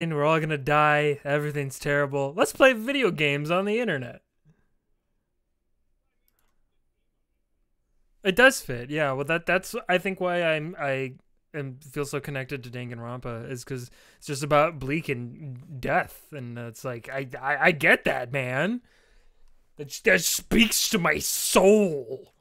and we're all gonna die. Everything's terrible. Let's play video games on the internet. It does fit, yeah. Well, that that's I think why I'm I am feel so connected to Danganronpa is because it's just about bleak and death, and it's like I I, I get that man. That that speaks to my soul.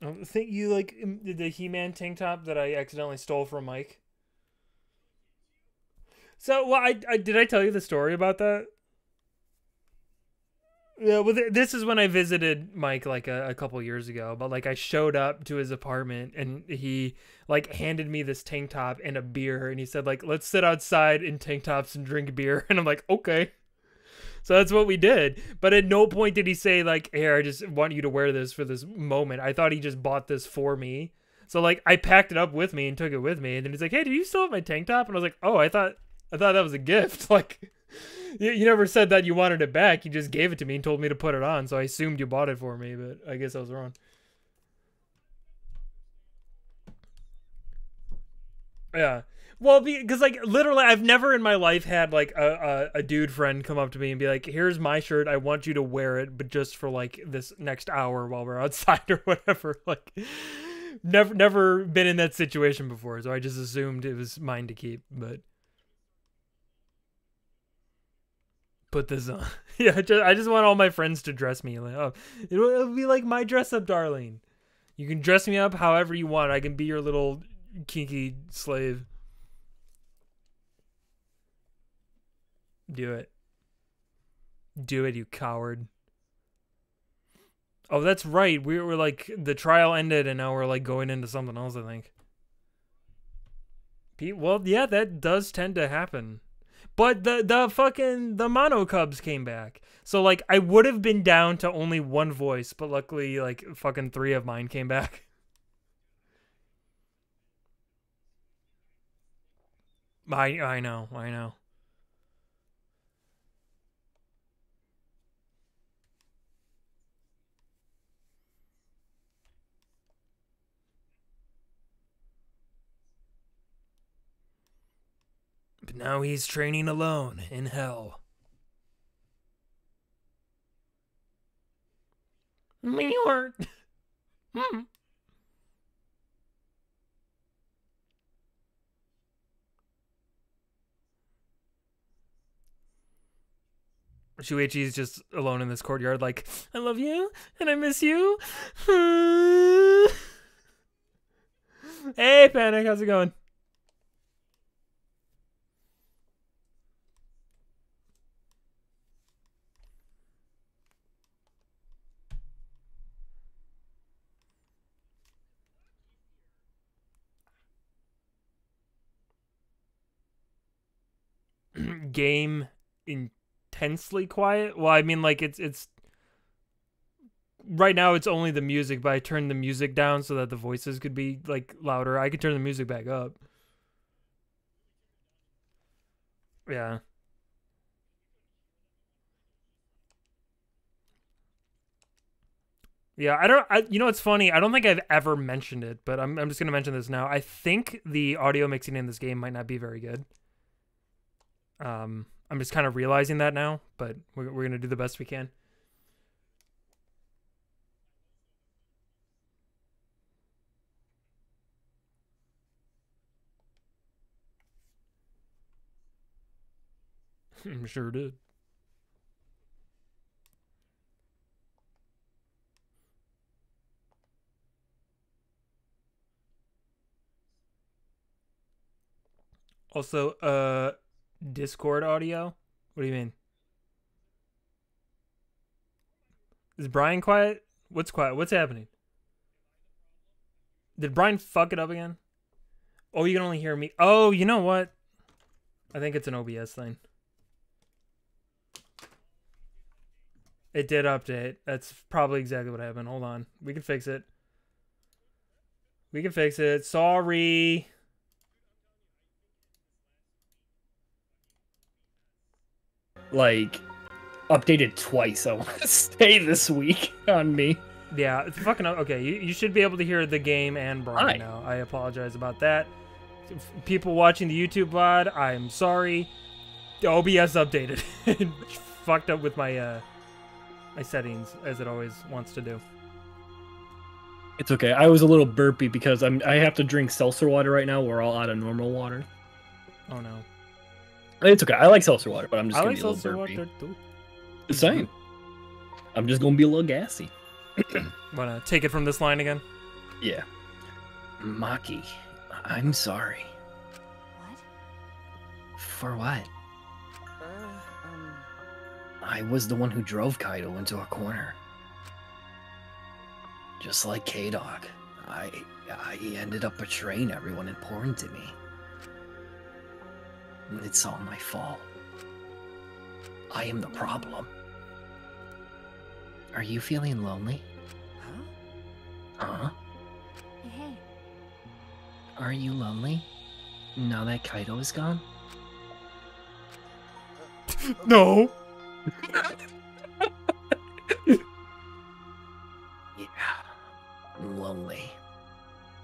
I think you like um, the He-Man tank top that I accidentally stole from Mike. So, well, I, I did I tell you the story about that? Yeah, well, th- this is when I visited Mike like a, a couple years ago. But like, I showed up to his apartment and he like handed me this tank top and a beer, and he said like, "Let's sit outside in tank tops and drink beer." And I'm like, "Okay." So that's what we did. But at no point did he say like, "Here, I just want you to wear this for this moment." I thought he just bought this for me. So like, I packed it up with me and took it with me. And then he's like, "Hey, do you still have my tank top?" And I was like, "Oh, I thought I thought that was a gift." Like, you, you never said that you wanted it back. You just gave it to me and told me to put it on. So I assumed you bought it for me, but I guess I was wrong. Yeah. Well, because like literally, I've never in my life had like a, a, a dude friend come up to me and be like, "Here's my shirt. I want you to wear it, but just for like this next hour while we're outside or whatever." Like, never never been in that situation before, so I just assumed it was mine to keep. But put this on. yeah, just, I just want all my friends to dress me like, oh, it'll, it'll be like my dress up, darling. You can dress me up however you want. I can be your little kinky slave. Do it. Do it, you coward. Oh, that's right. We were like the trial ended, and now we're like going into something else. I think. Well, yeah, that does tend to happen. But the the fucking the Monokubs came back. So like I would have been down to only one voice, but luckily like fucking three of mine came back. I I know, I know. But now he's training alone in hell. Meow. hmm. Shuichi's just alone in this courtyard, like, I love you and I miss you. hey, Panic, how's it going? game intensely quiet. Well, I mean, like it's it's right now it's only the music, but I turned the music down so that the voices could be like louder. I could turn the music back up. Yeah. Yeah, I don't. I, you know, it's funny. I don't think I've ever mentioned it, but I'm I'm just gonna mention this now. I think the audio mixing in this game might not be very good. Um, I'm just kind of realizing that now, but we're, we're going to do the best we can. I'm sure did. Also, uh, Discord audio? What do you mean? Is Brian quiet? What's quiet? What's happening? Did Brian fuck it up again? Oh, you can only hear me. Oh, you know what? I think it's an OBS thing. It did update. That's probably exactly what happened. Hold on. We can fix it. We can fix it. Sorry. Like updated twice. I want to stay this week on me. Yeah, it's fucking okay. You, you should be able to hear the game and Brian Hi. now. I apologize about that. F- People watching the YouTube VOD, I'm sorry. OBS updated. Fucked up with my uh my settings as it always wants to do. It's okay. I was a little burpy because I'm I have to drink seltzer water right now. We're all out of normal water. Oh no. It's okay. I like seltzer water, but I'm just I gonna like be a little burpy. water too. Just saying. I'm just gonna be a little gassy. Wanna take it from this line again? Yeah. Maki, I'm sorry. What? For what? Uh, um. I was the one who drove Kaito into a corner. Just like K-Dog, I I ended up betraying everyone important to me. It's all my fault. I am the problem. Are you feeling lonely? Huh? Huh? Hey. Are you lonely? Now that Kaito is gone? No. Yeah. I'm lonely.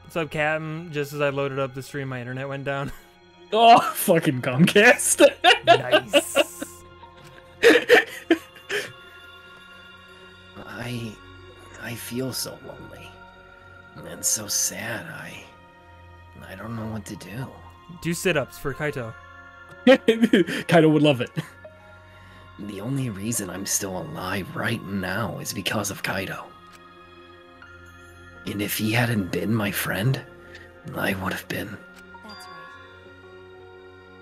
What's up, Captain? Just as I loaded up the stream, my internet went down. Oh, fucking Comcast. nice. I I feel so lonely. And so sad. I I don't know what to do. Do sit-ups for Kaito. Kaito would love it. The only reason I'm still alive right now is because of Kaito. And if he hadn't been my friend, I would have been.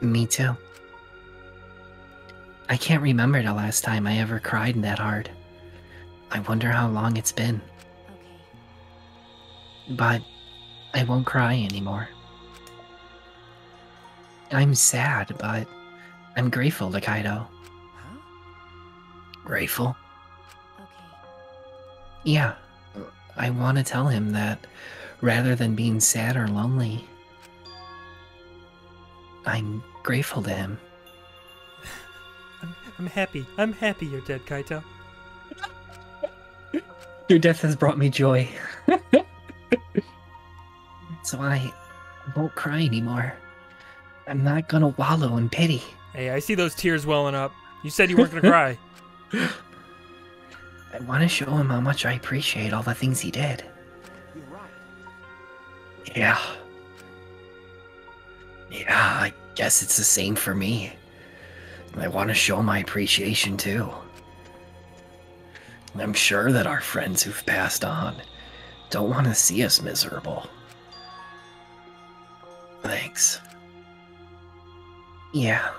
Me too. I can't remember the last time I ever cried that hard. I wonder how long it's been, Okay. but I won't cry anymore. I'm sad, but I'm grateful to Kaito. Huh? Grateful? Okay. Yeah. I want to tell him that rather than being sad or lonely, I'm grateful to him. I'm, I'm happy. I'm happy you're dead, Kaito. Your death has brought me joy. so I won't cry anymore. I'm not gonna wallow in pity. Hey, I see those tears welling up. You said you weren't gonna cry. I want to show him how much I appreciate all the things he did. You're right. Yeah. Yeah, I guess it's the same for me. I want to show my appreciation too. I'm sure that our friends who've passed on don't want to see us miserable. Thanks. Yeah.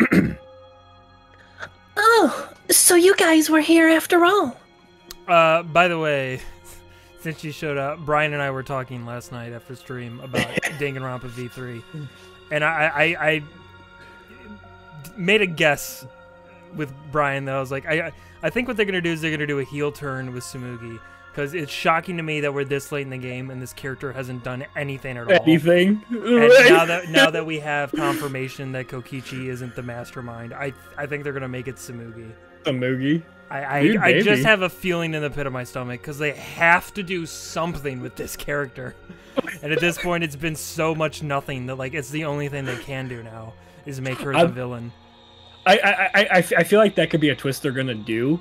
oh, so you guys were here after all. Uh, by the way, since you showed up, Brian and I were talking last night after stream about Danganronpa V3, and I, I, I made a guess with Brian that I was like, I, I think what they're gonna do is they're gonna do a heel turn with Tsumugi. Because it's shocking to me that we're this late in the game and this character hasn't done anything at all. Anything? And now that now that we have confirmation that Kokichi isn't the mastermind, I I think they're gonna make it Tsumugi. Tsumugi. I I, I just have a feeling in the pit of my stomach because they have to do something with this character. and at this point, it's been so much nothing that like it's the only thing they can do now is make her the villain. I, I, I, I feel like that could be a twist they're gonna do,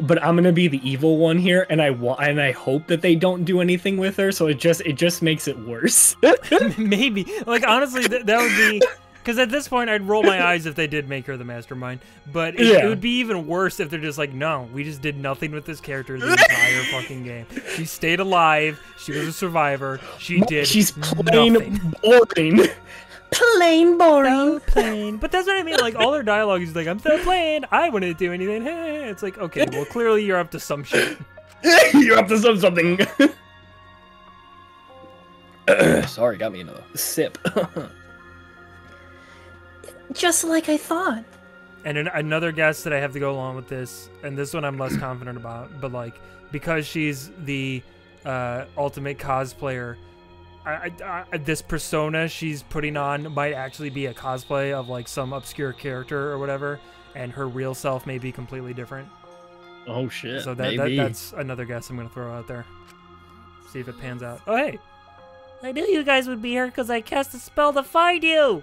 but I'm gonna be the evil one here, and I want and I hope that they don't do anything with her. So it just it just makes it worse. Maybe like honestly, that, that would be. Because at this point, I'd roll my eyes if they did make her the mastermind. But it, Yeah. it would be even worse if they're just like, no, we just did nothing with this character the entire fucking game. She stayed alive. She was a survivor. She did. She's plain nothing. boring. Plain boring. So plain. But that's what I mean. Like all her dialogue is like, "I'm so plain. I wouldn't do anything." Hey, It's like, okay, well, clearly you're up to some shit. You're up to some something. Sorry, got me another sip. Just like I thought. And an, another guess that I have to go along with this, and this one I'm less confident about, but like because she's the uh, ultimate cosplayer, I, I, I, this persona she's putting on might actually be a cosplay of like some obscure character or whatever, and her real self may be completely different. Oh shit. So that, that that's another guess I'm gonna throw out there. See if it pans out. Oh hey, I knew you guys would be here because I cast a spell to find you.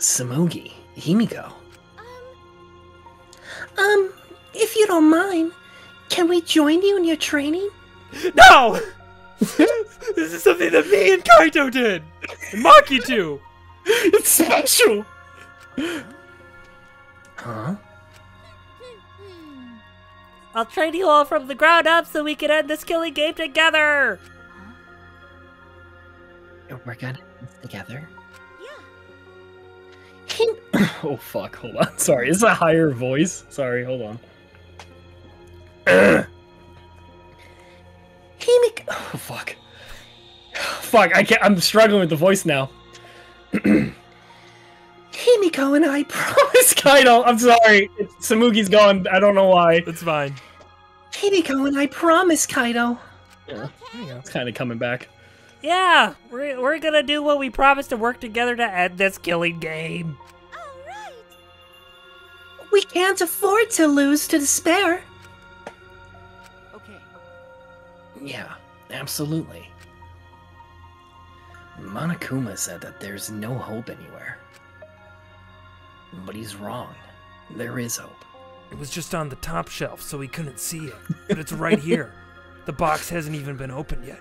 Tsumugi, Himiko. um, Um, if you don't mind, can we join you in your training? No, this is something that me and Kaito did. And Maki too. it's special. Huh? I'll train you all from the ground up so we can end this killing game together. We're gonna do together. Oh fuck. Hold on. Sorry. It's a higher voice. Sorry. Hold on. Himiko. Oh fuck. Fuck. I can't. I'm struggling with the voice now. Himiko and I promise. Kaito. I'm sorry. Tsumugi's gone. I don't know why. It's fine. Himiko and I promise, Kaito. Yeah, it's kind of coming back. Yeah, we're, we're gonna do what we promised to work together to end this killing game. All right. We can't afford to lose to despair. Okay. Yeah, absolutely. Monokuma said that there's no hope anywhere. But he's wrong. There is hope. It was just on the top shelf, so we couldn't see it. But it's right here. The box hasn't even been opened yet.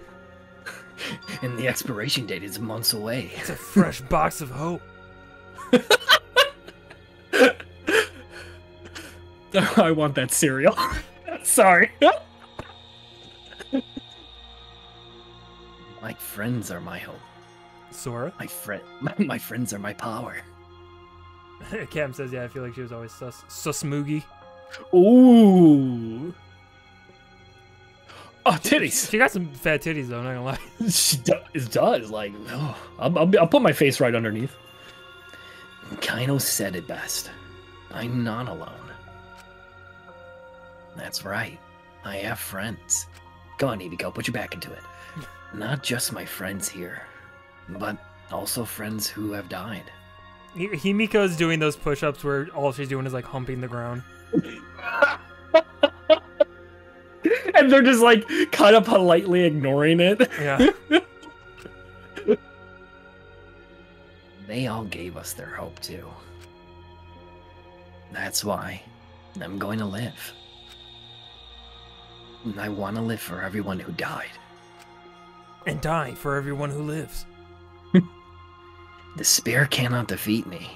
And the expiration date is months away. It's a fresh box of hope. I want that cereal. sorry. My friends are my hope. Sora? My friend, my, my friends are my power. Cam says, yeah, I feel like she was always sus, sus moogie. Ooh. Oh, titties. She got some fat titties, though, I'm not gonna lie. She does. It does. Like, oh, I'll, I'll, I'll put my face right underneath. Kaino said it best. I'm not alone. That's right. I have friends. Go on, Ibiko, put your back into it. Not just my friends here, but also friends who have died. Hi- Himiko's doing those push ups where all she's doing is like humping the ground. and they're just like kind of politely ignoring it. Yeah. They all gave us their hope too. That's why I'm going to live. And I want to live for everyone who died. and die for everyone who lives. Despair cannot defeat me.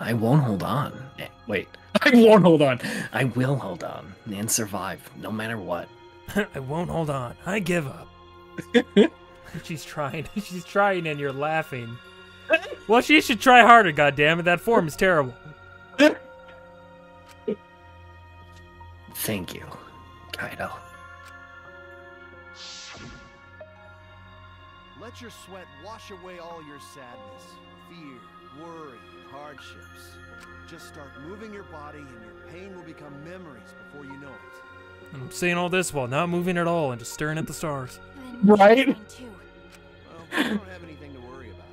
I won't hold on. Eh, Wait, I won't hold on. I will hold on and survive no matter what. I won't hold on. I give up. she's trying. She's trying, and you're laughing. Well, she should try harder. God damn it! That form is terrible. Thank you, Kaito. Let your sweat wash away all your sadness, fear, worry, and hardships. Just start moving your body and your pain will become memories before you know it. And I'm saying all this while not moving at all and just staring at the stars. Right? Well, I don't have anything to worry about.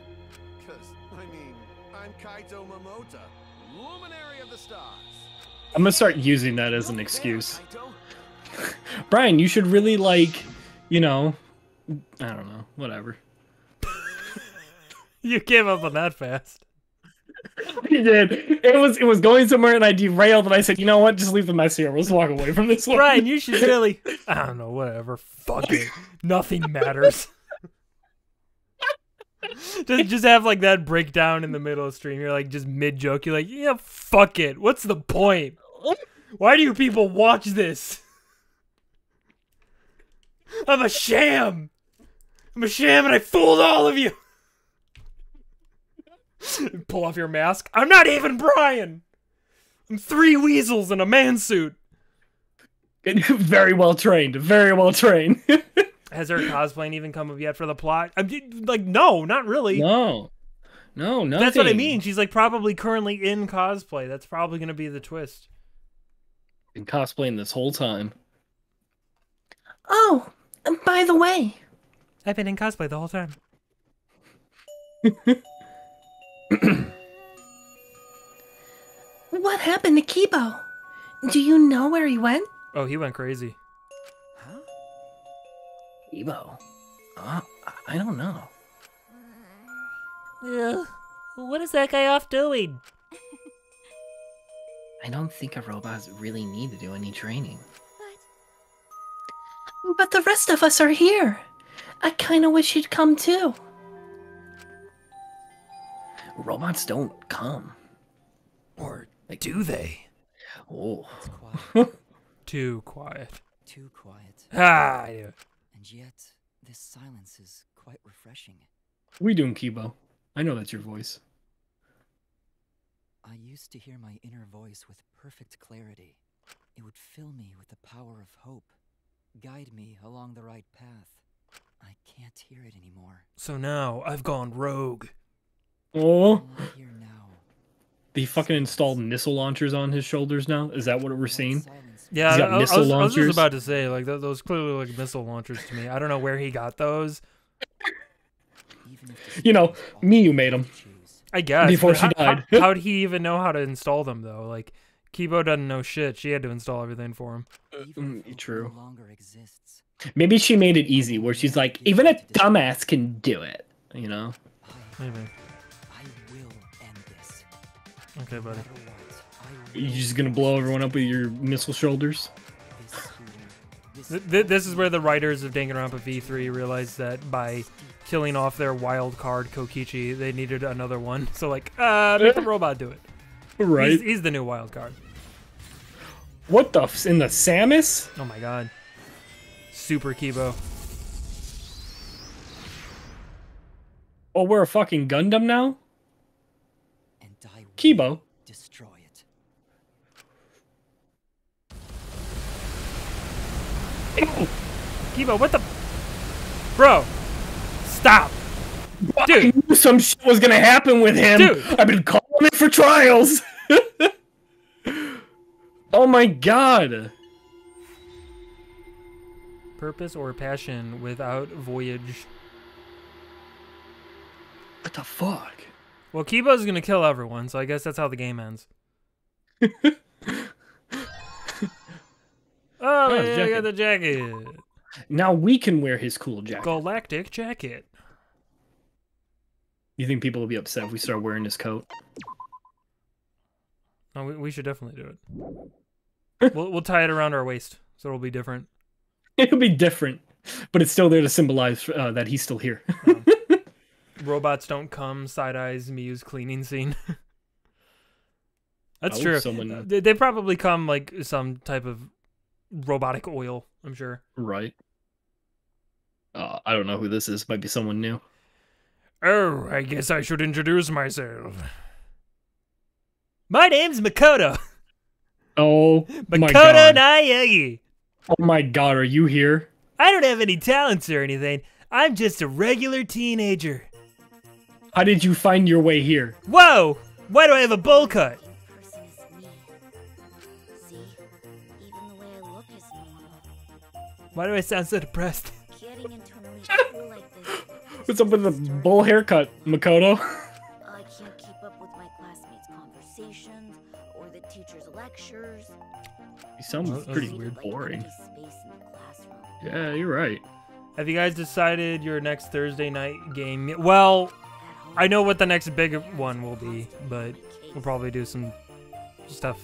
Because, I mean, I'm Kaito Momota, luminary of the stars. I'm gonna start using that as an excuse. Brian, you should really like, you know, I don't know, whatever. You gave up on that fast. He did. It was it was going somewhere, and I derailed, and I said, you know what? Just leave the mess here. Let's walk away from this one. Brian, you should really. I don't know. Whatever. Fuck it. Nothing matters. just, just have like that breakdown in the middle of stream. You're like just mid joke. You're like, yeah, fuck it. What's the point? Why do you people watch this? I'm a sham. I'm a sham, and I fooled all of you. Pull off your mask. I'm not even Brian. I'm three weasels in a man suit. very well trained. Very well trained. Has her cosplaying even come up yet for the plot? I'm like, no, not really. no, no, nothing. That's what I mean. She's like probably currently in cosplay. That's probably going to be the twist. Been cosplaying this whole time. Oh, and by the way, I've been in cosplay the whole time. What happened to Kibo? Do you know where he went? Oh, he went crazy. Huh? Evo. Uh, I don't know. Uh, what is that guy off doing? I don't think a robots really need to do any training. But the rest of us are here. I kinda wish he'd come too. Robots don't come. Or do they? Oh, It's quiet, Too quiet. too quiet. Ah, I knew it. And yet, this silence is quite refreshing. we doing Kibo? I know that's your voice. I used to hear my inner voice with perfect clarity. It would fill me with the power of hope, guide me along the right path. I can't hear it anymore. So now I've gone rogue. Oh, All I hear now. they fucking installed missile launchers on his shoulders now. Is that what we're seeing? Yeah, He's I, got I- I missile was, I was just about to say like th- those clearly like missile launchers to me. I don't know where he got those. even if the You know, me, you made them. I guess Before but she how- how- died. how'd he even know how to install them though? Like, Kibo doesn't know shit. She had to install everything for him. Even if mm, hope true. No longer exists. Maybe she made it easy, where she's like, even a dumbass can do it. You know? Maybe. Okay, buddy. I You just gonna blow everyone up with your missile shoulders? This school, this Th- th- this is where the writers of Danganronpa V3 realized that by killing off their wild card Kokichi, they needed another one. So like, uh, make the robot do it. Right. He's, he's the new wild card. What the? F- in the Samus? Oh my god. Super Kibo. Oh, we're a fucking Gundam now? And Kibo. destroy it. Kibo, what the? Bro, stop. Dude. I knew some shit was gonna happen with him. Dude. I've been calling it for trials. oh my god. Purpose or passion without voyage. What the fuck? Well, Kibo's gonna kill everyone, so I guess that's how the game ends. oh, yeah, I got the jacket. Now we can wear his cool jacket. Galactic jacket. You think people will be upset if we start wearing his coat? No, we, we should definitely do it. we'll we'll tie it around our waist, so it'll be different. It'll be different, but it's still there to symbolize uh, that he's still here. Robots don't come. Side eyes Mew's cleaning scene. That's Oh, true. someone- They, they probably come like some type of robotic oil. I'm sure. right. Uh, I don't know who this is. Might be someone new. Oh, I guess I should introduce myself. My name's Makoto. Oh my Makoto god. Naegi. Oh my god, are you here? I don't have any talents or anything. I'm just a regular teenager. How did you find your way here? Whoa! Why do I have a bowl cut? person is me. See? Even the way I look is normal. Why do I sound so depressed? Getting into an elite school like this. What's up with the bull haircut, Makoto? I can't keep up with my classmates' conversations or the teacher's lectures. You sound Well, pretty weird, boring. empty space in the classroom. Yeah, you're right. Have you guys decided your next Thursday night game? Well, At home, I know what the next big one will be, but we'll probably do some stuff,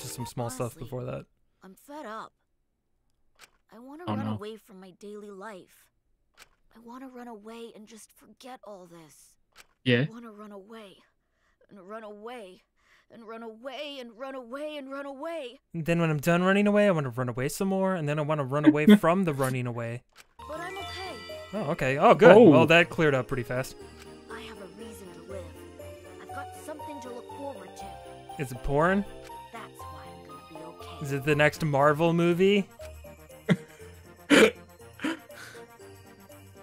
just some small stuff before that. I'm fed up. I want to Oh, run no. away from my daily life. I want to run away and just forget all this. Yeah. I want to run away and run away and run away and run away and run away. And then when I'm done running away, I want to run away some more, and then I want to run away from the running away. But I'm okay. Oh, okay. Oh, good. Oh. Well, that cleared up pretty fast. Is it porn? That's why I'm gonna be okay. Is it the next Marvel movie?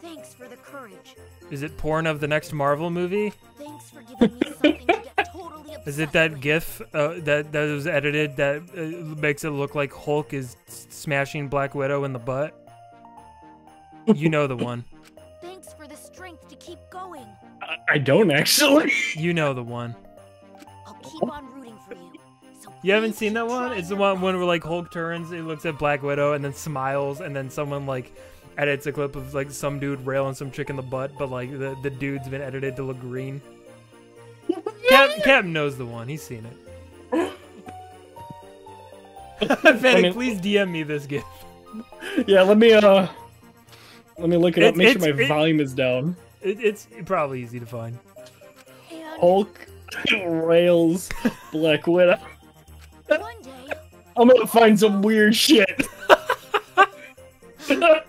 Thanks for the courage. Is it porn of the next Marvel movie? Thanks for giving me something to get totally Is it that with. GIF uh, that that was edited that uh, makes it look like Hulk is smashing Black Widow in the butt? You know the one. Thanks for the strength to keep going. I, I don't actually. You know the one. I'll keep on rooting for you. Haven't seen that one? It's the one when where like Hulk turns, he looks at Black Widow and then smiles, and then someone like edits a clip of like some dude railing some chick in the butt, but like the, the dude's been edited to look green. Cap, Cap knows the one. He's seen it. Fennec, mean- please DM me this gift. Yeah, let me uh let me look it up, make sure my it- volume is down. It, it's probably easy to find. Hulk rails Black Widow. One day, I'm gonna find some weird shit. oh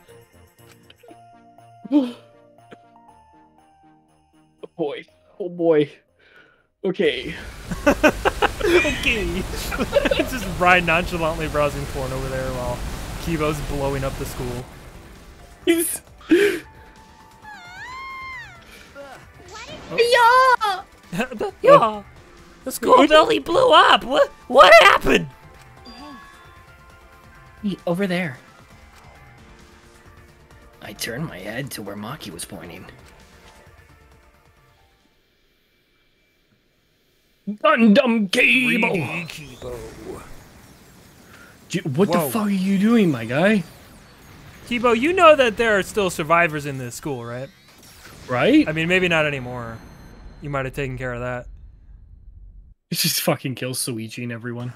boy. Oh boy. Okay. Okay. just Ryan nonchalantly browsing porn over there while Kibo's blowing up the school. He's Yeah! the, yeah! The school building blew up! What, what happened? Hey, over there. I turned my head to where Maki was pointing. Gundam Cable. J- What Whoa. the fuck are you doing, my guy? Kibo, you know that there are still survivors in this school, right? Right? I mean, maybe not anymore. You might have taken care of that. It just fucking kills Shuichi and everyone.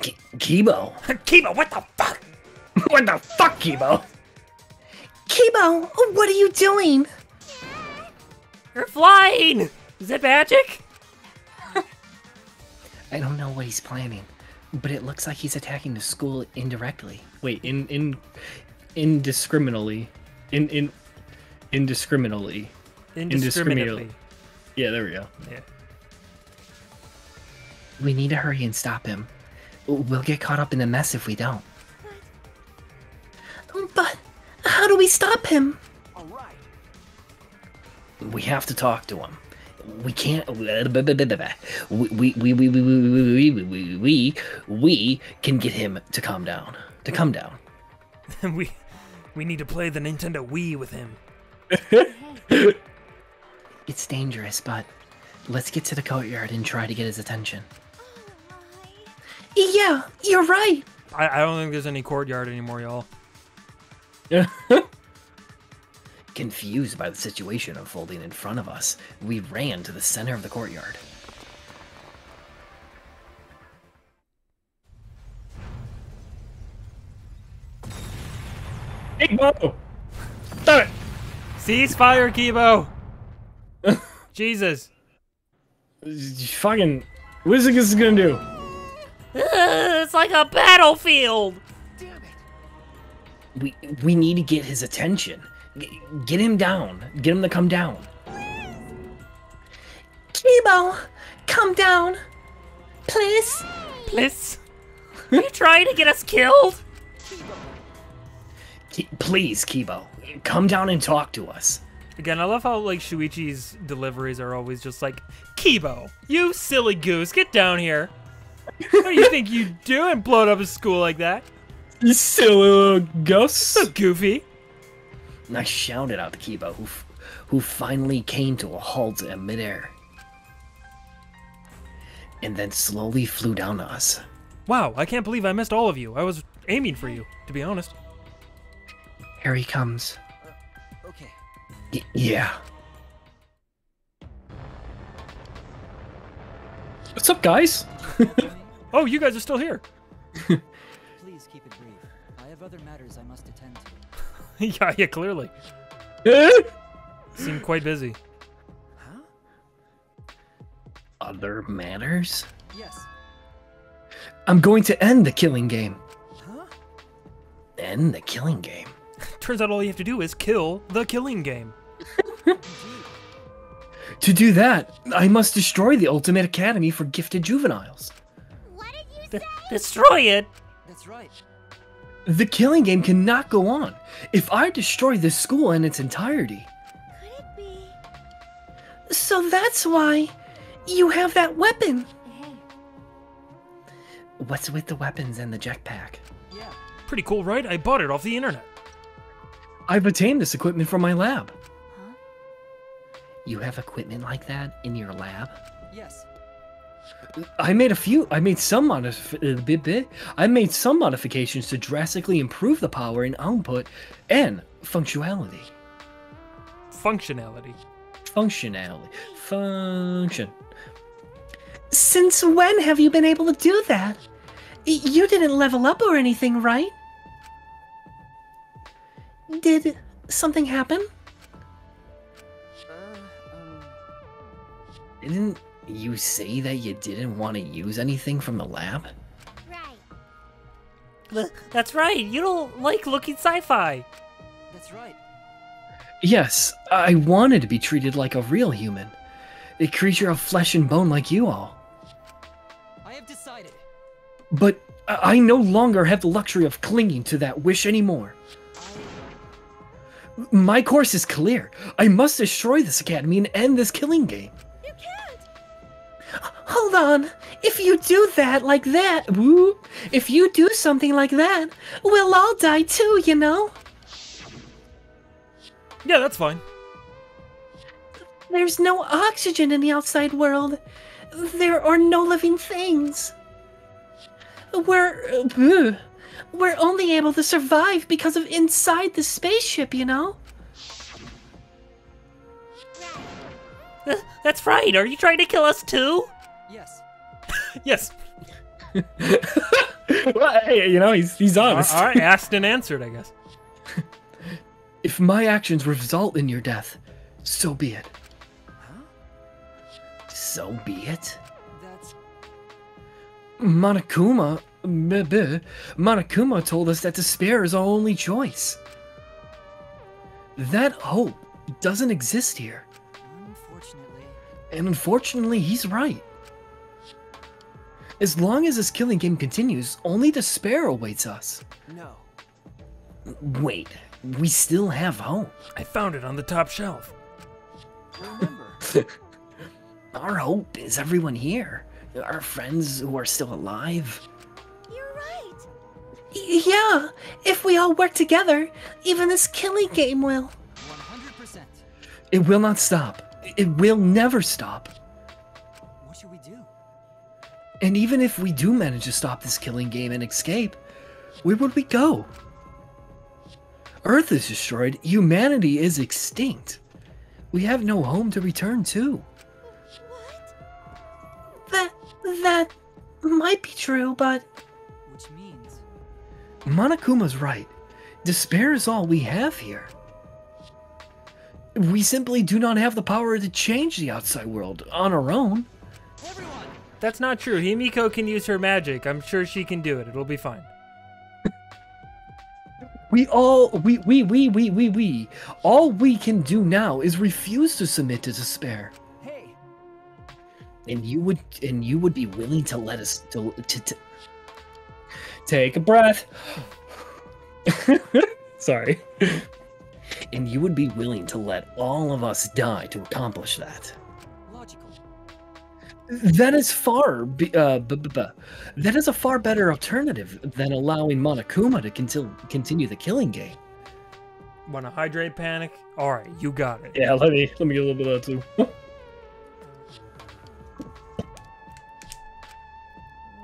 Ki- Kibo, Kibo, what the fuck? what the fuck, Kibo? Kibo, what are you doing? You're flying! Is it magic? I don't know what he's planning, but it looks like he's attacking the school indirectly. Wait, in in indiscriminately, in in indiscriminately. Indiscriminately. Yeah, there we go. Yeah. We need to hurry and stop him. We'll get caught up in the mess if we don't. But how do we stop him? We have to talk to him. We can't. We we we we we we we we, we can get him to calm down. To calm down. we we need to play the Nintendo Wii with him. it's dangerous, but let's get to the courtyard and try to get his attention. Yeah, you're right. I, I don't think there's any courtyard anymore, y'all. Confused by the situation unfolding in front of us, we ran to the center of the courtyard. Hey, Bo! Stop it! Ceasefire, Kibo! Jesus. Fucking, what is this gonna do? It's like a battlefield! We we need to get his attention. G- get him down. Get him to come down. Kibo, come down. Please. Please? Are you trying to get us killed? Ki- Please, Kibo, come down and talk to us. Again, I love how like Shuichi's deliveries are always just like, Kibo, you silly goose, get down here. What do you think you do doing blowing up a school like that? You silly little ghost. So goofy. And I shouted out to Kibo, who, f- who finally came to a halt in midair. And then slowly flew down to us. Wow, I can't believe I missed all of you. I was aiming for you, to be honest. Here he comes. Uh, okay. Y- yeah. What's up, guys? Oh, you guys are still here. Please keep it brief. I have other matters I must attend to. yeah, yeah, clearly. Seem quite busy. Huh? Other matters? Yes. I'm going to end the killing game. Huh? End the killing game? Turns out all you have to do is kill the killing game. To do that, I must destroy the Ultimate Academy for Gifted Juveniles. What did you D- say? destroy it? That's right. The killing game cannot go on. If I destroy this school in its entirety, Could it be? So that's why you have that weapon. What's with the weapons and the jetpack? Yeah. Pretty cool, right? I bought it off the internet. I've obtained this equipment from my lab. You have equipment like that in your lab? Yes. I made a few. I made some modif- uh, bit bit. I made some modifications to drastically improve the power and output and functionality. Functionality. Functionality. Function. Since when have you been able to do that? You didn't level up or anything, right? Did something happen? Didn't you say that you didn't want to use anything from the lab? Right. That's right. You don't like looking sci-fi. That's right. Yes, I wanted to be treated like a real human. A creature of flesh and bone like you all. I have decided. But I I no longer have the luxury of clinging to that wish anymore. My course is clear. I must destroy this academy and end this killing game. Hold on. If you do that like that, woo, if you do something like that, we'll all die too, you know? Yeah, that's fine. There's no oxygen in the outside world. There are no living things. We're uh, we're only able to survive because of inside the spaceship, you know? That's right. Are you trying to kill us too? Yes. Yes. well, hey, you know, he's he's honest. All right, asked and answered, I guess. If my actions result in your death, so be it. So be it. That's. Monokuma, meh, meh, Monokuma told us that despair is our only choice. That hope doesn't exist here, Unfortunately. and unfortunately, he's right. As long as this killing game continues, only despair awaits us. No. Wait, we still have hope. I found it on the top shelf. Remember, Our hope is everyone here, our friends who are still alive. You're right. Y- yeah, if we all work together, even this killing game will. 100%. It will not stop. It will never stop. And even if we do manage to stop this killing game and escape, where would we go? Earth is destroyed, humanity is extinct. We have no home to return to. That that might be true, but Which means. Monokuma's right. Despair is all we have here. We simply do not have the power to change the outside world on our own. Everyone! That's not true. Himiko can use her magic. I'm sure she can do it. It'll be fine. We all we we we we we we all we can do now is refuse to submit to despair. Hey! And you would and you would be willing to let us to to, to Take a breath. Sorry. and you would be willing to let all of us die to accomplish that. Logical. That is far be, uh, b- b- b- that is a far better alternative than allowing Monokuma to continue continue the killing game. Want to hydrate panic? All right, you got it. Yeah, let me let me get a little bit of that too.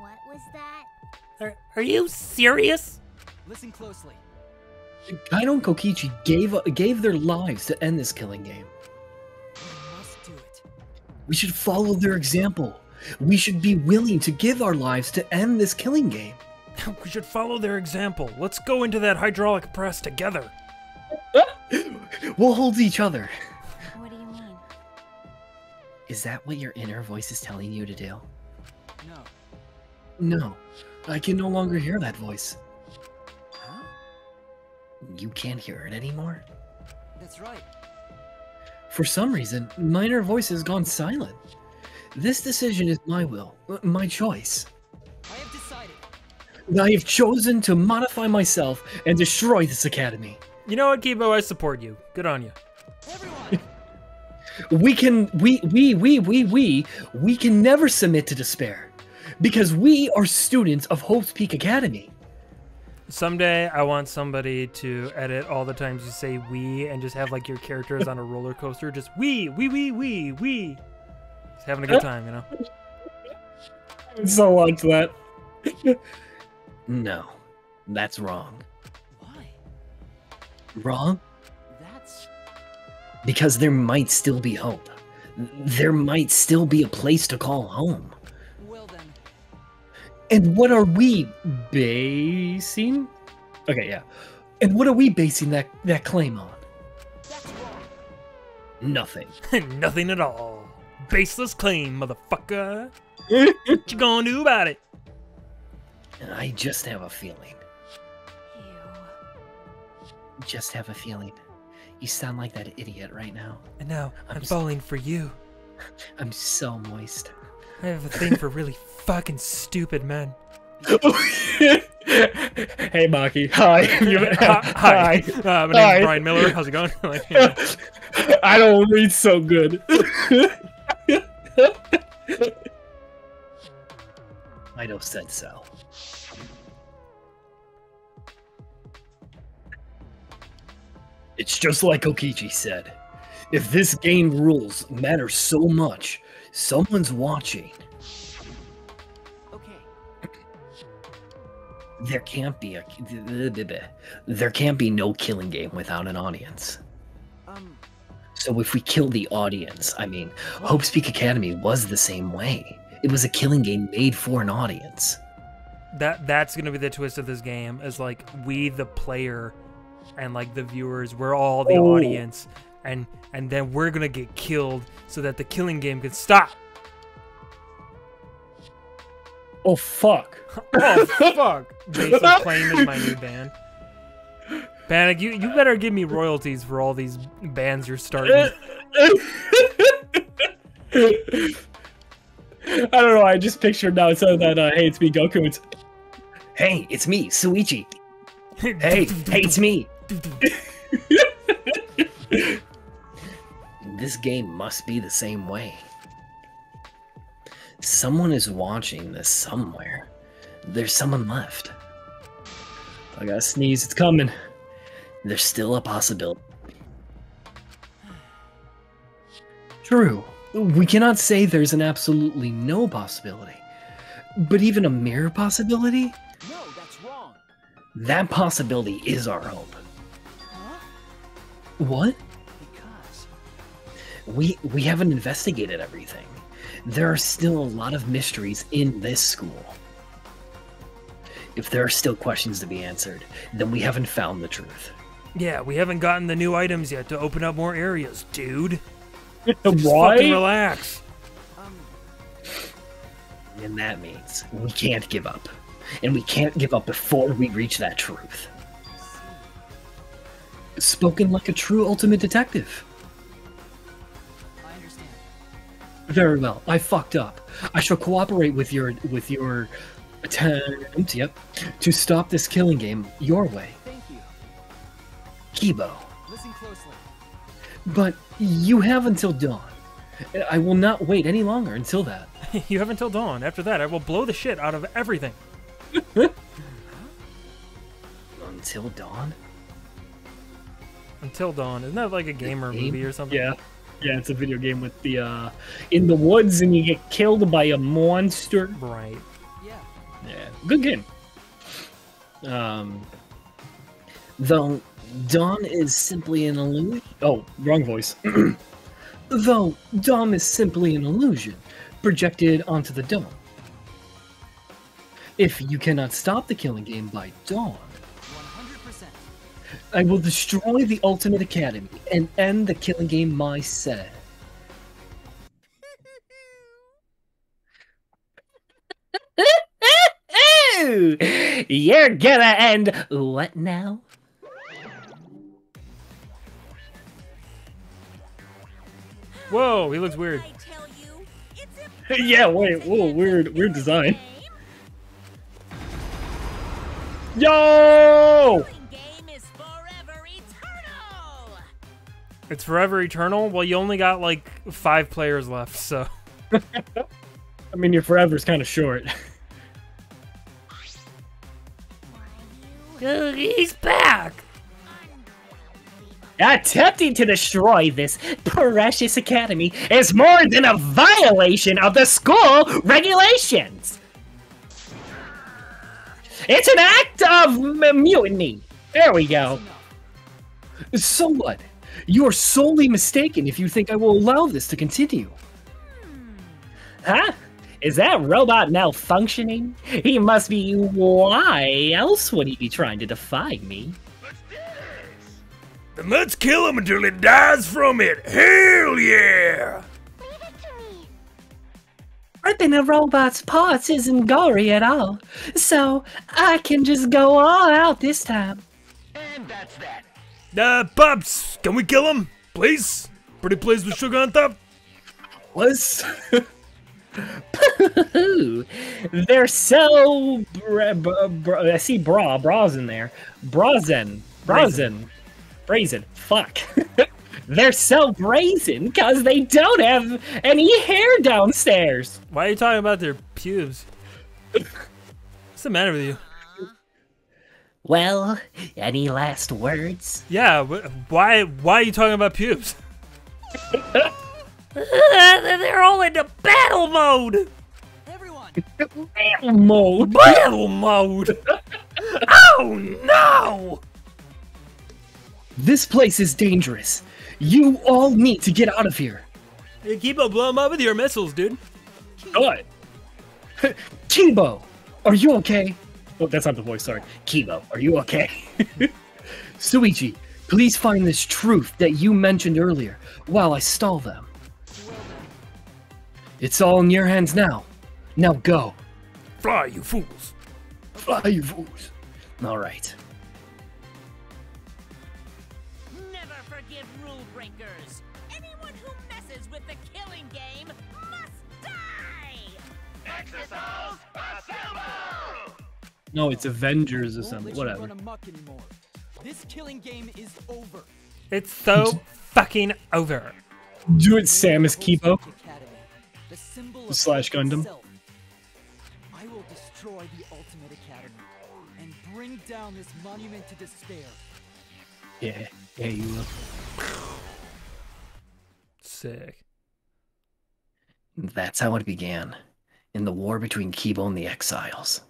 What was that? Are, are you serious? Listen closely. Kaito and Kokichi gave gave their lives to end this killing game. We should follow their example. We should be willing to give our lives to end this killing game. We should follow their example. Let's go into that hydraulic press together. We'll hold each other. What do you mean? Is that what your inner voice is telling you to do? No. No, I can no longer hear that voice. Huh? You can't hear it anymore? That's right. For some reason, my inner voice has gone silent. This decision is my will, uh, my choice. I have decided. I have chosen to modify myself and destroy this academy. You know what, Kibo? I support you. Good on you. Everyone! We can, we, we, we, we, we, we can never submit to despair. Because we are students of Hope's Peak Academy. Someday, I want somebody to edit all the times you say "we" and just have like your characters on a roller coaster, just "we, we, we, we, we," just having a good time, you know. I so watch that. No, that's wrong. Why? Wrong? That's. Because there might still be hope. There might still be a place to call home. Well then. And what are we basing? Okay, yeah. And what are we basing that that claim on? Nothing. Nothing at all. Baseless claim, motherfucker. what you gonna do about it? And I just have a feeling. Ew. Just have a feeling. You sound like that idiot right now. And now I'm, I'm s- falling for you. I'm so moist. I have a thing for really fucking stupid men. hey, Maki. Hi. You- Hi. Hi. Uh, my name's Hi. Brian Miller. How's it going? Like, yeah. I don't read so good. Mido said so. It's just like Kokichi said. If this game rules matter so much, someone's watching. Okay. There can't be a there can't be no killing game without an audience. Um. So if we kill the audience, I mean, Hope's Peak Academy was the same way. It was a killing game made for an audience. that that's gonna be the twist of this game. Is like we, the player, and like the viewers, we're all the Oh. audience, and and then we're gonna get killed so that the killing game can stop. oh fuck. oh fuck! Baseless claim is my new band. Panic, you you better give me royalties for all these bands you're starting. I don't know. I just pictured now instead of that, uh, hey, it's me, Goku. It's Hey, it's me, Shuichi. Hey, hey, it's me. This game must be the same way. Someone is watching this somewhere. There's someone left. I gotta sneeze. It's coming. There's still a possibility. True. We cannot say there's an absolutely no possibility. But even a mere possibility? No, that's wrong. That possibility is our hope. Huh? What? Because. We we haven't investigated everything. There are still a lot of mysteries in this school. If there are still questions to be answered, then we haven't found the truth. yeah, we haven't gotten the new items yet to open up more areas, dude. Just fucking Why? relax. Um. And that means we can't give up. And we can't give up before we reach that truth. Spoken like a true ultimate detective. Very well. I fucked up. I shall cooperate with your with your attempt, yep, to stop this killing game your way. Thank you. Kibo. Listen closely. But you have until dawn. I will not wait any longer until that. you have until dawn. After that, I will blow the shit out of everything. Until dawn? Until dawn. Isn't that like a gamer Game? movie or something? Yeah. Yeah, it's a video game with the uh in the woods and you get killed by a monster. Right. Yeah. Yeah. Good game. Um Though dawn is simply an illusion. oh, wrong voice. Though dawn is simply an illusion projected onto the dome. If you cannot stop the killing game by dawn, 100%. I will destroy the Ultimate Academy and end the killing game myself. You're gonna end what now? Whoa, he looks weird. I tell you, it's yeah, wait, whoa, weird weird design. Yo! It's forever eternal. Well, you only got like five players left, so I mean your forever's kinda short. Why Uh, he's back. Attempting to destroy this precious academy is more than a violation of the school regulations. It's an act of m- mutiny. There we go. So what? You are solely mistaken if you think I will allow this to continue. Huh? Is that robot malfunctioning? He must be. Why else would he be trying to defy me? Then let's kill him until he dies from it. Hell yeah! Ripping a robot's parts isn't gory at all, so I can just go all out this time. Uh, Pops, can we kill him? Please? Pretty please with sugar on top? Ooh, they're so. Bra, bra, bra- I see bra. Bra's in there. Brazen. Brazen. Brazen. Fuck. they're so brazen because they don't have any hair downstairs. Why are you talking about their pubes? What's the matter with you? Well, any last words? Yeah, why why are you talking about pubes? Uh, they're all into battle mode. Everyone, Battle Mode. Battle mode! oh no! This place is dangerous. You all need to get out of here. You keep on blowing up with your missiles, dude. What? Kibo, are you okay? Oh, that's not the voice. Sorry, Kibo, are you okay? Shuichi, please find this truth that you mentioned earlier while I stall them. It's all in your hands now. Now go. Fly, you fools. Fly, you fools. All right. No, it's Avengers or something. Whatever. run amok anymore. This killing game is over. It's so fucking over. Do it, Samus Kibo. The symbol of Slash Gundam. I will destroy the Ultimate Academy and bring down this monument to despair. Yeah, yeah, you will. Sick. That's how it began. In the war between Kibo and the Exisals.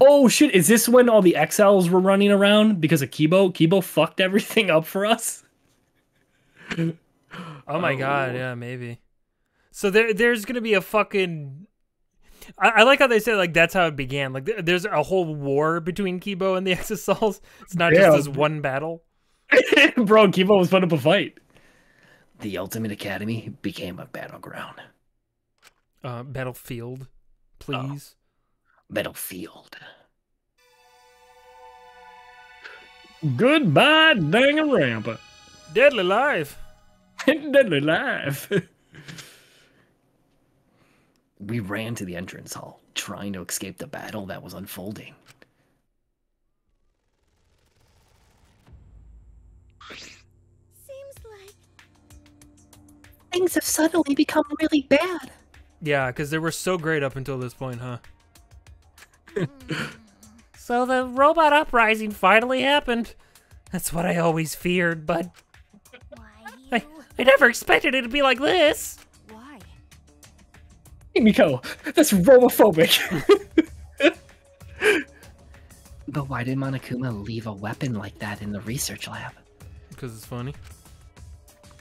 Oh shit! Is this when all the exisals were running around because of Kibo? Kibo fucked everything up for us. Oh my god, yeah, maybe. So there, there's gonna be a fucking. I, I like how they say like that's how it began. Like there- there's a whole war between Kibo and the Exisals. It's not Yeah. just this one battle. Bro, Kibo was putting up a fight. The Ultimate Academy became a battleground. Uh, battlefield, please. Battlefield. Goodbye, Danganronpa. Deadly life. Deadly life. We ran to the entrance hall, trying to escape the battle that was unfolding. Seems like Things have suddenly become really bad. Yeah, because they were so great up until this point, huh? So the robot uprising finally happened. That's what I always feared, but why I, you? I never expected it to be like this. Why? Miko, that's robophobic. But why did Monokuma leave a weapon like that in the research lab? Because it's funny.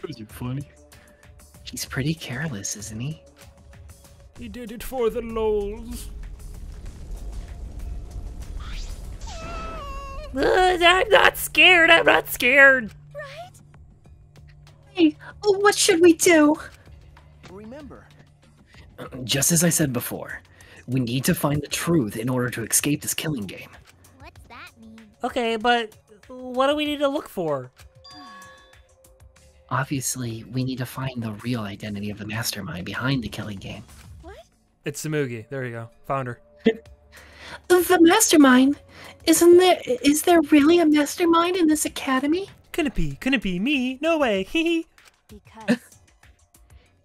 Was it funny? He's pretty careless, isn't he? He did it for the lols. I'm not scared. I'm not scared. Right? Hey, what should we do? Remember, Just as I said before, we need to find the truth in order to escape this killing game. What's that mean? Okay, but what do we need to look for? Obviously, we need to find the real identity of the mastermind behind the killing game. What? It's Tsumugi. There you go. Found her. The mastermind? Isn't there? Is there really a mastermind in this academy? Couldn't it be? Couldn't it be me? No way. Hee Because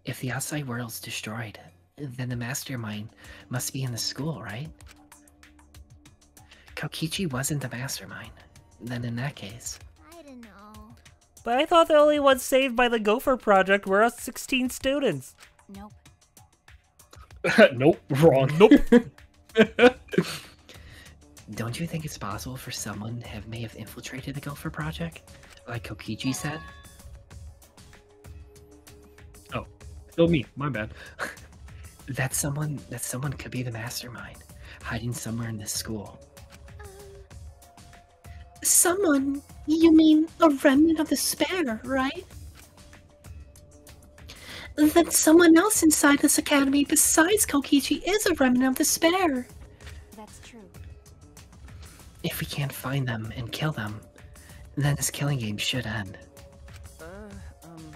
If the outside world's destroyed, then the mastermind must be in the school, right? Kokichi wasn't the mastermind. Then in that case, I don't know. But I thought the only ones saved by the Gopher Project were us 16 students. Nope. nope, wrong. Nope. Don't you think it's possible for someone have may have infiltrated the Gopher Project, like Kokichi said? Oh, Oh me. My bad. That someone that someone could be the mastermind, hiding somewhere in this school. Someone, you mean a remnant of despair, right? Then someone else inside this academy besides Kokichi is a remnant of despair. That's true. If we can't find them and kill them, then this killing game should end. Uh, um,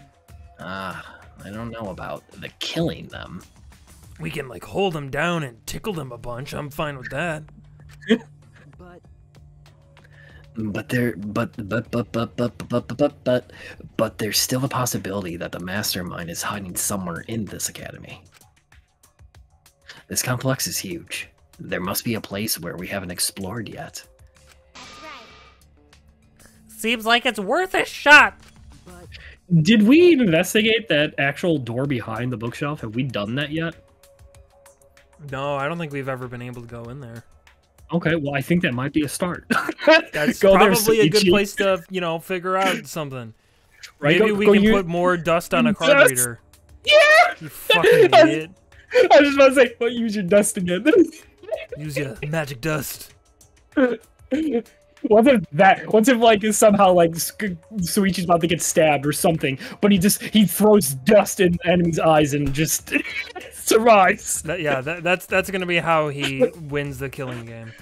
Ah, I don't know about the killing them. We can like hold them down and tickle them a bunch. I'm fine with that. but But there, but but but but but but but but but but there's still a possibility that the mastermind is hiding somewhere in this academy. This complex is huge. There must be a place where we haven't explored yet. That's right. Seems like it's worth a shot. Did we investigate that actual door behind the bookshelf? Have we done that yet? No, I don't think we've ever been able to go in there. Okay, well, I think that might be a start. That's Go there, probably a good place to, you know, figure out something. Right, Maybe go- we go can use- put more dust on a card Dust? reader. Yeah! You fucking idiot. I was just about to say, well, use your dust again. Use your magic dust. what if that? What if like is somehow like Sk- Shuichi's about to get stabbed or something, but he just he throws dust in the enemy's eyes and just survives. That, yeah, that, that's that's gonna be how he wins the killing game.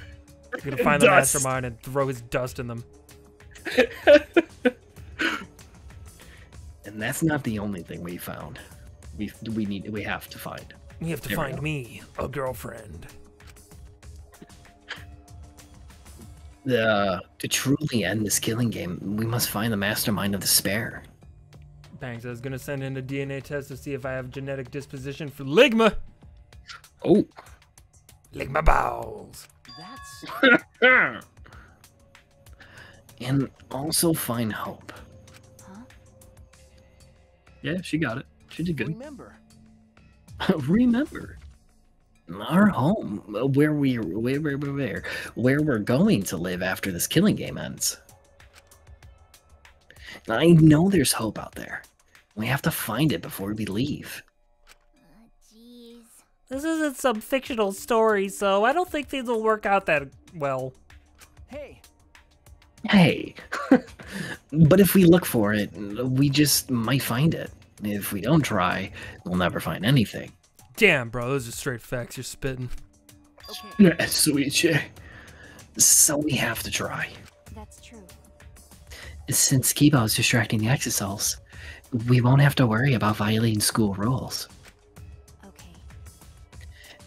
He's gonna find the Dust. mastermind and throw his dust in them. And that's not the only thing we found. We we need we have to find. We have to There find go. me a girlfriend. The to truly end this killing game, we must find the mastermind of despair. Thanks. I was gonna send in a DNA test to see if I have genetic disposition for ligma. Oh, Ligma balls. that's and also find hope. Yeah, she got it. She did good. Remember, Remember, our home, where we where where where where where we're going to live after this killing game ends. I know there's hope out there. We have to find it before we leave. Uh, jeez. This isn't some fictional story, so I don't think things will work out that well. hey. Hey, but if we look for it, we just might find it. If we don't try, we'll never find anything. Damn, bro, those are straight facts you're spitting. Okay. Yeah, Shuichi. So we have to try. That's true. Since Kibo is distracting the exisals, we won't have to worry about violating school rules. Okay.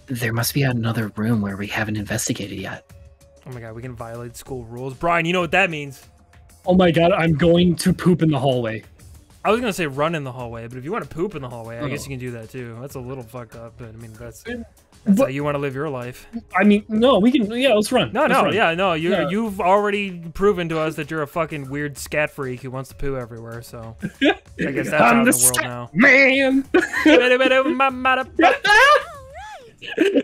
There must be another room where we haven't investigated yet. Oh my god, we can violate school rules. Brian, you know what that means. Oh my god, I'm going to poop in the hallway. I was gonna say run in the hallway, but if you want to poop in the hallway, I guess Oh. you can do that too. That's a little fucked up, but I mean that's that's But- how you want to live your life. I mean, no, we can. Yeah, let's run. No, Let's no, run. yeah, no. You Yeah. you've already proven to us that you're a fucking weird scat freak who wants to poo everywhere. So I guess that's I'm out the in the world now. Man.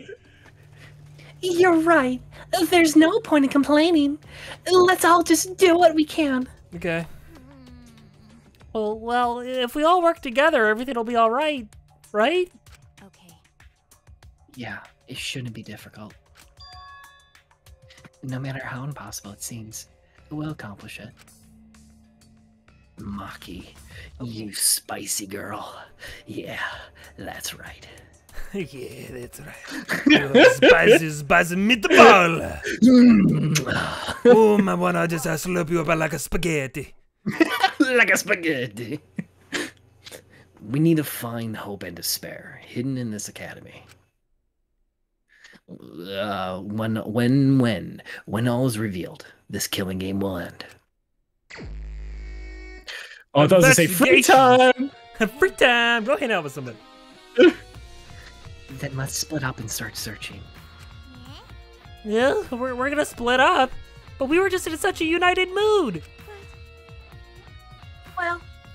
You're right. There's no point in complaining. Let's all just do what we can. okay. Well, well, if we all work together, everything will be all right, right? Okay. Yeah, it shouldn't be difficult. No matter how impossible it seems, we'll accomplish it. Maki, you spicy girl. Yeah, that's right. yeah, that's right. You're spicy, spicy meatball. oh, my wanna just uh, slurp you up like a spaghetti. like a spaghetti. we need to find hope and despair hidden in this academy. Uh, when, when, when, when all is revealed, this killing game will end. Oh, I thought it was to say free time. Free time. Go hang out with somebody. Then let's split up and start searching. Yeah, we're, we're gonna split up. But we were just in such a united mood.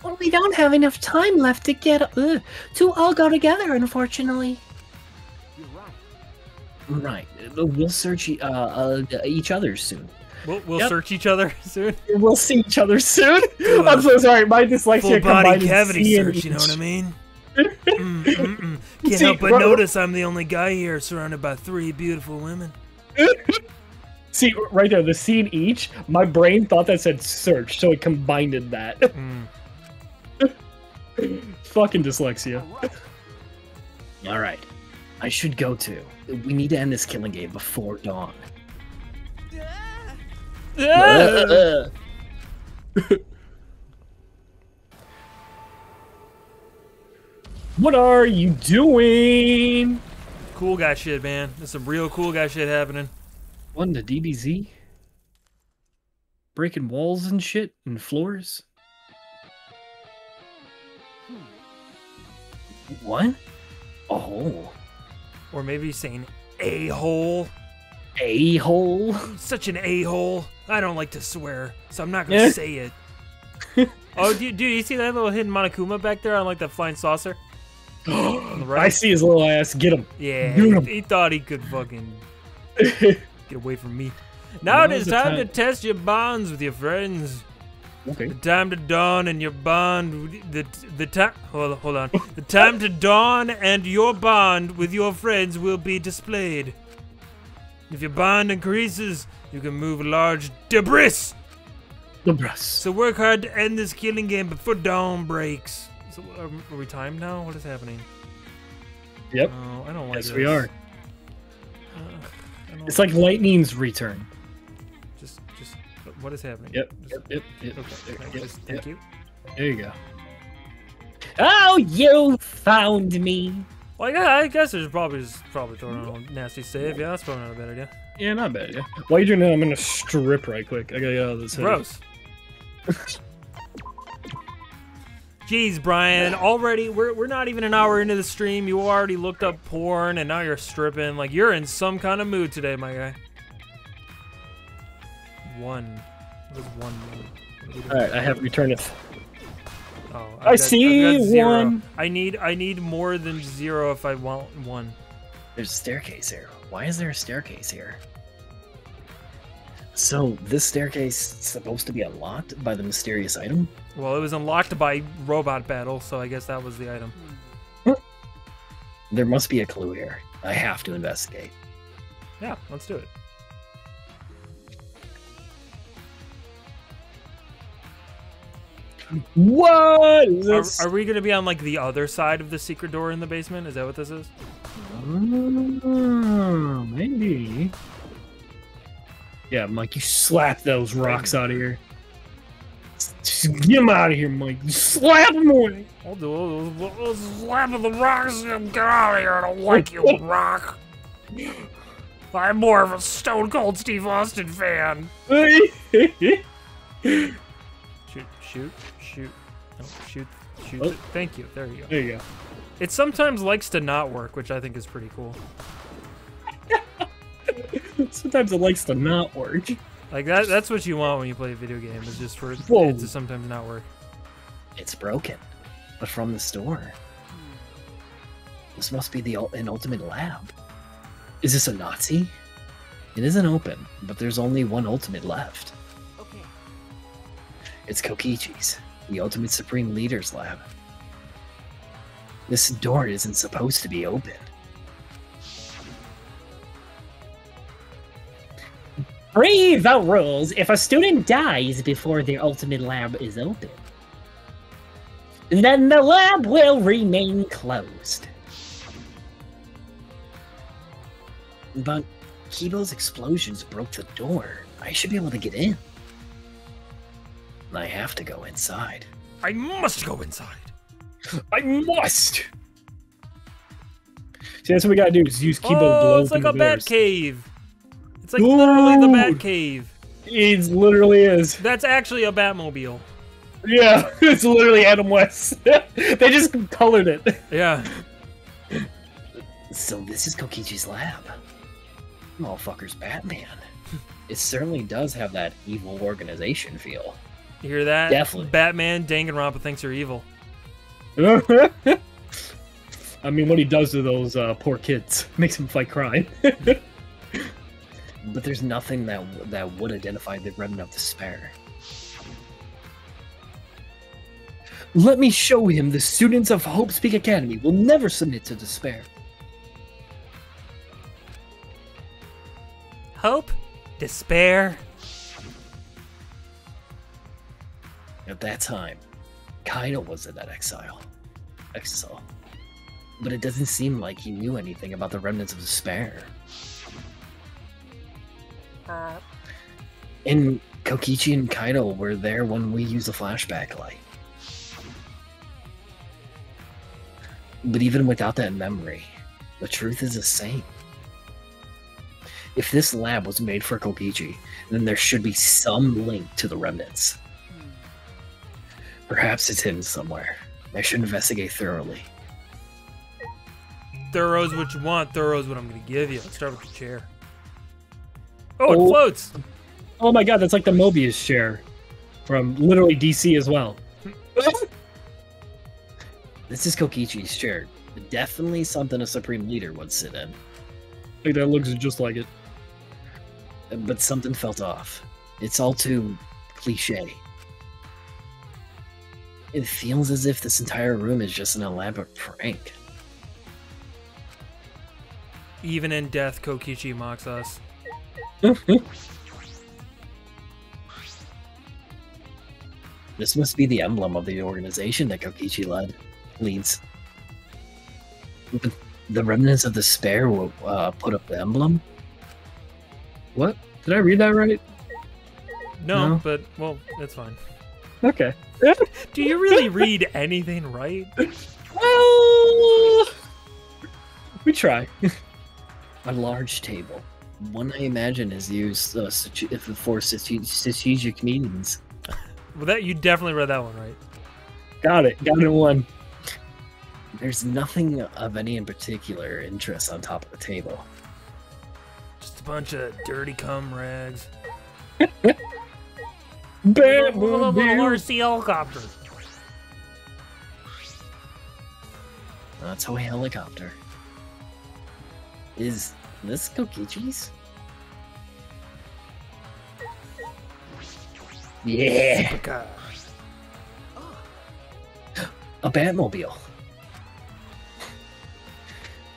Well, we don't have enough time left to get uh, to all go together, unfortunately. you're right. Right. We'll search e- uh, uh, each other soon. We'll, we'll Yep. search each other soon. We'll see each other soon. Do a I'm so sorry. My dyslexia Full combined body in cavity search, you know what I mean? Mm, mm, mm. Can't See, help but ro- notice I'm the only guy here surrounded by three beautiful women. See right there, the scene each. My brain thought that said search, so it combined that. Mm. Fucking dyslexia. All right. I should go to. We need to end this killing game before dawn. Ah! What are you doing? Cool guy shit, man. There's some real cool guy shit happening. One to DBZ. Breaking walls and shit and floors. What? Oh, Or maybe saying a hole. a hole. Such an a hole. I don't like to swear, so I'm not gonna say it. oh, dude, dude, you see that little hidden Monokuma back there on like the flying saucer? The I see his little ass. Get him. Yeah, Get he, 'em. he thought he could fucking get away from me. Now it Now's is the time to test your bonds with your friends. Okay. The time to dawn and your bond. The the time. Hold hold on. The time to dawn and your bond with your friends will be displayed. If your bond increases, you can move large debris. The breast. So work hard to end this killing game before dawn breaks. So are, are we timed now? What is happening? Yep. Oh, I don't like Yes, this. we are. It's like lightning's return. just just what is happening? Yep. Just- Yep. Yep. Yep. Okay. yep, just- yep. thank you. There you go. Oh, you found me. Well, yeah, I guess there's probably just probably throwing a nasty save. Yeah, that's probably not a bad idea. Yeah, not bad. Yeah. While you're doing that, I'm gonna strip right quick. I gotta get out of this. Gross. Jeez, Brian, already we're, we're not even an hour into the stream. You already looked up porn and now you're stripping. Like you're in some kind of mood today, my guy. One. What is one mood? What do we do? All right, I have returneth. Oh, I've I got- see I've got zero. one. I need I need more than zero if I want one. There's a staircase here. Why is there a staircase here? So this staircase is supposed to be unlocked by the mysterious item? Well, it was unlocked by robot battle, so I guess that was the item. There must be a clue here. I have to investigate. Yeah, let's do it. What Are, are we gonna be on like the other side of the secret door in the basement? Is that what this is? Mm, maybe. Yeah, Mike, you slap those rocks out of here. Just get them out of here, Mike. Slap them away. I'll do a slap of the rocks and get out of here. I don't like you, rock. I'm more of a Stone Cold Steve Austin fan. Shoot, shoot, shoot. No, shoot, shoot. Oh. Thank you. There you go. there you go. It sometimes likes to not work, which I think is pretty cool. Sometimes it likes to not work. Like that that's what you want when you play a video game, is just for it to sometimes not work. It's broken, but from the store. This must be the an ultimate lab. Is this a Nazi? It isn't open, but there's only one ultimate left. Okay. It's Kokichi's, the ultimate supreme leader's lab. This door isn't supposed to be open. Read the rules. If a student dies before their ultimate lab is open, then the lab will remain closed. But Kibo's explosions broke the door. I should be able to get in. I have to go inside. I must go inside. I must. See, that's what we gotta do. Is use Kibo oh, it's like a bat cave. It's like literally the bat cave. It literally is. That's actually a Batmobile. Yeah, it's literally Adam West. they just colored it. Yeah. So this is Kokichi's lab. Motherfucker's Batman. it certainly does have that evil organization feel. You hear that? Definitely. Batman Danganronpa thinks you're evil. I I mean, what he does to those uh, poor kids makes him fight crime. But there's nothing that that would identify the remnant of despair. Let me show him the students of Hope's Peak Academy will never submit to despair. Hope, despair. At that time, Kaito was in that Exisal. Exisal. But it doesn't seem like he knew anything about the remnants of despair. Uh, and Kokichi and Kaito were there when we used the flashback light. But even without that memory, the truth is the same. If this lab was made for Kokichi, then there should be some link to the remnants. Perhaps it's hidden somewhere. I should investigate thoroughly. Thorough is what you want. Thorough is what I'm going to give you. Let's start with the chair. Oh, it Oh. floats. Oh my god, that's like the Mobius chair from literally DC as well. This is Kokichi's chair. Definitely something a Supreme Leader would sit in. Like that looks just like it. But something felt off. It's all too cliche. It feels as if this entire room is just an elaborate prank. Even in death, Kokichi mocks us. This must be the emblem of the organization that Kokichi led, leads. The remnants of despair will uh, put up the emblem. What? Did I read that right? No, No. but, well, it's fine. Okay. Do you really read anything right? Well, we try. A large table. One I imagine is used uh, if- for strategic meetings. Well, that you definitely read that one right. Got it. Got it in one. There's nothing of any in particular interest on top of the table. Just a bunch of dirty cum rags. little RC helicopter. That's a helicopter. Is this Kokichi's? Yeah, Supercar. a Batmobile.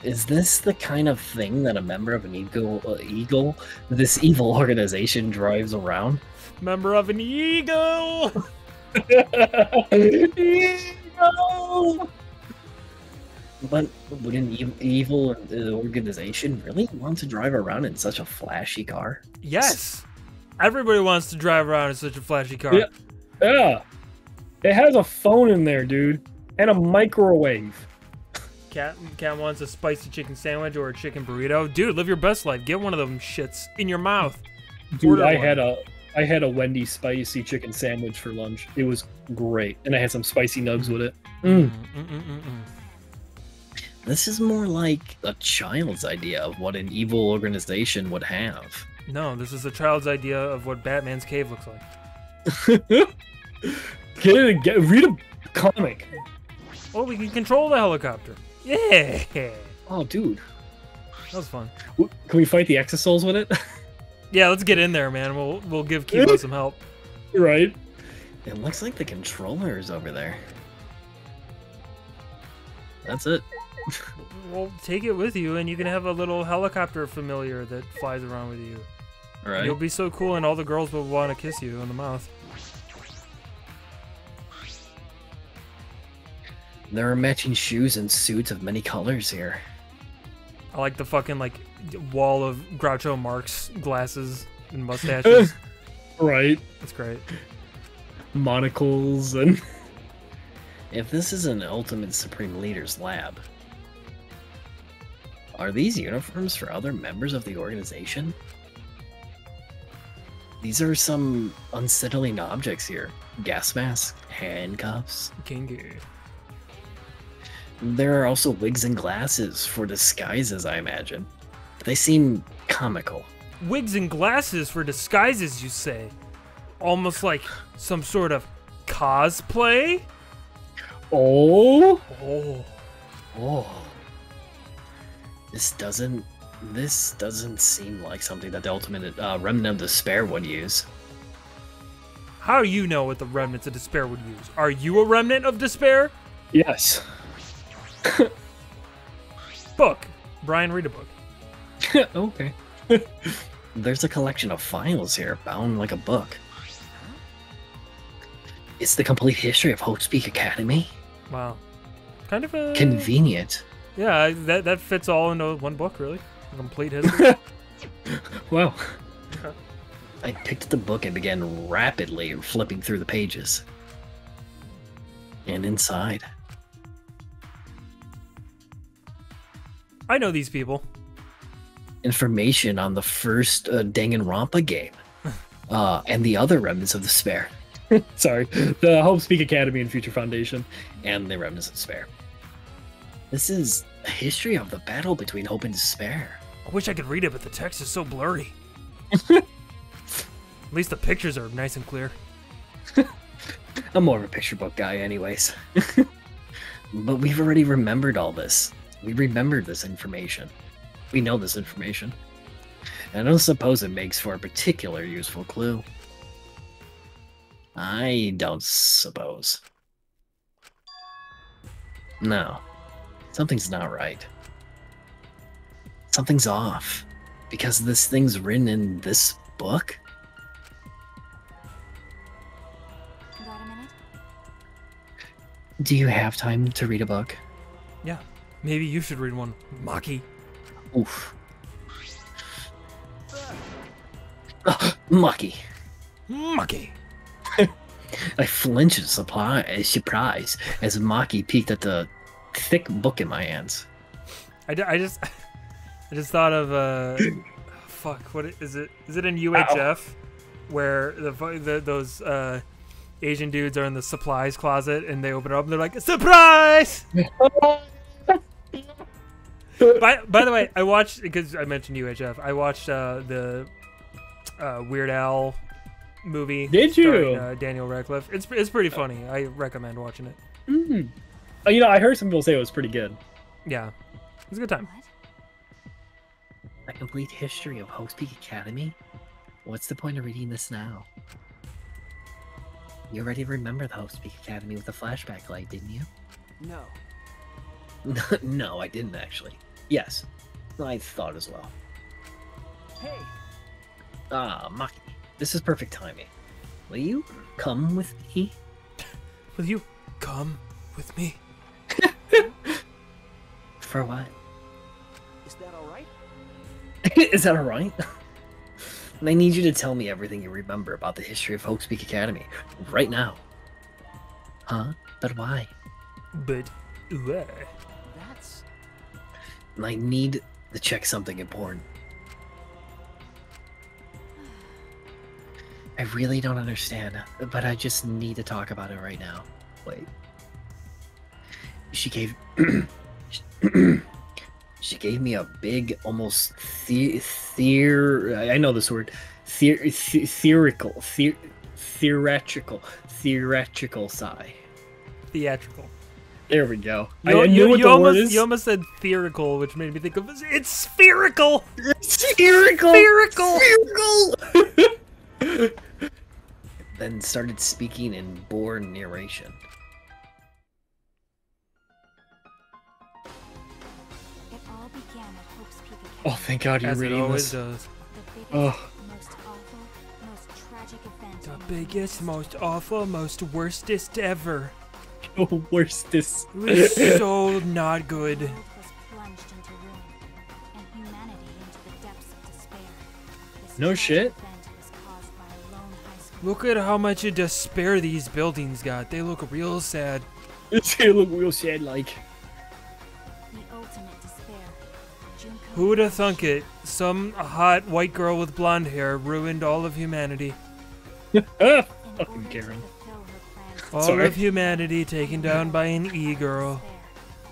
Is this the kind of thing that a member of an eagle, uh, eagle, this evil organization drives around? Member of an eagle. No! But would an e- evil uh, organization really want to drive around in such a flashy car? Yes. Everybody wants to drive around in such a flashy car. Yeah. Yeah. It has a phone in there, dude, and a microwave. Cat, cat wants a spicy chicken sandwich or a chicken burrito. Dude, live your best life. Get one of them shits in your mouth. Dude, Order I one. had a I had a Wendy spicy chicken sandwich for lunch. It was great, and I had some spicy nugs with it. Mm. Mm-mm-mm-mm. This is more like a child's idea of what an evil organization would have. No, this is a child's idea of what Batman's cave looks like. Get it, get read a comic. Oh, we can control the helicopter. Yeah, that Oh, dude. That was fun. Can we fight the Exisals with it? Yeah, let's get in there, man. We'll we'll give Kibo some help. right. It looks like the controller is over there. That's it. Well, take it with you, and you can have a little helicopter familiar that flies around with you. All right. You'll be so cool, and all the girls will want to kiss you on the mouth. There are matching shoes and suits of many colors here. I like the fucking like wall of Groucho Marx glasses and mustaches. Right. That's great. Monocles and If this is an Ultimate Supreme Leader's lab, are these uniforms for other members of the organization? These are some unsettling objects here. Gas mask, handcuffs. Kingy. There are also wigs and glasses for disguises, I imagine. They seem comical. Wigs and glasses for disguises, you say? Almost like some sort of cosplay? oh, Oh. Oh, This doesn't. This doesn't seem like something that the ultimate uh, remnant of despair would use. How do you know what the remnants of despair would use? Are you a remnant of despair? Yes. Book. Brian, read a book. okay. There's a collection of files here, bound like a book. It's the complete history of Hope's Peak Academy. Wow. Kind of a Convenient. Yeah, that that fits all into one book, really. A complete history. Wow. I picked up the book and began rapidly flipping through the pages. And inside, I know these people. information on the first uh, Danganronpa game, uh, and the other remnants of the despair, Sorry. The Hope's Peak Academy and Future Foundation. and the remnants of despair. This is a history of the battle between hope and despair. I wish I could read it, but the text is so blurry. At least the pictures are nice and clear. I'm more of a picture book guy, anyways. but we've already remembered all this. We remembered this information. We know this information. And I don't suppose it makes for a particular useful clue. I don't suppose. No. Something's not right. Something's off. Because this thing's written in this book? Got a minute? Do you have time to read a book? Yeah. Maybe you should read one. Maki. Oof. Ah, Mucky. Maki. I flinched in surprise as Maki peeked at the thick book in my hands. I, d- I just I just thought of uh fuck What is it? Is it in UHF where the, the those uh Asian dudes are in the supplies closet and they open it up and they're like surprise. by by the way, I watched because I mentioned UHF. I watched uh the uh Weird Al movie. Did you? starring, uh, Daniel Radcliffe. It's it's pretty funny. I recommend watching it. Mm. Uh, you know, I heard some people say it was pretty good. Yeah, it's a good time. What? A complete history of Hope's Peak Academy? What's the point of reading this now? You already remember the Hope's Peak Academy with the flashback light, didn't you? No. no, I didn't actually. Yes, I thought as well. Hey, Ah, Maki, this is perfect timing. Will you come with me? Will you come with me? For what? Is that alright? and I need you to tell me everything you remember about the history of Hope's Peak Academy right now. Huh? But why? But why? That's I need to check something important. I really don't understand, but I just need to talk about it right now. Wait. She gave she gave me a big almost the theor I know this word the- theoretical the- theoretical theoretical sigh. Theatrical. There we go. You, I you- what you the almost, word is. you almost said theoretical, which made me think of it's spherical. Spherical. Spherical. then started speaking in born narration. Oh, thank God you're As it reading always this. does. The biggest, Ugh. most awful, most tragic event. The biggest, most awful, most worstest ever. Oh, worst. It was so not good. The world was plunged into ruin, and humanity into the depths of despair. This No shit. event was caused by a lone high school Look at how much of despair these buildings got. They look real sad. they look real sad like. Who would have thunk it? Some hot white girl with blonde hair ruined all of humanity. Fucking Karen. fulfill her plans All Sorry. of humanity taken down by an e-girl.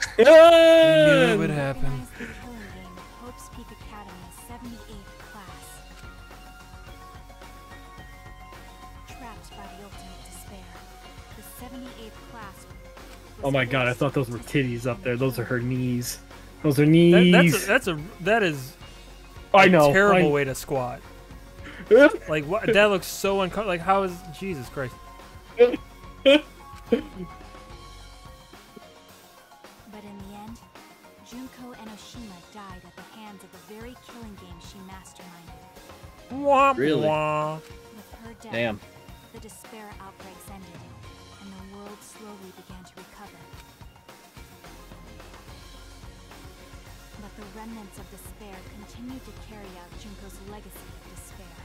Ah! Knew it would happen. Organized the killing game of Hope's Peak Academy's 78th class. Trapped by the ultimate despair, the 78th class. Oh my God! I thought those were titties up there. Those are her knees. Those are That, knees. that's a, that's a that is I a know. terrible I- way to squat. Like what? That looks so uncomfortable. Like how is Jesus Christ? But in the end, Junko Enoshima died at the hands of the very killing game she masterminded. Wah, Really? wah. With her death, Damn. the despair outbreaks ended, and the world slowly the remnants of despair continued to carry out Junko's legacy of despair.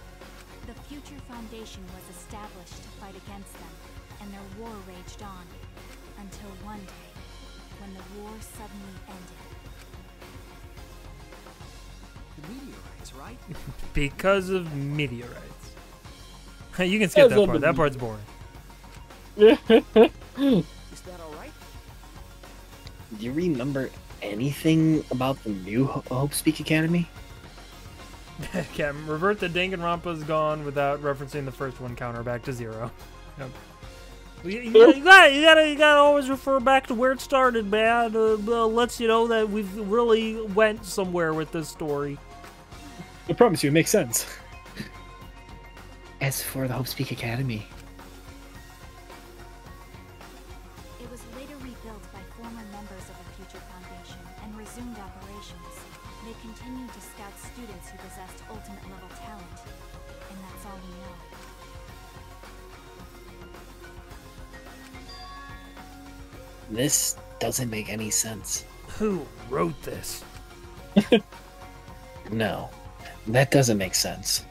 The Future Foundation was established to fight against them, and their war raged on, until one day, when the war suddenly ended. The meteorites, right? Because of meteorites. you can skip Because that part. That part's boring. Is that all right? Do you remember anything about the new Ho- Hope's Peak Academy? Can't revert the Danganronpa's gone without referencing the first one counter back to zero. Yep. You, you, you gotta, you gotta, you gotta always refer back to where it started, man. Uh, uh, lets you know that we've really went somewhere with this story. I promise you, it makes sense. As for the Hope's Peak Academy, this doesn't make any sense. Who wrote this? No, that doesn't make sense.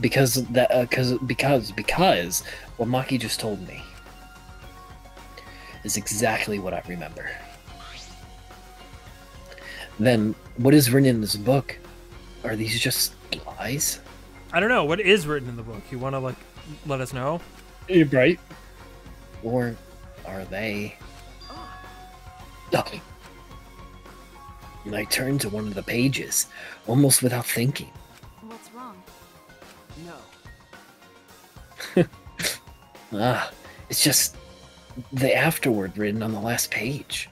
Because that, uh, cause, because, because what Maki just told me is exactly what I remember. Then, what is written in this book? Are these just lies? I don't know. What is written in the book? You want to like let us know? You're right. Or are they? Okay. And I turned to one of the pages, almost without thinking. What's wrong? No. Ah, it's just the afterword written on the last page.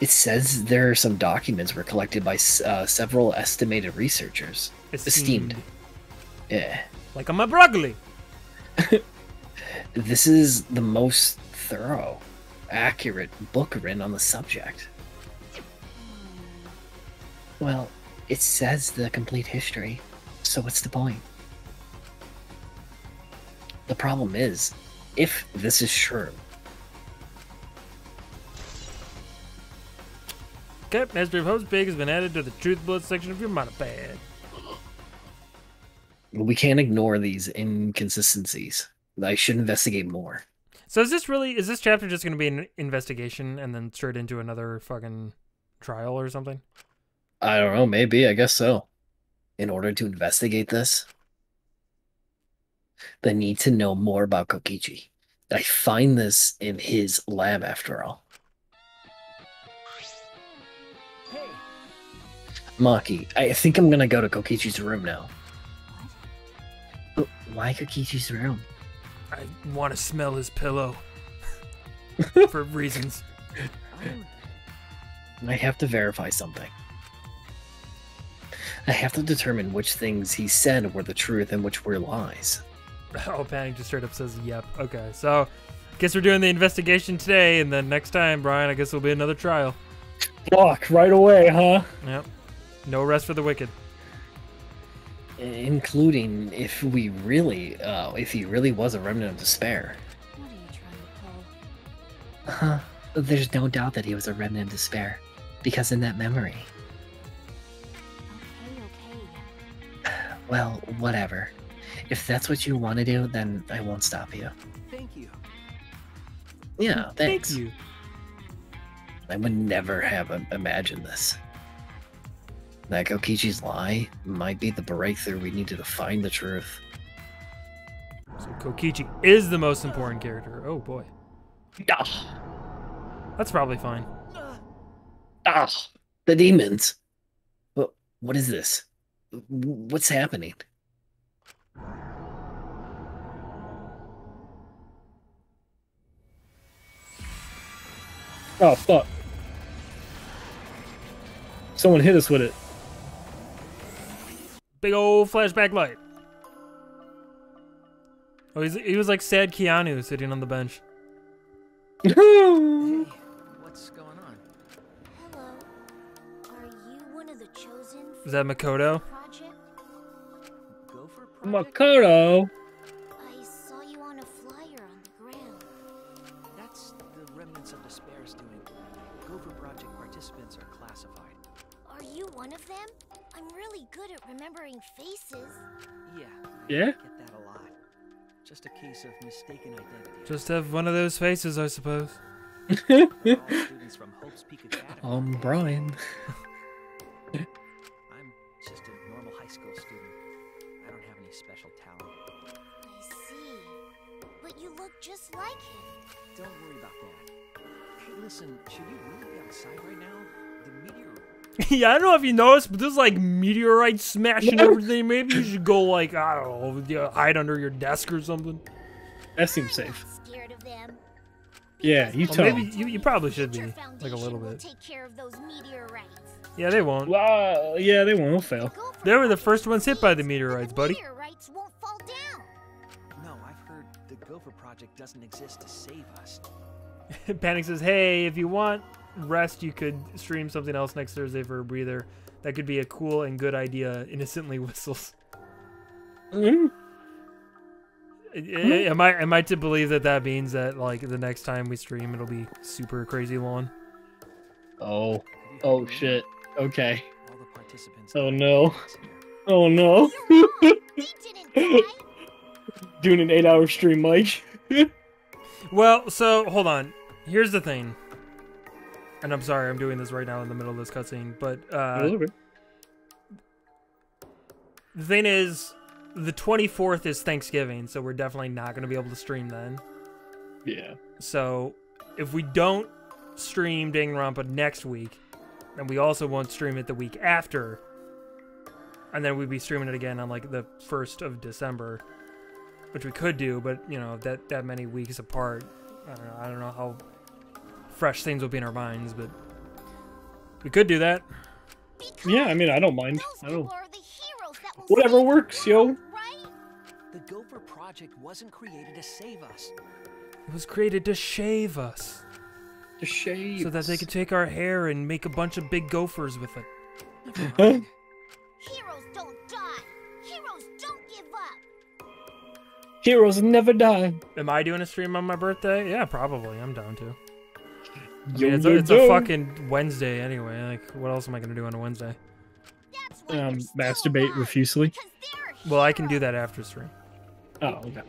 It says there are some documents were collected by uh, several estimated researchers. Esteemed. Yeah. Like I'm a broccoli. This is the most thorough, accurate book written on the subject. Well, it says the complete history, so what's the point? The problem is, if this is true, Okay, Master of Hope's Peak has been added to the Truth Bullet section of your monopad. we can't ignore these inconsistencies. I should investigate more. So is this really is this chapter just going to be an investigation and then straight into another fucking trial or something? I don't know, maybe, I guess so. In order to investigate this, they need to know more about Kokichi. I find this in his lab after all. Maki, I think I'm gonna go to Kokichi's room now. Why Kokichi's room? I want to smell his pillow for reasons. I'm have to verify something. I have to determine which things he said were the truth and which were lies. Oh, Panic just straight up says, "Yep." Okay, so I guess we're doing the investigation today, and then next time, Brian, I guess it'll be another trial. Fuck, right away, huh? Yep. No rest for the wicked. Including if we really, uh, if he really was a remnant of despair. What are you trying to pull? Huh. There's no doubt that he was a remnant of despair. Because in that memory. Okay, okay. Well, whatever. If that's what you want to do, then I won't stop you. Thank you. Yeah, thanks. Thank you. I would never have imagined this. That Kokichi's lie might be the breakthrough we needed to find the truth. So Kokichi is the most important character. Oh boy, Ah, that's probably fine. ah, the demons. What? What is this? What's happening? Oh fuck! Someone hit us with it. Big old flashback light. Oh, he's, he was like sad Keanu sitting on the bench. Hey, what's going on? Hello. Are you one of the chosen Is that Makoto? project? Gofer Project? Makoto. Good at remembering faces. Yeah, Yeah. get that a lot. Just a case of mistaken identity. Just have one of those faces, I suppose. They're all students from Hope's Peak I'm Brian. I'm just a normal high school student. I don't have any special talent. I see. But you look just like him. Don't worry about that. Hey, listen, should you really be outside right now? The meteor. yeah, I don't know if you noticed, but there's like meteorites smashing everything. Maybe you should go like I don't know, hide under your desk or something. That seems safe. scared of them. Yeah, you the tell maybe you, you probably should be like a little bit. take care of those meteorites. Yeah, they won't. Well, uh, yeah, they won't fail. They were the first ones hit by the meteorites, buddy. Meteorites won't fall down. No, I've heard the Gofer Project doesn't exist to save us. Panic says, "Hey, if you want rest, you could stream something else next Thursday for a breather. That could be a cool and good idea." Innocently whistles. Mm. I- I- Am I am I to believe that that means that like the next time we stream, it'll be super crazy long? Oh. Have you heard Oh shit. Okay. All the participants. Oh, no. in an accident. Oh no. You're wrong. They didn't die. Doing an eight-hour stream, Mike. Well, so hold on. Here's the thing. And I'm sorry, I'm doing this right now in the middle of this cutscene, but uh, the thing is, the 24th is Thanksgiving, so we're definitely not going to be able to stream then. yeah. So if we don't stream Danganronpa next week, then we also won't stream it the week after, and then we'd be streaming it again on like the first of December, which we could do, but you know that that many weeks apart, I don't know. I don't know how fresh things will be in our minds, but we could do that. Because Yeah, I mean, I don't mind. those I don't. people are the heroes that will Whatever works, yo. world, Right? The Gofer Project wasn't created to save us. It was created to shave us, The shade. so that they could take our hair and make a bunch of big gophers with it. Huh? Heroes don't die. Heroes don't give up. Heroes never die. Am I doing a stream on my birthday? Yeah, probably. I'm down to. I mean, it's, a, yo, it's a fucking Wednesday anyway. Like, what else am I gonna do on a Wednesday? Um, masturbate alive, profusely. 'cause Well, I can do that after stream. Oh, okay.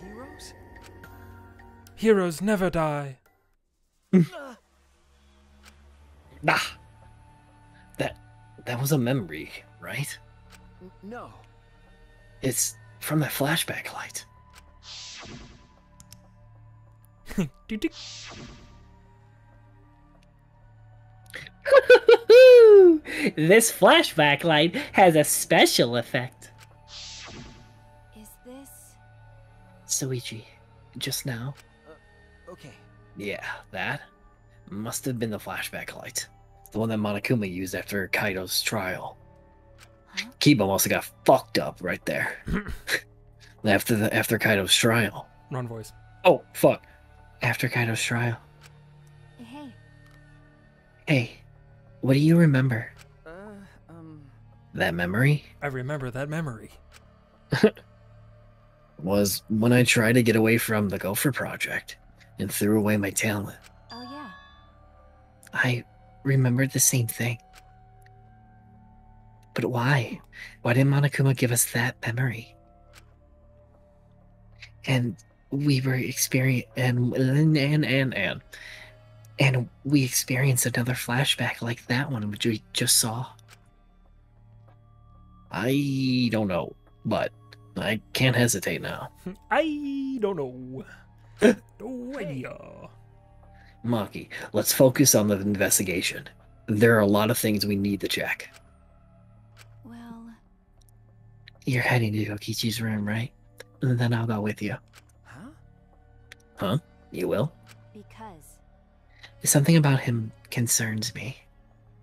Heroes? Heroes never die. Nah. That that was a memory, right? no. It's from that flashback light. this flashback light has a special effect. Is this? Shuichi, just now. Uh, okay. Yeah, that must have been the flashback light. The one that Monokuma used after Kaito's trial. Huh? Kiba must have got fucked up right there. after the after Kaito's trial. Wrong voice. Oh fuck. After Kaito's trial. Hey, Hey, what do you remember? Uh, um. That memory I remember that memory. was when I tried to get away from the Gofer Project and threw away my talent. oh yeah. I remembered the same thing. But why? Why didn't Monokuma give us that memory? And we were experience and and and and and and we experience another flashback like that one which we just saw. I don't know, but I can't hesitate now. I don't know. no idea. Maki, let's focus on the investigation. There are a lot of things we need to check. Well, You're heading to Kokichi's room, right? And then I'll go with you. Huh? Huh? You will? Something about him concerns me.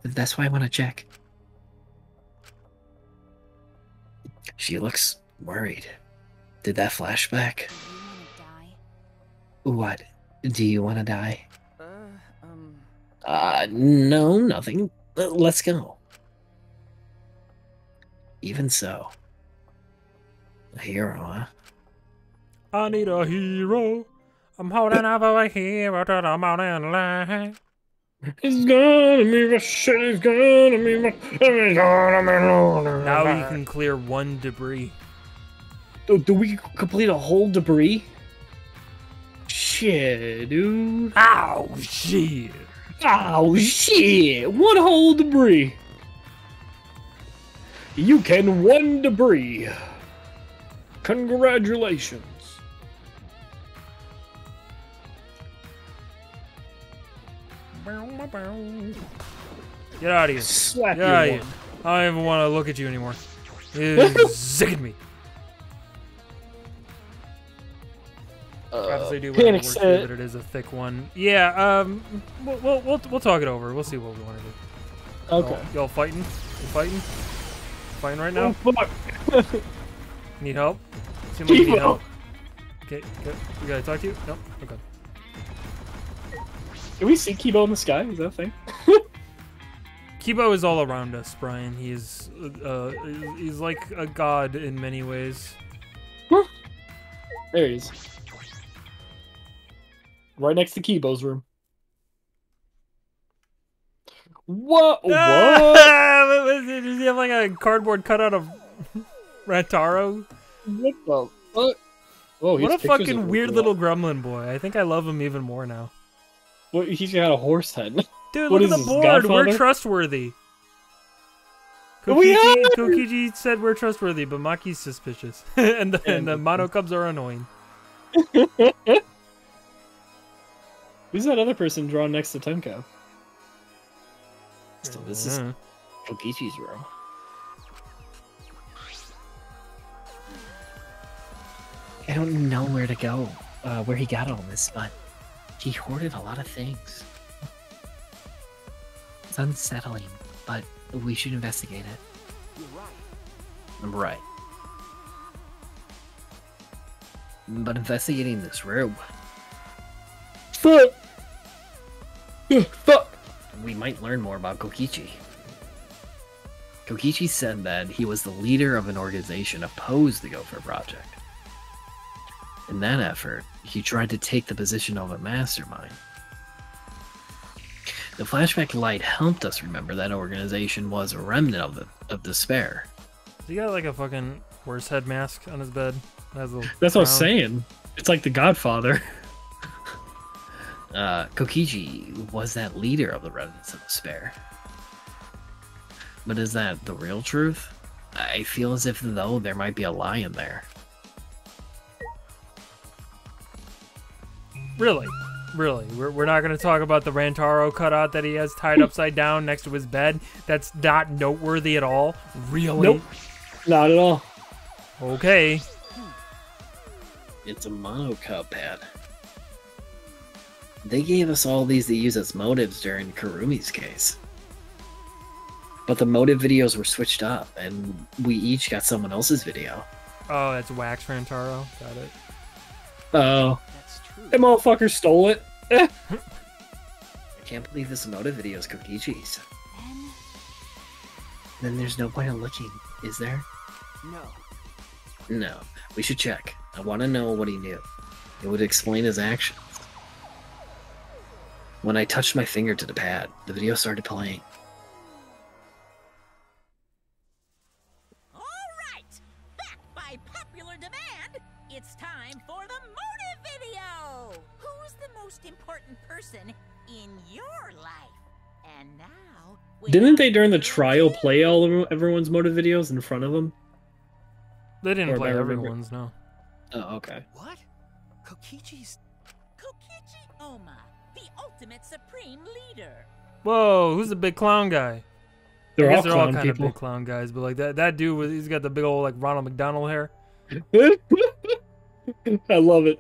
That's why I want to check. She looks worried. Did that flashback? What? Do you want to die? Uh, um. Uh, no, nothing. Let's go. Even so. A hero, huh? I need a hero. I'm holding up over here hero to the mountain light. It's gonna be my shit, it's gonna be my. It's gonna be Now you can clear one debris. Do, do we complete a whole debris? Shit, dude. Ow, shit. Oh shit! One whole debris. You can one debris. Congratulations. Get out of here. Slap Get out of here. I don't even want to look at you anymore. You're sicking me. Obviously, do whatever Panic works for set. you, but it is a thick one. Yeah, um, we'll, we'll, we'll, we'll talk it over. We'll see what we want to do. Okay. Y'all, y'all fighting? You fighting? Fighting right now? Oh, fuck. Need help? Seem like need help. Okay, good. We gotta talk to you? No? Okay. Can we see Kibo in the sky? Is that a thing? Kibo is all around us, Brian. He is, uh, he's like a god in many ways. There he is. Right next to Kibo's room. What? What? Does he have like a cardboard cutout of Rantaro? What the fuck? Oh, what a has pictures of fucking weird little gremlin boy. I think I love him even more now. What, he's got a horse head. Dude, What look at the board. We're trustworthy. Kokichi! Kokichi said we're trustworthy, but Maki's suspicious. and the, and the Monokubs are annoying. Who's that other person drawn next to Tenko? So this is Kokichi's room. I don't know where to go, uh, where he got all this, but he hoarded a lot of things. It's unsettling, but we should investigate it. You're right. I'm right. But investigating this room, Fuck! Ugh, Fuck! we might learn more about Kokichi. Kokichi said that he was the leader of an organization opposed the Gofer Project. In that effort, he tried to take the position of a mastermind. The flashback light helped us remember that organization was a remnant of the of despair. he got like a fucking horse head mask on his bed. Has a That's what I was crown. saying. It's like the Godfather. Uh, Kokichi was that leader of the remnants of despair. But is that the real truth? I feel as if though there might be a lie in there. Really? Really? We're, we're not going to talk about the Rantaro cutout that he has tied upside down next to his bed? That's not noteworthy at all? Really? Nope. Not at all. Okay. It's a mono cub pad. They gave us all these to use as motives during Kirumi's case. But the motive videos were switched up, and we each got someone else's video. Oh, that's Wax Rantaro. Got it. Oh, That's true. That motherfucker stole it. I can't believe this motive video is Kokichi's. Then Then there's no point in looking, is there? No. No. We should check. I want to know what he knew. It would explain his actions. When I touched my finger to the pad, the video started playing. Didn't they during the trial play all of everyone's motive videos in front of them? They didn't Or play if I remember- everyone's, no. Oh, okay. What? Kokichi's. Kokichi Oma, the ultimate supreme leader. Whoa, who's the big clown guy? They're I all they're all clown kind of people. big clown guys, but like that that dude was he's got the big old like Ronald McDonald hair. I love it.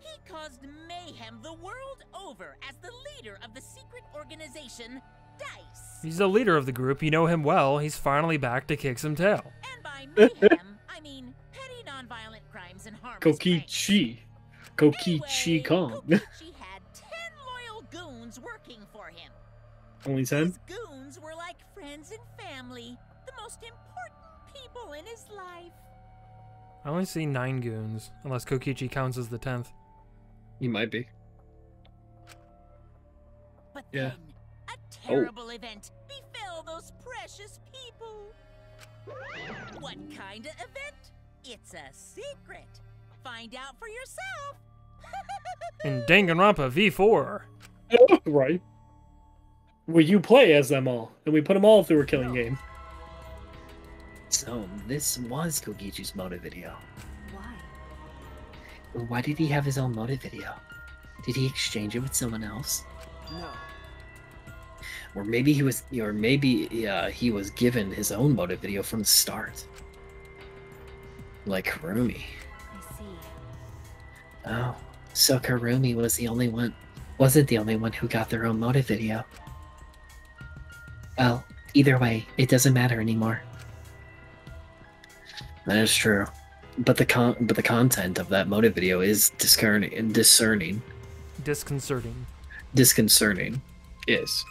He caused mayhem mayhem the world over as the leader of the secret organization, DICE. He's the leader of the group. You know him well. He's finally back to kick some tail. And by mayhem, I mean petty nonviolent crimes and harmless. Kokichi. Kokichi Anyway, Kong. Kokichi had ten loyal goons working for him. Only ten? His goons were like friends and family, the most important people in his life. I only see nine goons, unless Kokichi counts as the tenth. He might be. But Yeah. then, a terrible event befell those precious people. What kind of event? It's a secret. Find out for yourself. In Danganronpa V4. right. Where you play as them all, and we put them all through a killing game. So this was Kokichi's motive video. Why? Why did he have his own motive video? Did he exchange it with someone else? No. Or maybe he was, or maybe uh, he was given his own motive video from the start. Like Harumi. I see. Oh, so Kirumi was the only one, wasn't the only one who got their own motive video. Well, either way, it doesn't matter anymore. That is true, but the con, but the content of that motive video is discerning, discerning, Disconcerting. Disconcerting. Is.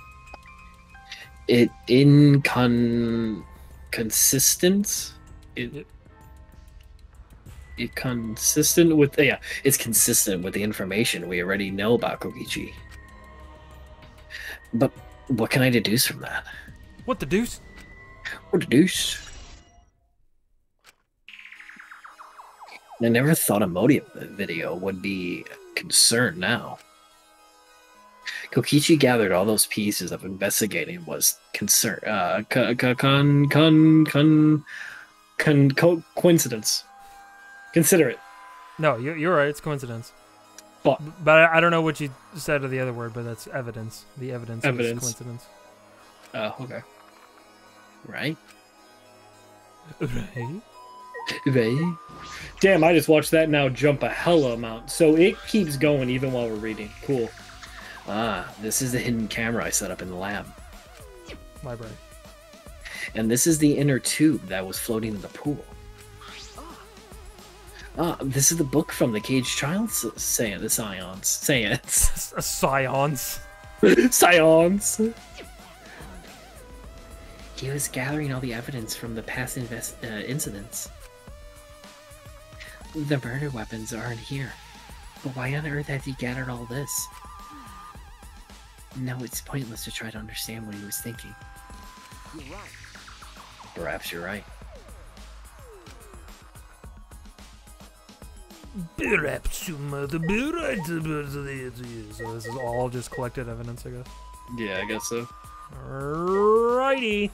It incon consistent. It, Yep. It consistent with yeah, it's consistent with the information we already know about Kokichi. but what can I deduce from that? What the deuce? What the deuce? I never thought a motive video would be a concern now. Kokichi gathered all those pieces of investigating was concern. Uh, Con con con con co- coincidence. Consider it. No, you're, you're right. It's coincidence. But But I, don't know what you said of the other word, but that's evidence. The evidence, Evidence. is coincidence. oh, okay. right? Right? Right? Damn, I just watched that now jump a hella amount. So it keeps going even while we're reading. Cool. Ah, this is the hidden camera I set up in the lab. Library. And this is the inner tube that was floating in the pool. Ah, this is the book from the caged child say the science. Science. S- Scions. Scions. He was gathering all the evidence from the past invest- uh, incidents. The murder weapons aren't here. But why on earth has he gathered all this? No, it's pointless to try to understand what he was thinking. You're right. Perhaps you're right. Perhaps you might be right about it. So this is all just collected evidence, I guess. Yeah, I guess so. Alrighty.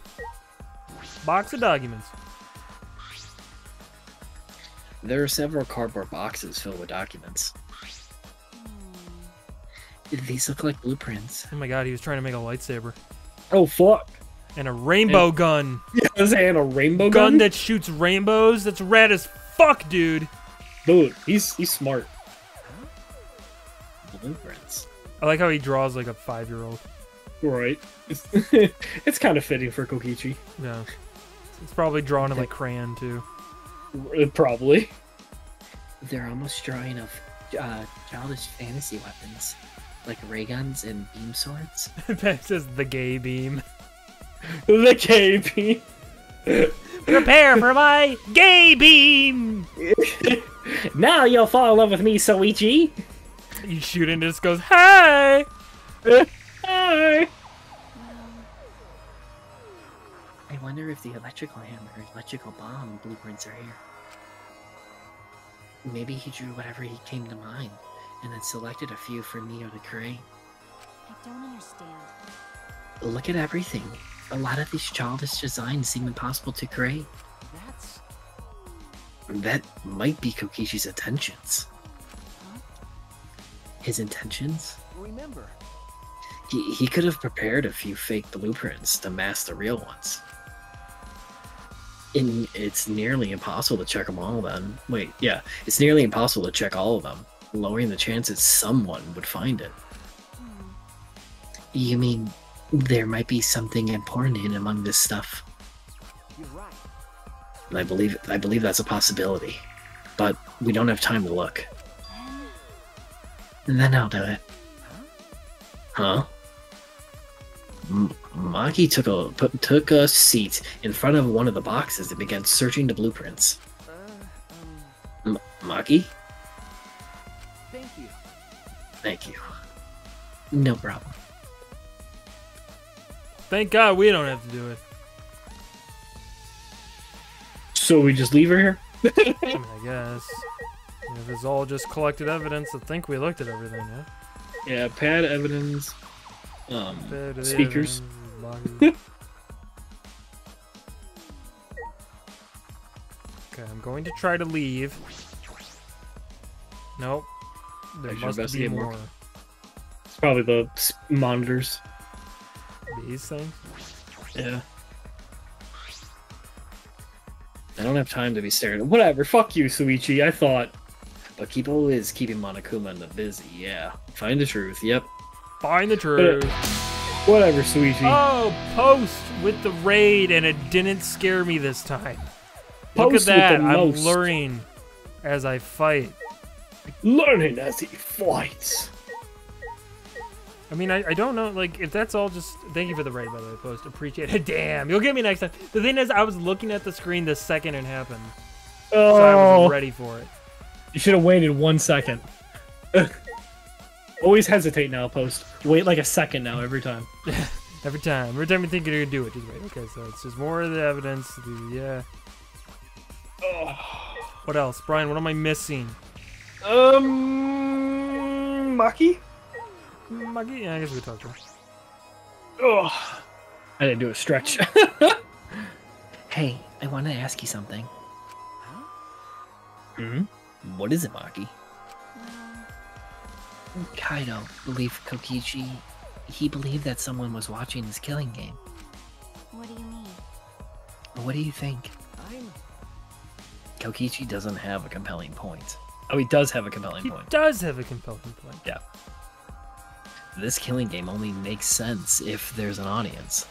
Box of documents. There are several cardboard boxes filled with documents. These look like blueprints. Oh my god, he was trying to make a lightsaber. Oh fuck. And a rainbow gun. Yeah, this and a rainbow gun gun. that shoots rainbows. That's rad as fuck, dude. Dude, he's he's smart. Blueprints. I like how he draws like a five year old. Right. It's, it's kind of fitting for Kokichi. Yeah. It's probably drawn in like crayon too. Uh, Probably. They're almost drawing of uh, childish fantasy weapons, like ray guns and beam swords. it says the gay beam. The KP. Prepare for my gay beam. now you'll fall in love with me, Shuichi. You shoot and it just goes, hey! Hi. I wonder if the electrical hammer or electrical bomb blueprints are here. Maybe he drew whatever he came to mind, and then selected a few for Neo to create. I don't understand. Look at everything. A lot of these childish designs seem impossible to create. That's That might be Kokichi's intentions. His intentions? remember. He, he could have prepared a few fake blueprints to mask the real ones. And it's nearly impossible to check them all then. Wait, yeah, it's nearly impossible to check all of them. Lowering the chances someone would find it. You mean there might be something important in among this stuff? You're right. I believe I believe that's a possibility. But we don't have time to look. Then I'll do it. Huh? M- Maki took a took a seat in front of one of the boxes and began searching the blueprints. M- Maki. Thank you. No problem. Thank God we don't have to do it. So we just leave her here? I mean, I guess. If it's all just collected evidence, I think we looked at everything, yeah? Yeah, pad evidence. Um, Bit of speakers. evidence, okay, I'm going to try to leave. Nope. There Makes must be more. more. It's probably the monitors. These things? Yeah. I don't have time to be staring. Whatever. Fuck you, Shuichi. I thought. But Kibo is keeping Monokuma in the busy. Yeah, find the truth. Yep. Find the uh, truth. Whatever, Shuichi. Oh, post with the raid, and it didn't scare me this time. Look at that. I'm most. learning as I fight. Learning as he fights. I mean, I, I don't know, like, if that's all just... Thank you for the raid, by the way, Post. Appreciate it. Damn, you'll get me next time. The thing is, I was looking at the screen the second it happened, so I Oh, wasn't ready for it. you should have waited one second. Always hesitate now, post. Wait like a second now every time. Every time. Every time you think you're gonna do it, just wait. Okay, so it's just more of the evidence. The, yeah. What else? Brian, what am I missing? Um, Maki. Maki? Yeah, I guess we talked to her. Oh, I didn't do a stretch. Hey, I want to ask you something. Huh? Hmm What is it, Maki? Kaito believed Kokichi. He believed that someone was watching his killing game. What do you mean? What do you think? I'm. Kokichi doesn't have a compelling point. Oh, he does have a compelling He point. does have a compelling point. Yeah. This killing game only makes sense if there's an audience.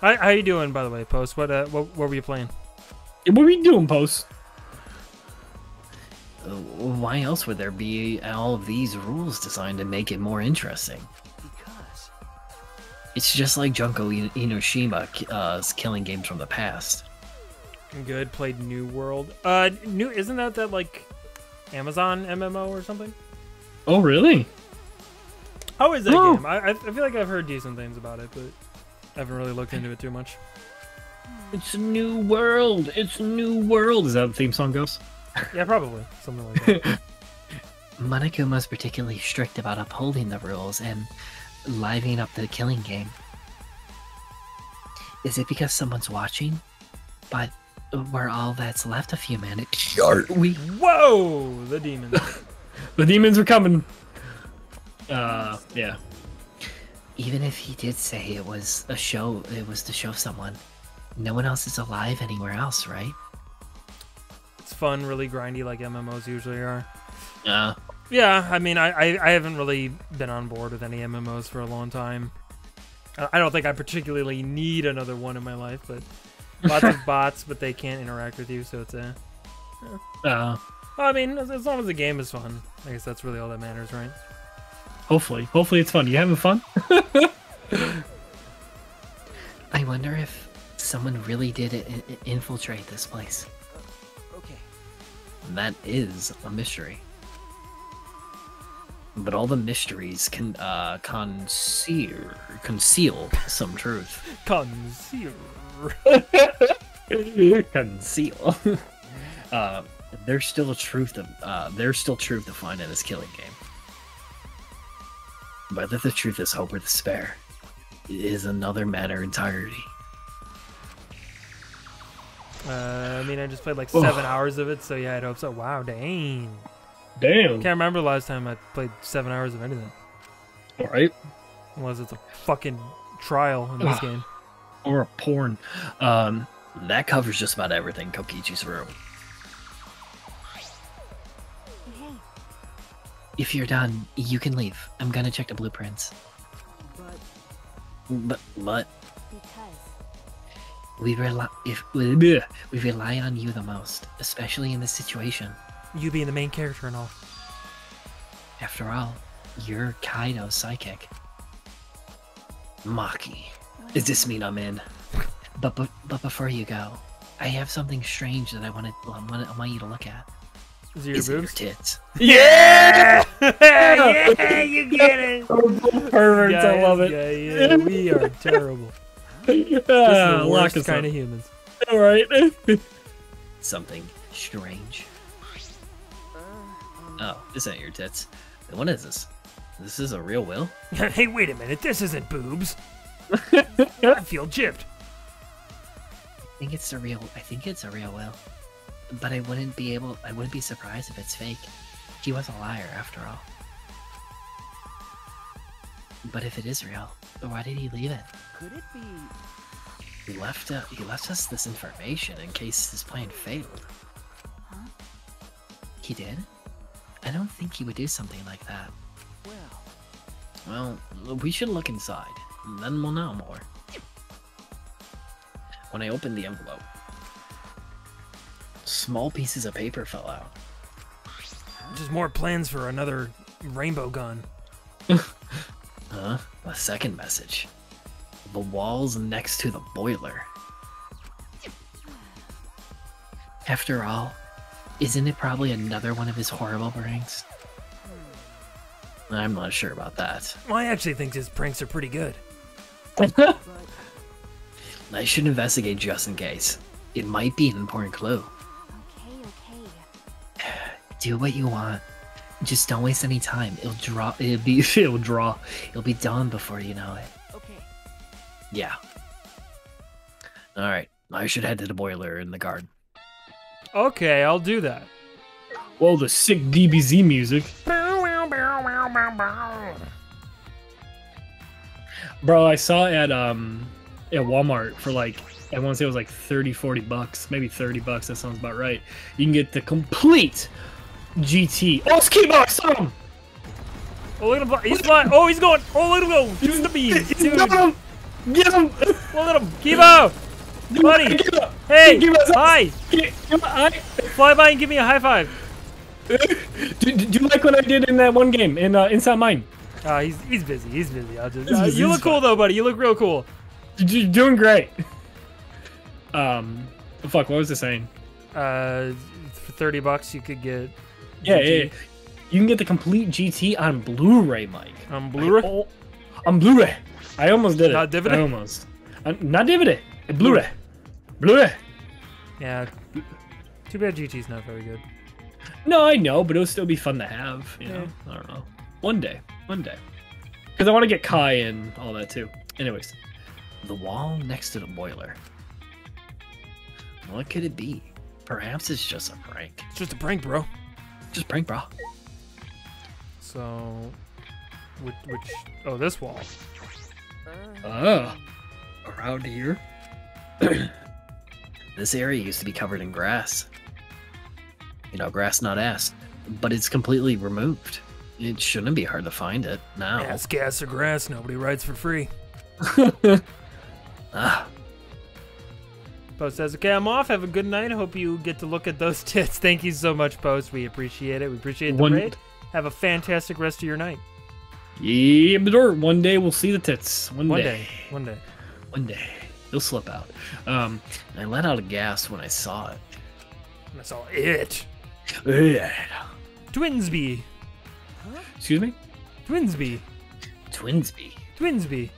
How, how you doing, by the way, Post? What, uh, what, what were you playing? What are we doing, post? Uh, Why else would there be all of these rules designed to make it more interesting? Because. It's just like Junko I- Enoshima uh, killing games from the past. Good. Played New World. Uh, new isn't that that like Amazon MMO or something? Oh, really? How is that Oh. game? I, I I feel like I've heard decent things about it, but I haven't really looked into it too much. It's a new world. It's a new world. Is that how the theme song goes? Yeah, probably something like that. Monokuma's particularly strict about upholding the rules and livening up the killing game. Is it because someone's watching? But we're all that's left of humanity. We Whoa, the demons. The demons are coming. Uh, yeah. even if he did say it was a show, it was to show someone. No one else is alive anywhere else, right? it's fun, really grindy, like MMOs usually are. Uh, Yeah, I mean, I, I, I haven't really been on board with any MMOs for a long time. I I don't think I particularly need another one in my life, but lots of bots, but they can't interact with you, so it's a. uh, Well, I mean, as, as long as the game is fun, I guess that's really all that matters, right? hopefully. Hopefully it's fun. You having fun? I wonder if someone really did i- i- infiltrate this place. Okay. That is a mystery. But all the mysteries can uh, conceal conceal some truth. Conceal. Conceal. uh, there's still a truth of uh, there's still truth to find in this killing game. Whether the truth is hope or despair is another matter entirely. Uh, I mean, I just played like seven hours of it, so yeah, I'd hope so. Wow, dang. Damn. Can't remember the last time I played seven hours of anything. All right. Unless it's a fucking trial in this game. Or a porn. Um, That covers just about everything Kokichi's room. Hey, if you're done, you can leave. I'm gonna check the blueprints. But But but Because we rely if we rely on you the most, especially in this situation. You being the main character and all. After all, you're Kaito's psychic. Maki. Does this mean I'm in? But, but but before you go, I have something strange that I want to I want, I want you to look at. Is it your Is it your tits? Yeah! yeah, you get it. Perverts, I love it. Yeah, yeah, we are terrible. This is the worst kind up. of humans. All right. Something strange. Oh, this ain't your tits. What is this? This is a real will? hey, wait a minute. This isn't boobs. I feel gypped. I think it's a real. I think it's a real will, but I wouldn't be able. I wouldn't be surprised if it's fake. He was a liar after all. But if it is real, why did he leave it? could it be? He left. Uh, he left us this information in case his plan failed. Huh? He did. I don't think he would do something like that. Well, Well, we should look inside. Then we'll know more. When I opened the envelope, small pieces of paper fell out. Just more plans for another rainbow gun. Huh? A second message. The walls next to the boiler. After all, isn't it probably another one of his horrible pranks? I'm not sure about that. Well, I actually think his pranks are pretty good. But I should investigate just in case. It might be an important clue. Okay, okay. Do what you want. Just don't waste any time. It'll draw. It'll be. It'll draw. It'll be done before you know it. okay. Yeah. All right. I should head to the boiler in the garden. Okay, I'll do that. Whoa, the sick DBZ music. Bro, I saw it at um at Walmart for like I want to say it was like 30 40 bucks, maybe 30 bucks. That sounds about right. You can get the complete GT. Oh, it's Kibo, I. Oh, look at him. He's flying. Oh, he's going. Oh, look at him go. Use the beam. Dude. Get him! Get him! Look at him. Kibo. Buddy. Hey. Hi. Get him! I- Fly by and give me a high five. do, do, do you like what I did in that one game in uh, Inside Mine? Uh, he's he's busy. He's busy. I'll just. Uh, you look cool though, buddy. You look real cool. You're doing great. Um, fuck, what was I saying? Uh, for thirty bucks, you could get. Yeah, yeah, yeah. You can get the complete GT on Blu-ray, Mike. On Blu-ray? I- oh, on Blu-ray. I almost did it. Not DVD? I almost. Uh, not DVD. Blu-ray. Blu-ray. Yeah. Too bad GT's not very good. No, I know, but it'll still be fun to have. You know, I don't know. One day, one day. Because I want to get Kai and all that too. Anyways, The wall next to the boiler. What could it be? Perhaps it's just a prank. It's just a prank, bro. Just prank, bro. So, which, which oh, this wall. ah, around here. This area used to be covered in grass. You know, grass, not ass. But it's completely removed. It shouldn't be hard to find it now. Ass, gas, or grass. Nobody rides for free. Ah, Post says, okay, I'm off. Have a good night. I hope you get to look at those tits. Thank you so much, Post. We appreciate it. We appreciate the One- raid. Have a fantastic rest of your night. yeah, but or one day we'll see the tits. One, One day. day. One day. one day. It'll slip out. Um, I let out a gasp when I saw it. And I saw it. Yeah. Twinsby. Excuse me. Twinsby. Twinsby. Twinsby.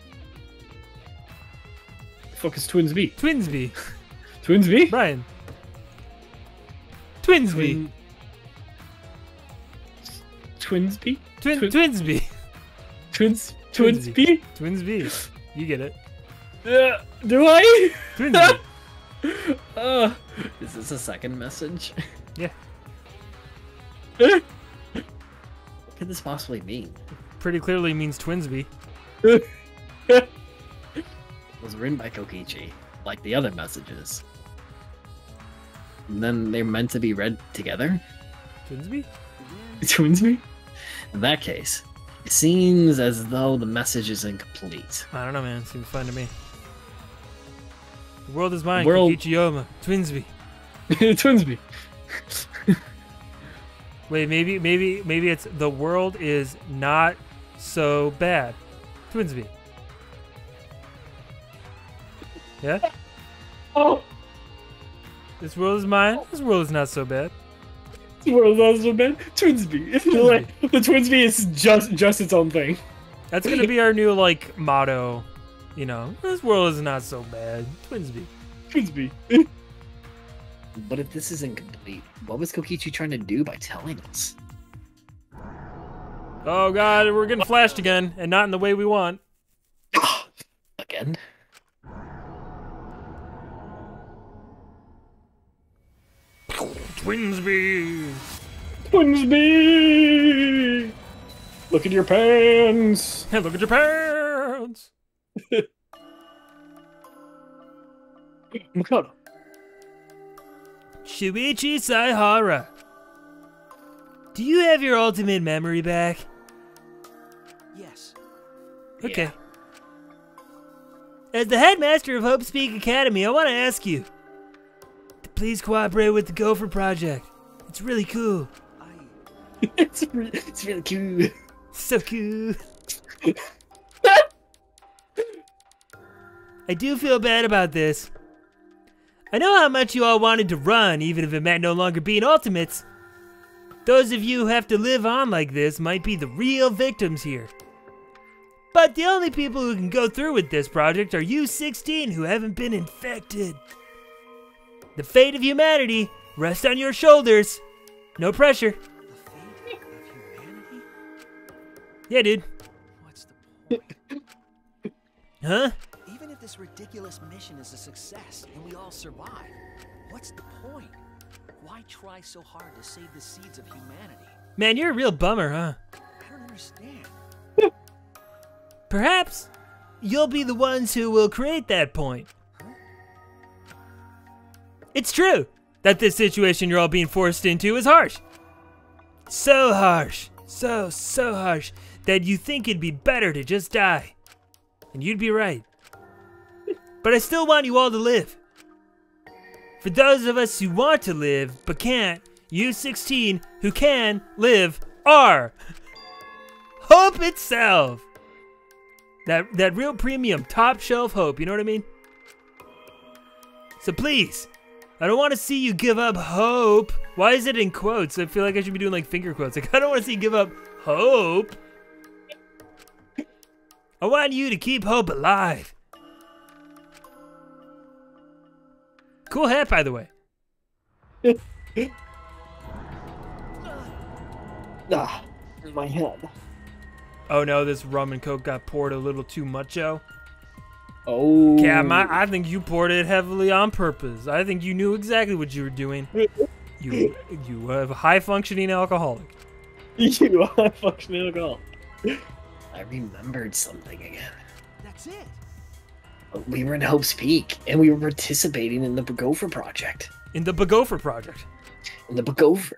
The fuck is Twins B? Twinsby. Brian. Twinsby. Twin... Twins B? Twin, Twin- Twinsby. Twins Twins Twinsy. B? Twinsby. You get it. Uh, do I? Twinsby. uh, Is this a second message? yeah. What could this possibly mean? Pretty clearly means Twinsby. It was written by Kokichi, like the other messages. And then they're meant to be read together? Twinsby? Twinsby? In that case, it seems as though the message is incomplete. I don't know, man. Seems fun to me. The world is mine, World- Kokichiyama. Twinsby. Twinsby. Wait, maybe, maybe, maybe it's the world is not so bad. Twinsby. Yeah. Oh, This world is mine. This world is not so bad. this world is also bad. Twinsby. like, the Twinsby is just just its own thing. That's gonna be our new like motto. You know, this world is not so bad. Twinsby. Twinsby. But if this isn't complete? what was Kokichi trying to do by telling us? Oh god, we're getting flashed again, and not in the way we want. Again? Twinsby. Twinsby. Look at your pants. Hey, look at your pants. Oh Makoto. Shuichi Saihara. Do you have your ultimate memory back? Yes. Okay. As the headmaster of Hope's Peak Academy, I want to ask you to please cooperate with the Gofer Project. It's really cool. I. it's, really, it's really cool. So cool. I do feel bad about this. I know how much you all wanted to run, even if it meant no longer being ultimates. Those of you who have to live on like this might be the real victims here. But the only people who can go through with this project are you 16 who haven't been infected. The fate of humanity rests on your shoulders. No pressure. The fate of humanity? Yeah, dude. What's the point? Huh? This ridiculous mission is a success and we all survive, what's the point? Why try so hard to save the seeds of humanity? Man, you're a real bummer, huh? I don't understand. Perhaps you'll be the ones who will create that point. It's true that this situation you're all being forced into is harsh. So harsh, so, so harsh, that you think it'd be better to just die. And you'd be right. But I still want you all to live. For those of us who want to live but can't, you 16 who can live are hope itself. That that real premium top shelf hope, you know what I mean? So please, I don't want to see you give up hope. Why is it in quotes? I feel like I should be doing like finger quotes. Like I don't want to see you give up hope. I want you to keep hope alive. Cool hat, by the way. Ah, my head. Oh no, this rum and coke got poured a little too much, Joe. Oh. Yeah, my, I think you poured it heavily on purpose. I think you knew exactly what you were doing. You you have a high functioning alcoholic. You are functioning alcoholic. I remembered something again. That's it. We were in Hope's Peak, and we were participating in the Gofer Project. In the Begopher project. In the Gofer.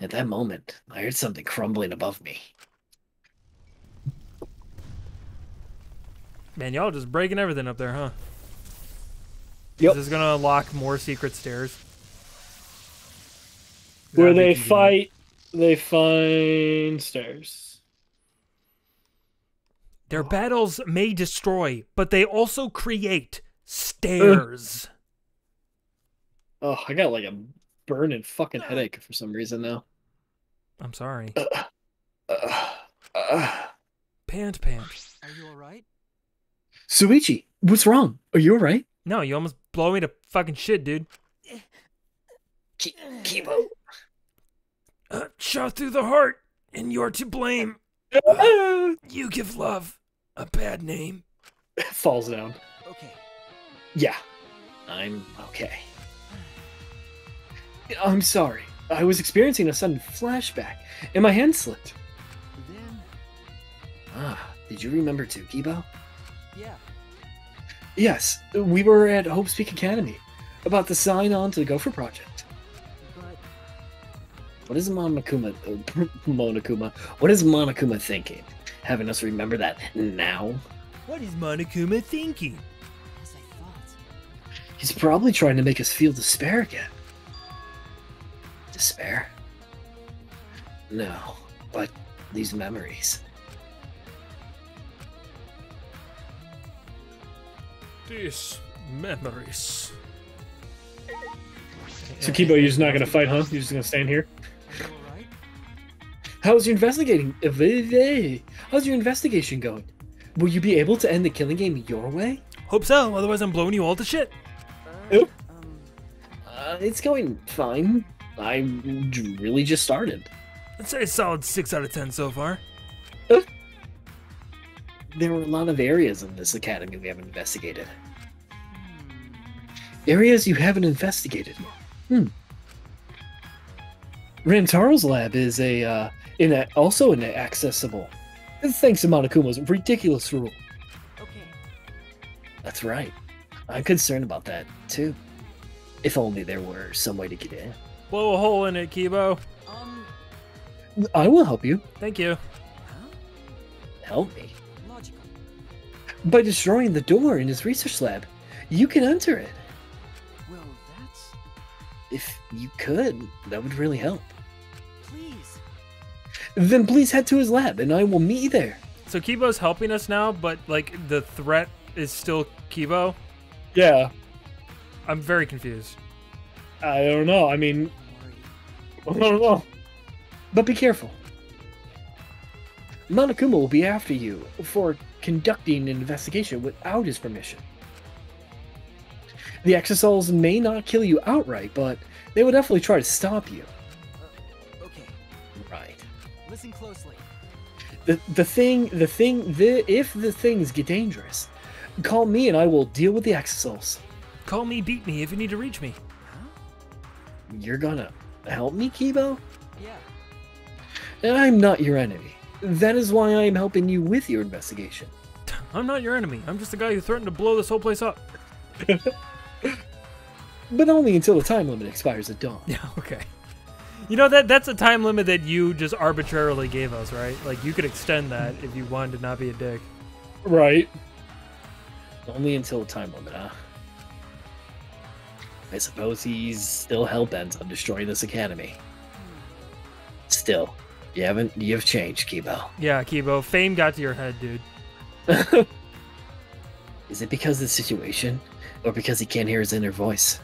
At that moment, I heard something crumbling above me. Man, y'all just breaking everything up there, huh? Yep. Is this gonna unlock more secret stairs? Where they fight, they find stairs. Their battles may destroy, but they also create stairs. Oh, I got like a burning fucking headache for some reason now. I'm sorry. Uh, uh, Pant pant. Are you alright? Shuichi, what's wrong? Are you alright? No, you almost blow me to fucking shit, dude. Ki- Kibo. Uh, shot through the heart, and you're to blame. Uh, you give love a bad name. Falls down. Okay. Yeah. I'm okay. I'm sorry. I was experiencing a sudden flashback, and my hand slipped. Then, Ah, did you remember too, Kibo? yeah. Yes, we were at Hope's Peak Academy about to sign on to the Gofer Project. But What is Monokuma? Uh, Monokuma. What is Monokuma thinking? Having us remember that now? What is Monokuma thinking? As I thought. He's probably trying to make us feel despair again. Despair? No, but these memories. These memories. So Kibo, you're just not gonna fight, huh? You're just gonna stand here. Are you alright? How's your investigating? How's your investigation going? Will you be able to end the killing game your way? Hope so, otherwise I'm blowing you all to shit. Oop. Um, Uh, it's going fine. I really just started. I'd say a solid 6 out of 10 so far. There are a lot of areas in this academy we haven't investigated. Areas you haven't investigated. Hmm. Rantaro's lab is a uh, in a, also an accessible. Thanks to Monokuma's ridiculous rule. okay. That's right. I'm concerned about that too. If only there were some way to get in. Blow a hole in it, Kibo. Um, I will help you. Thank you. huh? Help me. Logical. By destroying the door in his research lab, you can enter it. Well, that's. If you could, that would really help. Please. Then please head to his lab and I will meet you there. So Kibo's helping us now, but like the threat is still Kibo. Yeah. I'm very confused. I don't know. I mean, I'm don't know. But be careful. Monokuma will be after you for conducting an investigation without his permission. The Exisals may not kill you outright, but they will definitely try to stop you. Listen closely. The the thing the thing the if the things get dangerous, call me and I will deal with the Exisals. Call me, beat me if you need to reach me. Huh? You're gonna help me, Kibo? Yeah. And I'm not your enemy. That is why I am helping you with your investigation. I'm not your enemy. I'm just the guy who threatened to blow this whole place up. But only until the time limit expires at dawn. Yeah, okay. You know that that's a time limit that you just arbitrarily gave us, right? Like you could extend that if you wanted to not be a dick. Right. Only until the time limit, huh? I suppose he's still hell bent on destroying this academy. Still, you haven't you've changed, Kibo. Yeah, Kibo, fame got to your head, dude. Is it because of the situation? Or because he can't hear his inner voice?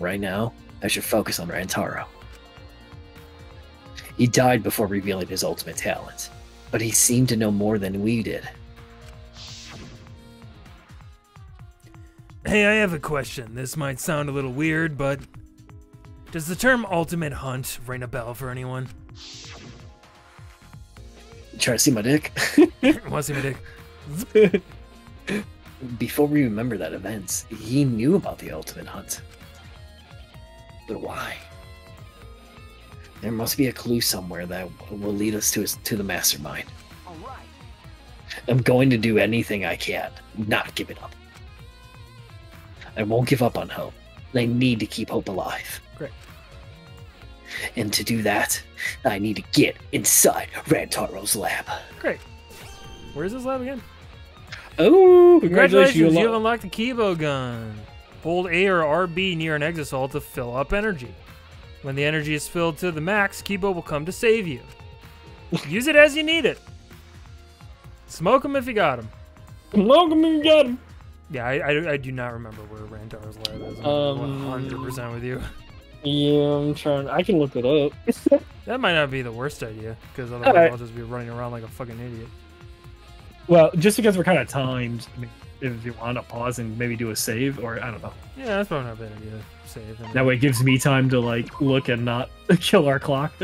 Right now, I should focus on Rantaro. He died before revealing his ultimate talent, but he seemed to know more than we did. Hey, I have a question. This might sound a little weird, but does the term ultimate hunt ring a bell for anyone? Try to see my dick? Want to see my dick? Before we remember that event, he knew about the ultimate hunt. But why? There must be a clue somewhere that will lead us to his, to the mastermind. All right. I'm going to do anything I can, not give it up. I won't give up on hope. I need to keep hope alive. Great. And to do that, I need to get inside Rantaro's lab. Great. Where's this lab again? Oh, Congratulations, you've unlocked the Kibo gun. Hold A or RB near an exisal to fill up energy. When the energy is filled to the max, Kibo will come to save you. Use it as you need it. Smoke him if you got him. if you got him. Yeah, I, I, I do not remember where Rantar's lab is. I'm Um, 100% with you. Yeah, I'm trying. I can look it up. That might not be the worst idea, because otherwise Alright. I'll just be running around like a fucking idiot. well, just because we're kind of timed, I mean, if you want to pause and maybe do a save, or I don't know. Yeah, that's probably not a bad idea. Save. and- That way, it gives me time to like look and not kill our clock.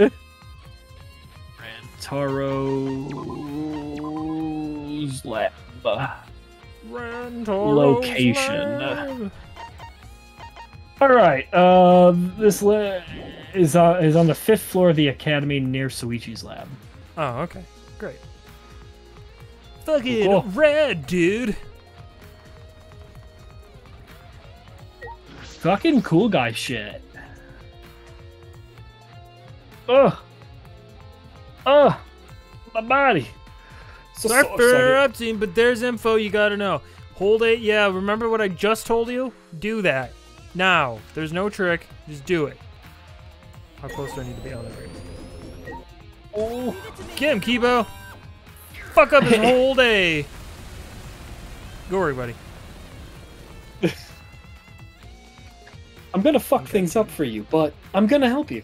Rantaro's lab. Rantaro's Location. lab. All right. Uh, this la- is on is on the fifth floor of the academy near Shuichi's lab. Oh, okay. Great. Fucking Cool. red, dude. Fucking cool guy shit. Ugh. Ugh. My body. So, Sorry so for interrupting, but there's info you gotta know. Hold it. Yeah, remember what I just told you? Do that. Now. There's no trick. Just do it. How close do I need to be? on there we. Oh. Get him, Kibo. Fuck up his whole day. Go worry, buddy. I'm gonna fuck things up for you, but I'm gonna help you.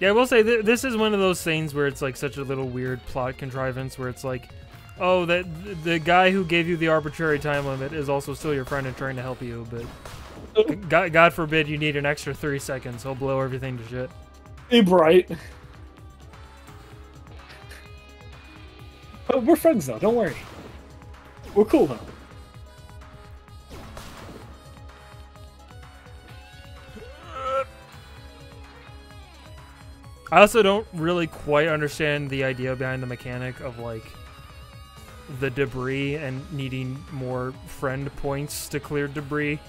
Yeah, I will say th- this is one of those things where it's like such a little weird plot contrivance where it's like, oh, that the guy who gave you the arbitrary time limit is also still your friend and trying to help you, but oh. God, God forbid you need an extra three seconds. He'll blow everything to shit. Hey, Bright. But we're friends though. Don't worry. We're cool though. I also don't really quite understand the idea behind the mechanic of like the debris and needing more friend points to clear debris.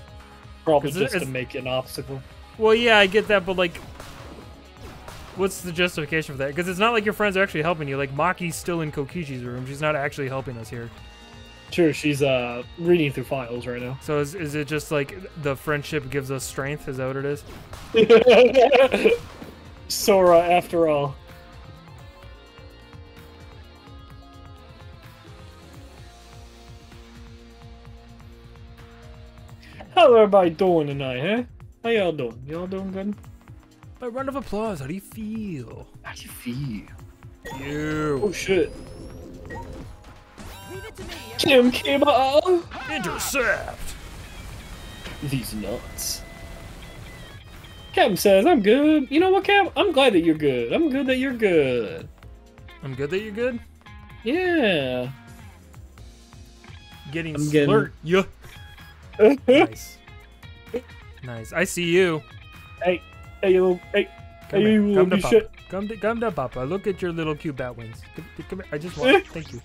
Probably just to make an obstacle. Well, yeah, I get that, but like, what's the justification for that? Because it's not like your friends are actually helping you. Like, Maki's still in Kokichi's room. She's not actually helping us here. Sure, she's uh reading through files right now. So is, is it just like the friendship gives us strength? Is that what it is? Sora, after all. How's everybody doing tonight, huh? How y'all doing? Y'all doing good? A round of applause. How do you feel? How do you feel? You. Oh shit. Kim Kiba! Intercept. These nuts. Cam says, I'm good. You know what, Cam? I'm glad that you're good. I'm good that you're good. I'm good that you're good. Yeah. Getting I'm getting- Yeah. nice. Nice. I see you. Hey, hey, you little, hey, Come hey, you little Come to Papa. shit. Come to, come to Papa. Look at your little cute bat wings. Come, come here. I just want. Thank you.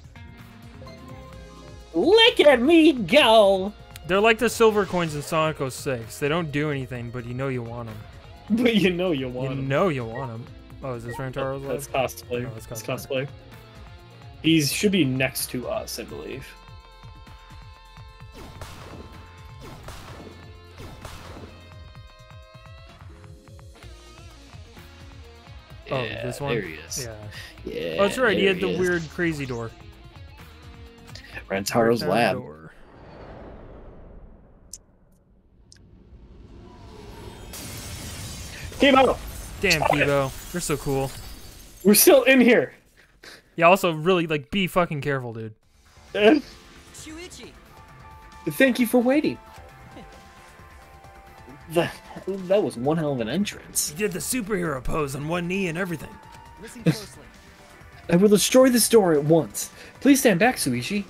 Look at me go! They're like the silver coins in Sonic 06. They don't do anything, but you know you want them. But you know you You want him. know you want them. Oh, is this Rantaro's That's life? cosplay. No, it's That's cosplay. Oh, cosplay. He should be next to us, I believe. Oh, Yeah, this one? There he is. Yeah. Yeah. Oh, that's right. He there had the is. weird crazy door. Rantaro's lab. door. Came out. Damn, Kibo. You're so cool. We're still in here. Yeah, also, really, like, be fucking careful, dude. Shuichi! Thank you for waiting. That, that was one hell of an entrance. He did the superhero pose on one knee and everything. Listen closely. I will destroy this door at once. Please stand back, Shuichi.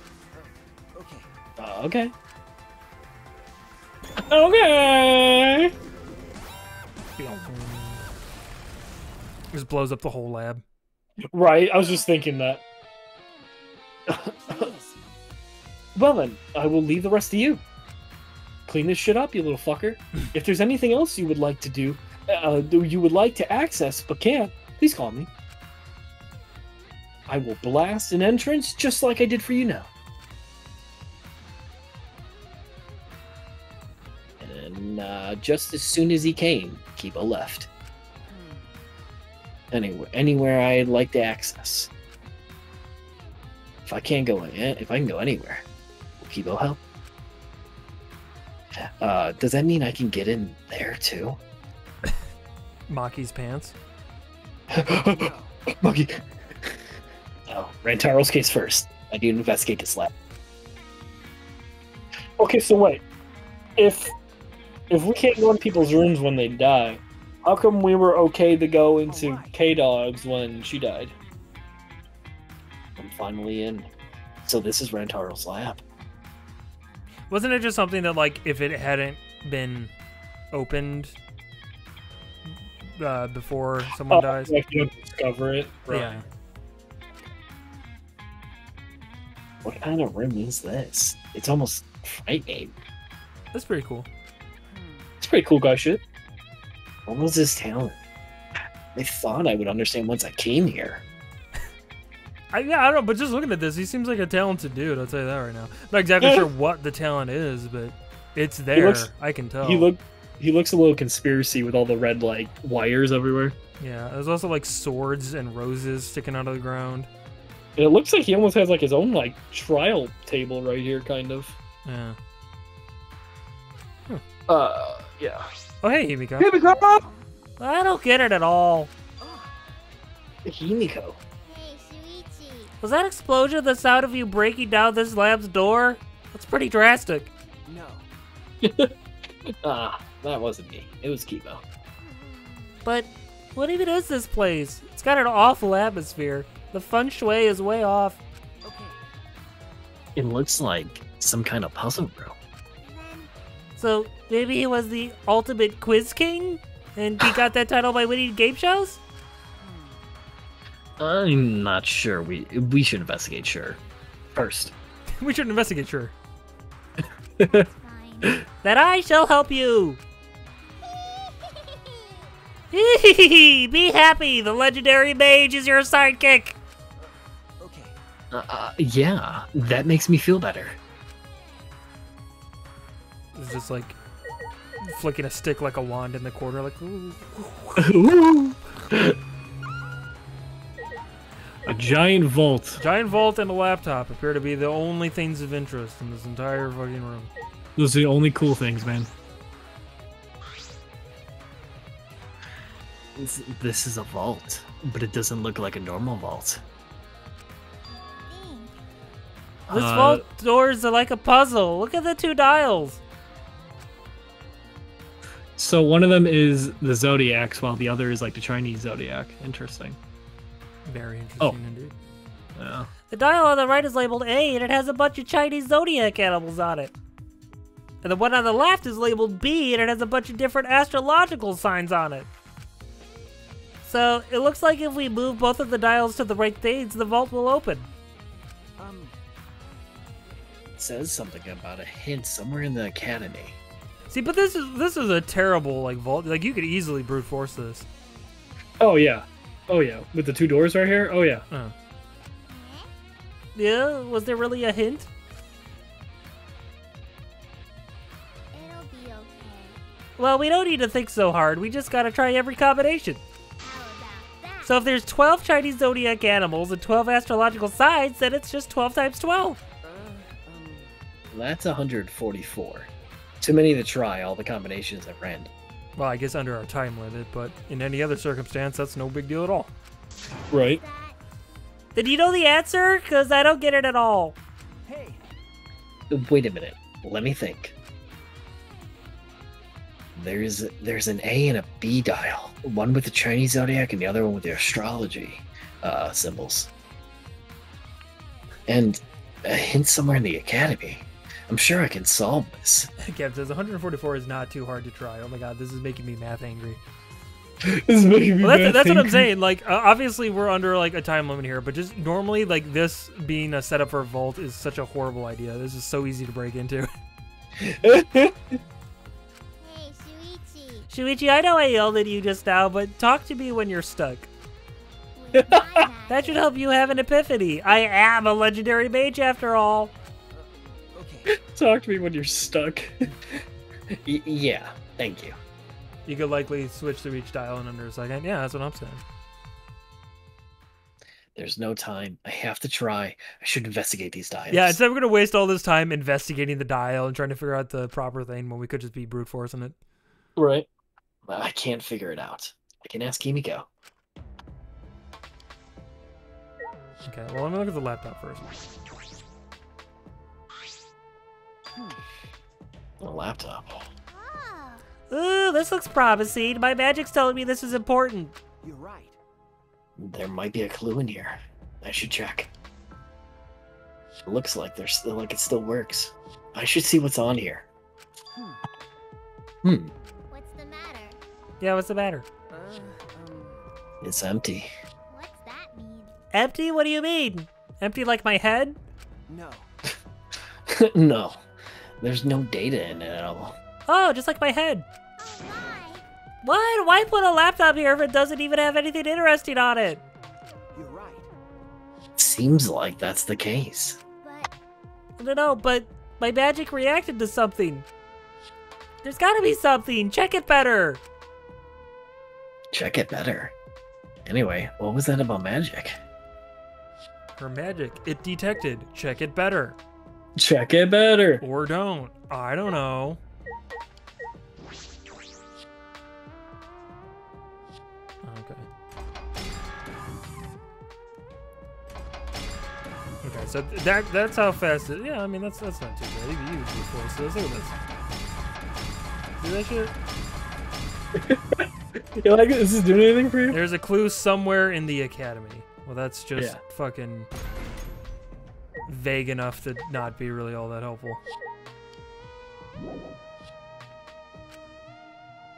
Okay. Uh, okay. Okay. Just blows up the whole lab. Right, I was just thinking that. well then, I will leave the rest to you. Clean this shit up, you little fucker. if there's anything else you would like to do, uh, you would like to access but can't, please call me. I will blast an entrance just like I did for you now. And uh, just as soon as he came, Kibo left. Anywhere, anywhere I'd like to access. If I can't go in, if I can go anywhere, will Kibo help? Uh, does that mean I can get in there too? Maki's pants. Maki. Oh, Rantaro's case first. I need to investigate this lab. Okay, so wait. If if we can't go in people's rooms when they die, how come we were okay to go into K Dog's when she died? I'm finally in. So this is Rantaro's lab. Wasn't it just something that, like, if it hadn't been opened uh, before someone Oh, dies? like you discover it. Yeah. What kind of room is this? It's almost frightening. That's pretty cool. Pretty cool guy shit. What was his talent? I thought I would understand once I came here. I, yeah, I don't know, but just looking at this, he seems like a talented dude. I'll tell you that right now. I'm Not exactly Yeah. sure what the talent is, but it's there. looks- I can tell. He look he looks a little conspiracy with all the red like wires everywhere. Yeah, there's also like swords and roses sticking out of the ground. And it looks like he almost has like his own like trial table right here, kind of. Yeah. Uh, yeah. Oh, hey, Himiko. Himiko! I don't get it at all. Himiko. Hey, Shuichi. Was that explosion the sound of you breaking down this lab's door? That's pretty drastic. No. Ah, that wasn't me. It was Kibo. But what even is this place? It's got an awful atmosphere. The feng shui is way off. Okay. It looks like some kind of puzzle room. So maybe he was the ultimate quiz king? And he got that title by winning game shows? I'm not sure. We we should investigate. Sure. First. we should investigate, sure. That I shall help you! Be happy! The legendary mage is your sidekick! Okay. Uh, uh, yeah, that makes me feel better. It's just like flicking a stick like a wand in the corner, like ooh. Ooh. a giant vault. Giant vault and a laptop appear to be the only things of interest in this entire fucking room. Those are the only cool things, man. This, this is a vault, but it doesn't look like a normal vault. This Uh, vault doors are like a puzzle. Look at the two dials. So one of them is the zodiacs, while the other is like the Chinese zodiac. Interesting. Very interesting Oh. indeed. Yeah. The dial on the right is labeled A and it has a bunch of Chinese zodiac animals on it. And the one on the left is labeled B and it has a bunch of different astrological signs on it. So it looks like if we move both of the dials to the right things, the vault will open. Um. It says something about a hint somewhere in the academy. See, but this is this is a terrible like vault. Like you could easily brute force this. Oh yeah. Oh yeah. With the two doors right here. Oh yeah. Uh. Yeah, was there really a hint? Okay. Well, we don't need to think so hard. We just gotta try every combination. How about that? So if there's 12 Chinese zodiac animals and 12 astrological signs, then it's just 12 times 12. Uh. Um. That's 144. Too many to try all the combinations at rand. Well, I guess under our time limit, but in any other circumstance, that's no big deal at all. Right. Did you know the answer? Because I don't get it at all. Hey. Wait a minute. Let me think. There's there's an A and a B dial. One with the Chinese zodiac and the other one with the astrology uh, symbols. And a hint somewhere in the academy. I'm sure I can solve this. Kev says 144 is not too hard to try. Oh my god, this is making me math angry. This is making me Well, that's, mad that's what I'm saying. Like, uh, obviously, we're under like a time limit here, but just normally, like this being a setup for a vault is such a horrible idea. This is so easy to break into. hey, Shuichi. Shuichi, I know I yelled at you just now, but talk to me when you're stuck. With my magic. That should help you have an epiphany. I am a legendary mage after all. Okay. Talk to me when you're stuck. Y- yeah, thank you. You could likely switch through each dial in under a second. Yeah, that's what I'm saying. There's no time. I have to try. I should investigate these dials. Yeah, instead we're gonna waste all this time investigating the dial and trying to figure out the proper thing when we could just be brute forcing it. right. I can't figure it out. I can ask Himiko. Okay, well let me look at the laptop first. A laptop. Oh, Ooh, this looks promising. My magic's telling me this is important. You're right. There might be a clue in here. I should check. It looks like there's still like it still works. I should see what's on here. Hmm. Hmm, what's the matter? Yeah, what's the matter? Uh. Um. it's empty. What's that mean? Empty? What do you mean? Empty like my head? No. no, there's no data in it at all. Oh, just like my head. Oh, What? Why put a laptop here if it doesn't even have anything interesting on it? You're right. Seems like that's the case. But I don't know, but my magic reacted to something. There's gotta be something. Check it better. Check it better. Anyway, what was that about magic? Her magic. It detected. Check it better. Check it better. Or don't. I don't know. Okay. Okay, so that that's how fast it yeah, I mean that's that's not too bad. You can use before, so look at this. See that shit? You like it? Is this doing anything for you? There's a clue somewhere in the academy. Well that's just Yeah. fucking vague enough to not be really all that helpful.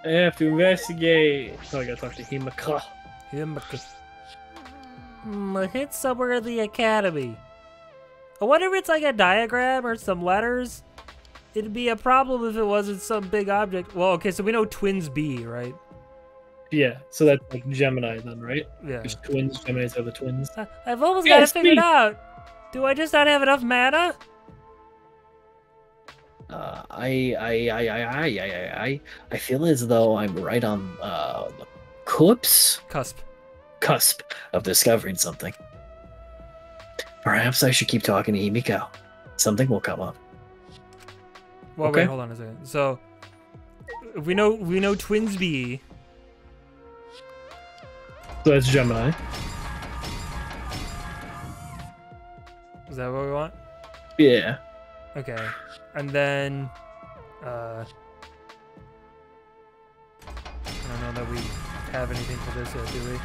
I have to investigate. Oh, I gotta talk to Himaka. Hmm, a hint somewhere in the academy. I wonder if it's like a diagram or some letters. It'd be a problem if it wasn't some big object. Well, okay, so we know twins B, right? Yeah, so that's like Gemini then, right? Yeah. There's twins. Geminis are the twins. I- I've almost Yes, got it figured out. Do I just not have enough mana? Uh, I, I, I, I, I, I, I, I feel as though I'm right on uh, the cusp, Cusp. cusp of discovering something. Perhaps I should keep talking to Himiko. Something will come up. Well, Okay. wait, hold on a second. So we know we know twins B. So that's Gemini. Is that what we want? Yeah. Okay. And then uh I don't know that we have anything for this yet, do we?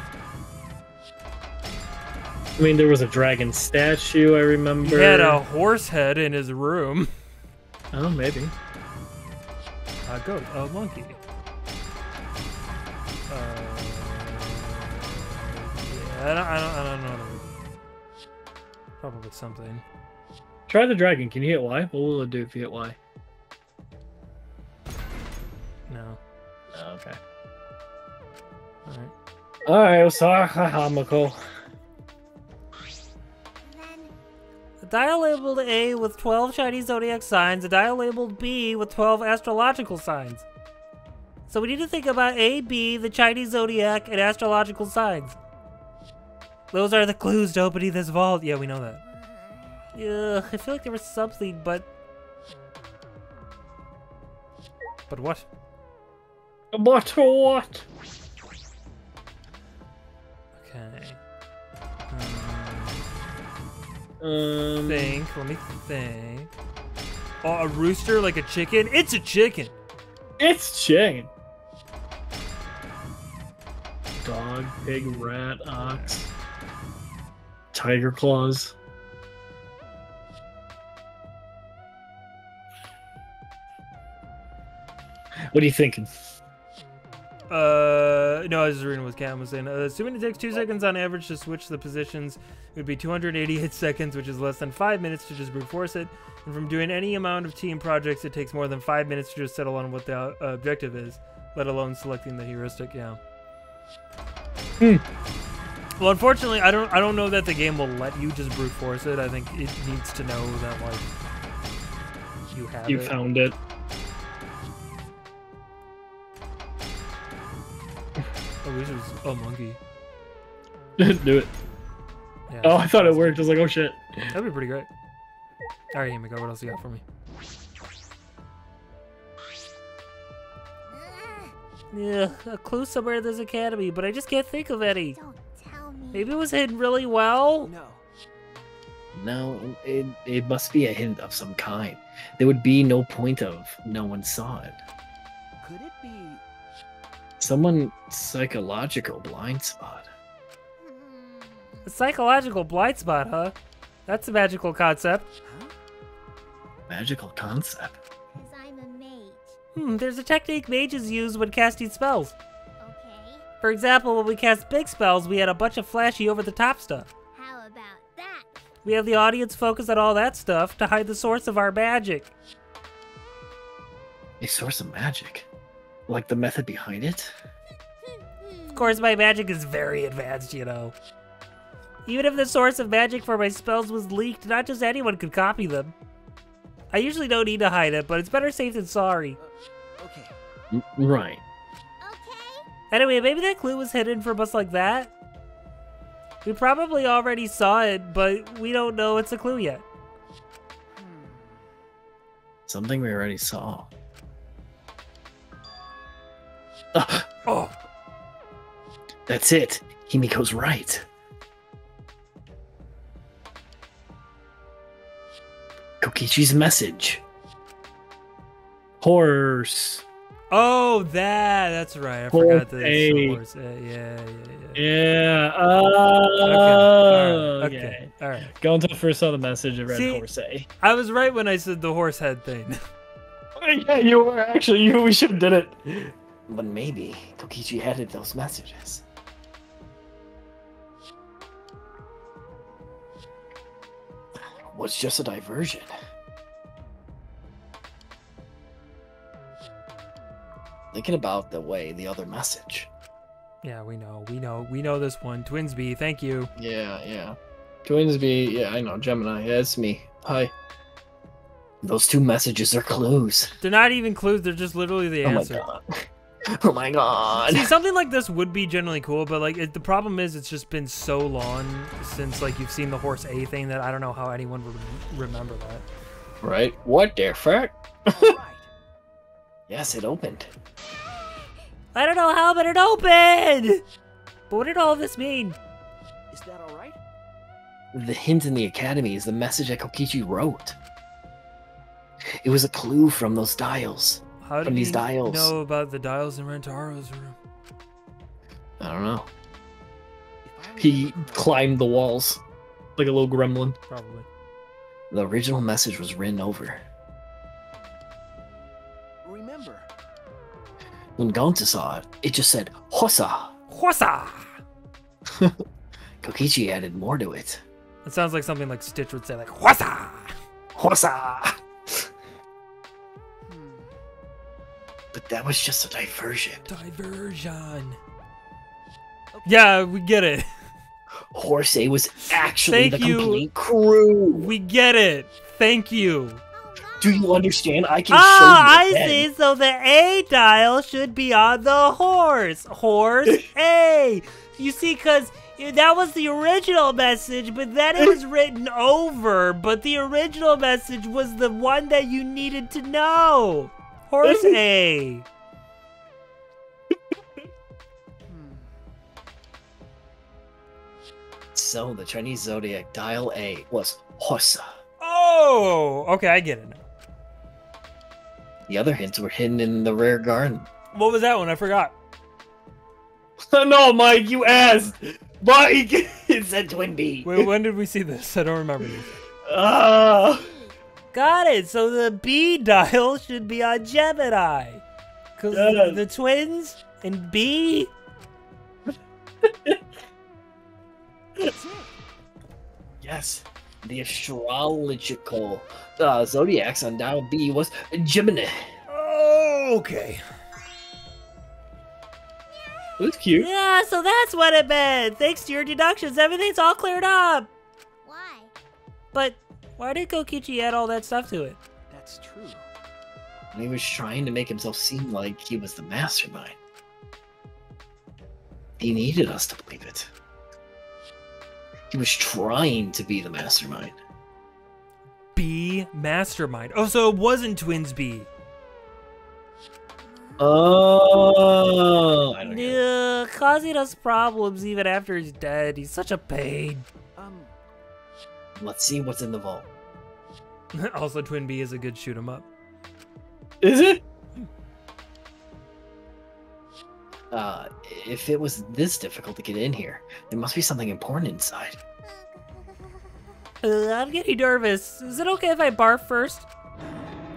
I mean, there was a dragon statue. I remember. He had a horse head in his room. Oh, maybe. A goat, a monkey. Uh, yeah, I don't, I don't, I don't know. Probably something. Try the dragon. Can you hit Y? What will it do if you hit Y? No. Oh, okay. All right. All right. Well, sorry, Hamako. then A dial labeled A with 12 Chinese zodiac signs, a dial labeled B with 12 astrological signs. So we need to think about A, B, the Chinese zodiac, and astrological signs. Those are the clues to opening this vault. Yeah, we know that. Yeah, I feel like there was something, but. But what? But what? Okay. Um, Um. think. Let me think. Oh, a rooster like a chicken? It's a chicken! It's chicken. Dog, pig, rat, ox, tiger claws. What are you thinking? Uh, no, I was just reading what Cam was saying. Uh, assuming it takes two seconds on average to switch the positions, it would be 288 seconds, which is less than five minutes to just brute force it. And from doing any amount of team projects, it takes more than five minutes to just settle on what the uh, objective is, let alone selecting the heuristic. Yeah. Hmm. Well, unfortunately, I don't. I don't know that the game will let you just brute force it. I think it needs to know that like you have You it. found it. I wish it was a monkey. Do it. Yeah, Oh, I thought it worked. I was like, oh shit. That'd be pretty great. All right, Himiko, what else you got for me? Mm. Yeah, a clue somewhere in this academy, but I just can't think of any. Don't tell me. Maybe it was hidden really well. No. No, it, it must be a hint of some kind. There would be no point of no one saw it. Could it be? Someone psychological blind spot. A psychological blind spot, huh? That's a magical concept. Huh? Magical concept. I'm a mage. Hmm, there's a technique mages use when casting spells. Okay. For example, when we cast big spells, we had a bunch of flashy over-the-top stuff. How about that? We have the audience focus on all that stuff to hide the source of our magic. A source of magic. Like the method behind it? Of course, my magic is very advanced, you know. Even if the source of magic for my spells was leaked, not just anyone could copy them. I usually don't need to hide it, but it's better safe than sorry. Uh, okay. Right. Anyway, maybe that clue was hidden from us like that. We probably already saw it, but we don't know it's a clue yet. Something we already saw. Ah, Oh, that's it. Himiko's right. Kokichi's message. Horse. Oh, that. That's right. I forgot that. it's Hey. the horse. Uh, yeah, yeah, yeah. Yeah. Okay. Oh, All right. okay. Okay. All right. Going to first saw the message of Red See- Horse A. I was right when I said the horse head thing. Yeah, you were actually. You we should have did it. But maybe Kokichi added those messages. Was just a diversion. Thinking about the way the other message. yeah, we know. We know. We know this one. Twinsby, thank you. Yeah, yeah. Twinsby. Yeah, I know. Gemini. Yeah, it's me. Hi. Those two messages are clues. They're not even clues. They're just literally the Oh my answer. god. Oh my god. See, something like this would be generally cool, but like it, the problem is, it's just been so long since like you've seen the horse A thing that I don't know how anyone would remember that. Right. What the fuck? All right. Yes, it opened. I don't know how, but it opened. But what did all this mean? Is that all right? The hint in the academy is the message that Kokichi wrote. It was a clue from those dials. How did From these he dials. know about the dials in Rantaro's room? I don't know. He climbed the walls like a little gremlin. Probably. The original message was written over. When Gonta saw it, it just said Hosa. Horsa. Kokichi added more to it. It sounds like something like Stitch would say, like Horsa. Hosa! hmm, But that was just a diversion. Diversion. Yeah, we get it. Horse A was actually Thank the you. complete crew. We get it. Thank you. Do you understand? I can Ah, show I you. again. see. So the A dial should be on the horse. Horse A. You see, because that was the original message, but then it was written over. But the original message was the one that you needed to know. Horse A. So the Chinese zodiac dial A was Hosa. Oh, okay, I get it now. The other hints were hidden in the rare garden. What was that one? I forgot. no, Mike, you asked. Mike. it said Twin B. Wait, when did we see this? I don't remember this. Ah. Got it. So the B dial should be on Gemini. Because Yes. the twins and B. Yes. The astrological uh, zodiacs on dial B was Gemini. Oh, Okay. That's cute. Yeah, so that's what it meant. Thanks to your deductions, everything's all cleared up. Why? But why did Kokichi add all that stuff to it? that's true. And he was trying to make himself seem like he was the mastermind. He needed us to believe it. He was trying to be the mastermind. B mastermind. Oh, so it wasn't Twins B. Oh, I don't it. Yeah, causing us problems even after he's dead. He's such a pain. Um, Let's see what's in the vault. also, Twin B is a good shoot 'em up. Is it? Uh, if it was this difficult to get in here, there must be something important inside. Uh, I'm getting nervous. Is it okay if I barf first?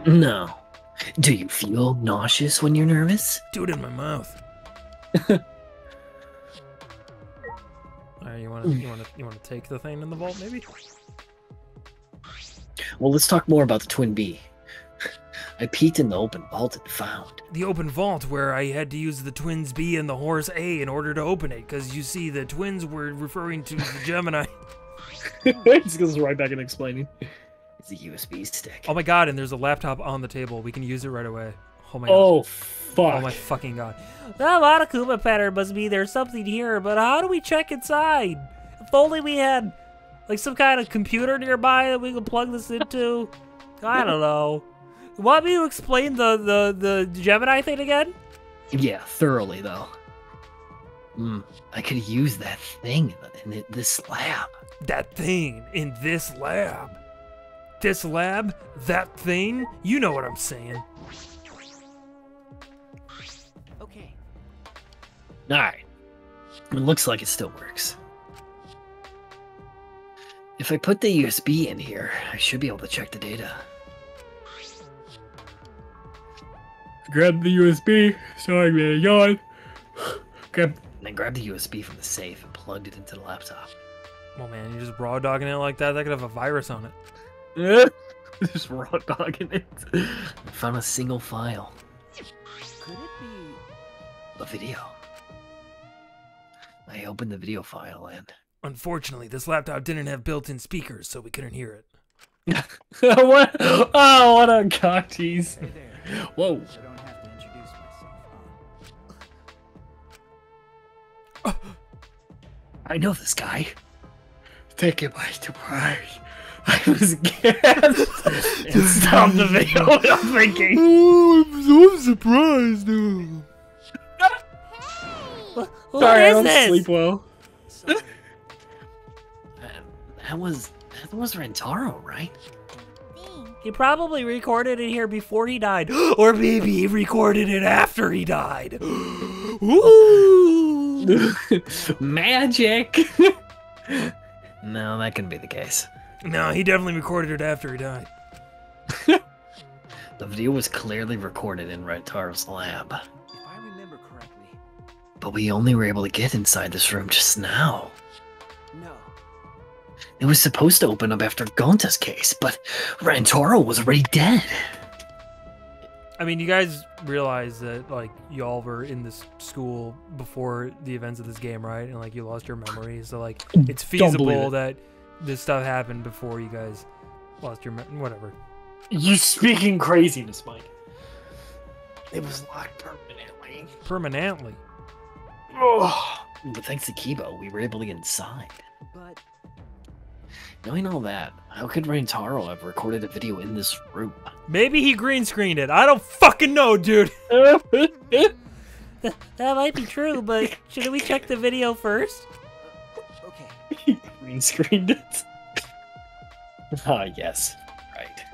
No. Do you feel nauseous when you're nervous? Do it in my mouth. Alright, you wanna you wanna you wanna take the thing in the vault maybe? Well, let's talk more about the Twin B. I peeked in the open vault and found. The open vault where I had to use the twins B and the horse A in order to open it, because you see, the twins were referring to the Gemini. just goes right back and explaining. It's a USB stick. Oh my god, and there's a laptop on the table. We can use it right away. Oh my oh, god. Oh fuck! Oh my fucking god. That Monokuma pattern must be there's something here, but how do we check inside? If only we had like some kind of computer nearby that we could plug this into. I don't know. You want me to explain the, the, the Gemini thing again? Yeah, thoroughly though. Hmm, I could use that thing in this lab. That thing in this lab. This lab? That thing? You know what I'm saying. Okay. Alright. It looks like it still works. If I put the USB in here, I should be able to check the data. Grab the USB. Sorry, man. Yawn. Grab. And then grabbed the USB from the safe and plugged it into the laptop. Oh man, you're just raw dogging it like that? That could have a virus on it. Yeah, Just raw dogging it. I found a single file. Could it be? A video. I opened the video file and Unfortunately, this laptop didn't have built-in speakers, so we couldn't hear it. what? Oh, what a cock tease. Hey. Whoa. I know this guy. Take it by surprise. I was gassed. and stopped the video without thinking. Oh, I'm so surprised. dude. Hey! Sorry, I don't this? sleep well. huh? Uh, that was that was Rantaro, right? He probably recorded it here before he died, or maybe he recorded it after he died. Ooh. Magic. No, that couldn't be the case. no, he definitely recorded it after he died. The video was clearly recorded in Rantaro's lab, If I remember correctly, but we only were able to get inside this room just now. no. It was supposed to open up after Gonta's case, but Rantaro was already dead. I mean, you guys realize that like y'all were in this school before the events of this game, right? And like you lost your memory, so like it's feasible it. that this stuff happened before you guys lost your me- whatever. You speaking craziness, Mike. It was locked permanently. Permanently. Oh. But thanks to Kibo, we were able to get inside. But Knowing all that, how could Rantaro have recorded a video in this room? Maybe he green screened it. I don't fucking know, dude. That might be true, but should we check the video first? okay. Green screened it. Ah, yes. Right.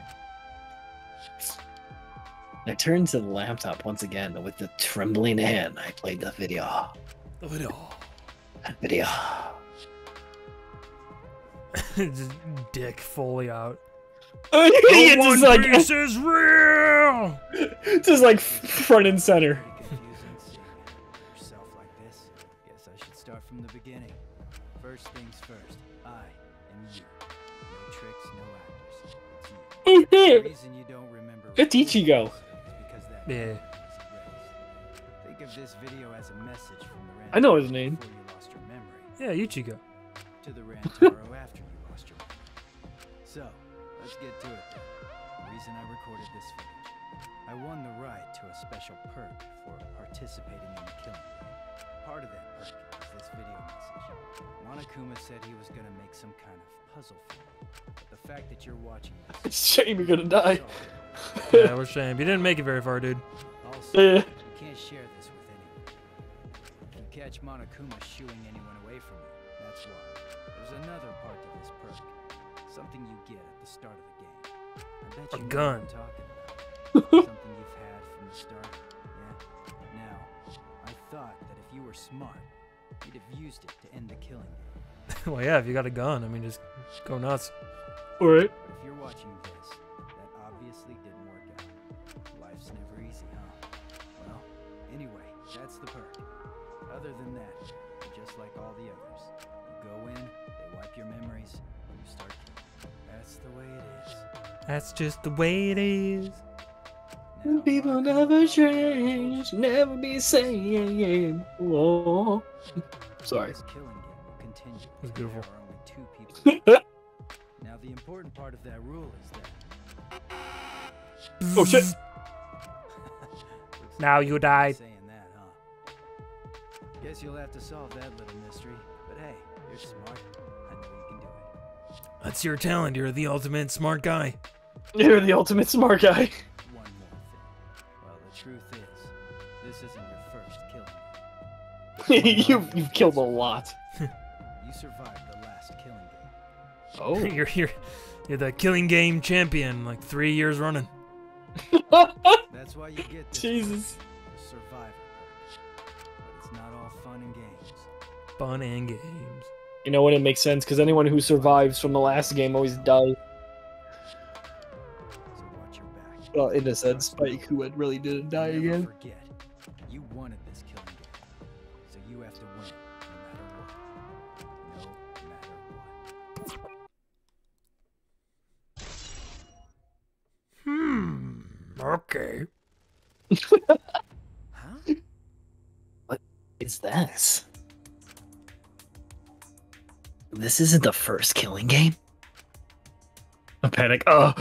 I turned to the laptop once again, and with a trembling hand, I played the video. The video. Video. Just Dick fully out. It's just like, Piece is real. just like front and center. Yourself like this. Guess I should start from the beginning. First things first. I am you. No tricks, no actors. It's you. The reason you don't remember It's Ichigo. because that Yeah. memory is erased. Think of this video as a message from the I know his name. Before you lost your Yeah, Ichigo. to the Rantaro won the right to a special perk for participating in the killing. Part of that perk is this video message. Monokuma said he was gonna make some kind of puzzle for you. But the fact that you're watching this Shame you're gonna die. Yeah, we're shame. You didn't make it very far, dude. Also, Eh. you can't share this with anyone. If you catch Monokuma shooing anyone away from you, that's why. There's another part to this perk. Something you get at the start of the game. I bet A you know gun. what I'm talking about. Something you've had from the start. Yeah. Now, I thought that if you were smart, you'd have used it to end the killing. well, yeah, if you got a gun, I mean, just go nuts. Alright. But if you're watching this, that obviously didn't work out. Life's never easy, huh? Well, anyway, that's the perk. Other than that, just like all the others. You go in, they wipe your memories, and you start killing. That's the way it is. That's just the way it is. Now, People never change, never be the same. Whoa. Sorry. This killing game will continue. That's beautiful. There are only two people. now, the important part of that rule is that. Oh shit. Now you you're. Saying that, huh? Guess you'll have to solve that little mystery. But hey, you're smart. I know you can do it. That's your talent. You're the ultimate smart guy. You're the ultimate smart guy. killing. you you've killed a lot. You survived the last killing game. Oh. you're you're you're the killing game champion, like three years running. That's why you get this Jesus. the survivor. But it's not all fun and games. Fun and games. You know what? It makes sense because anyone who survives from the last game always dies. So watch your back. Well, in a sense, Spike, who had really didn't die again. Forget, you wanted Hmm. Okay. Huh? Is this? This isn't the first killing game. A panic. Oh.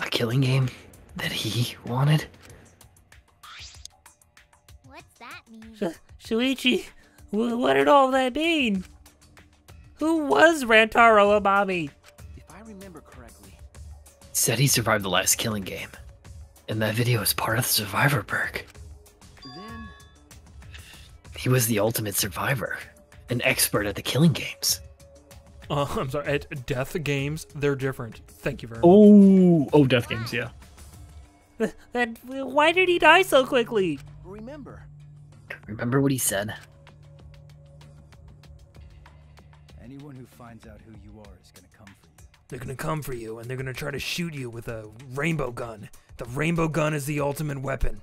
A killing game that he wanted. What's that mean? Sh- Shuichi, wh- what did all that mean? Who was Rantaro Amami? If I remember correctly, Said he survived the last killing game. And that video is part of the survivor perk. then He was the ultimate survivor. An expert at the killing games. Uh, I'm sorry. At death games, they're different. Thank you very much. Oh. Oh, Death Games, yeah. Then why did he die so quickly? remember, Remember what he said? Anyone who finds out who They're gonna come for you and they're gonna try to shoot you with a rainbow gun. The rainbow gun is the ultimate weapon.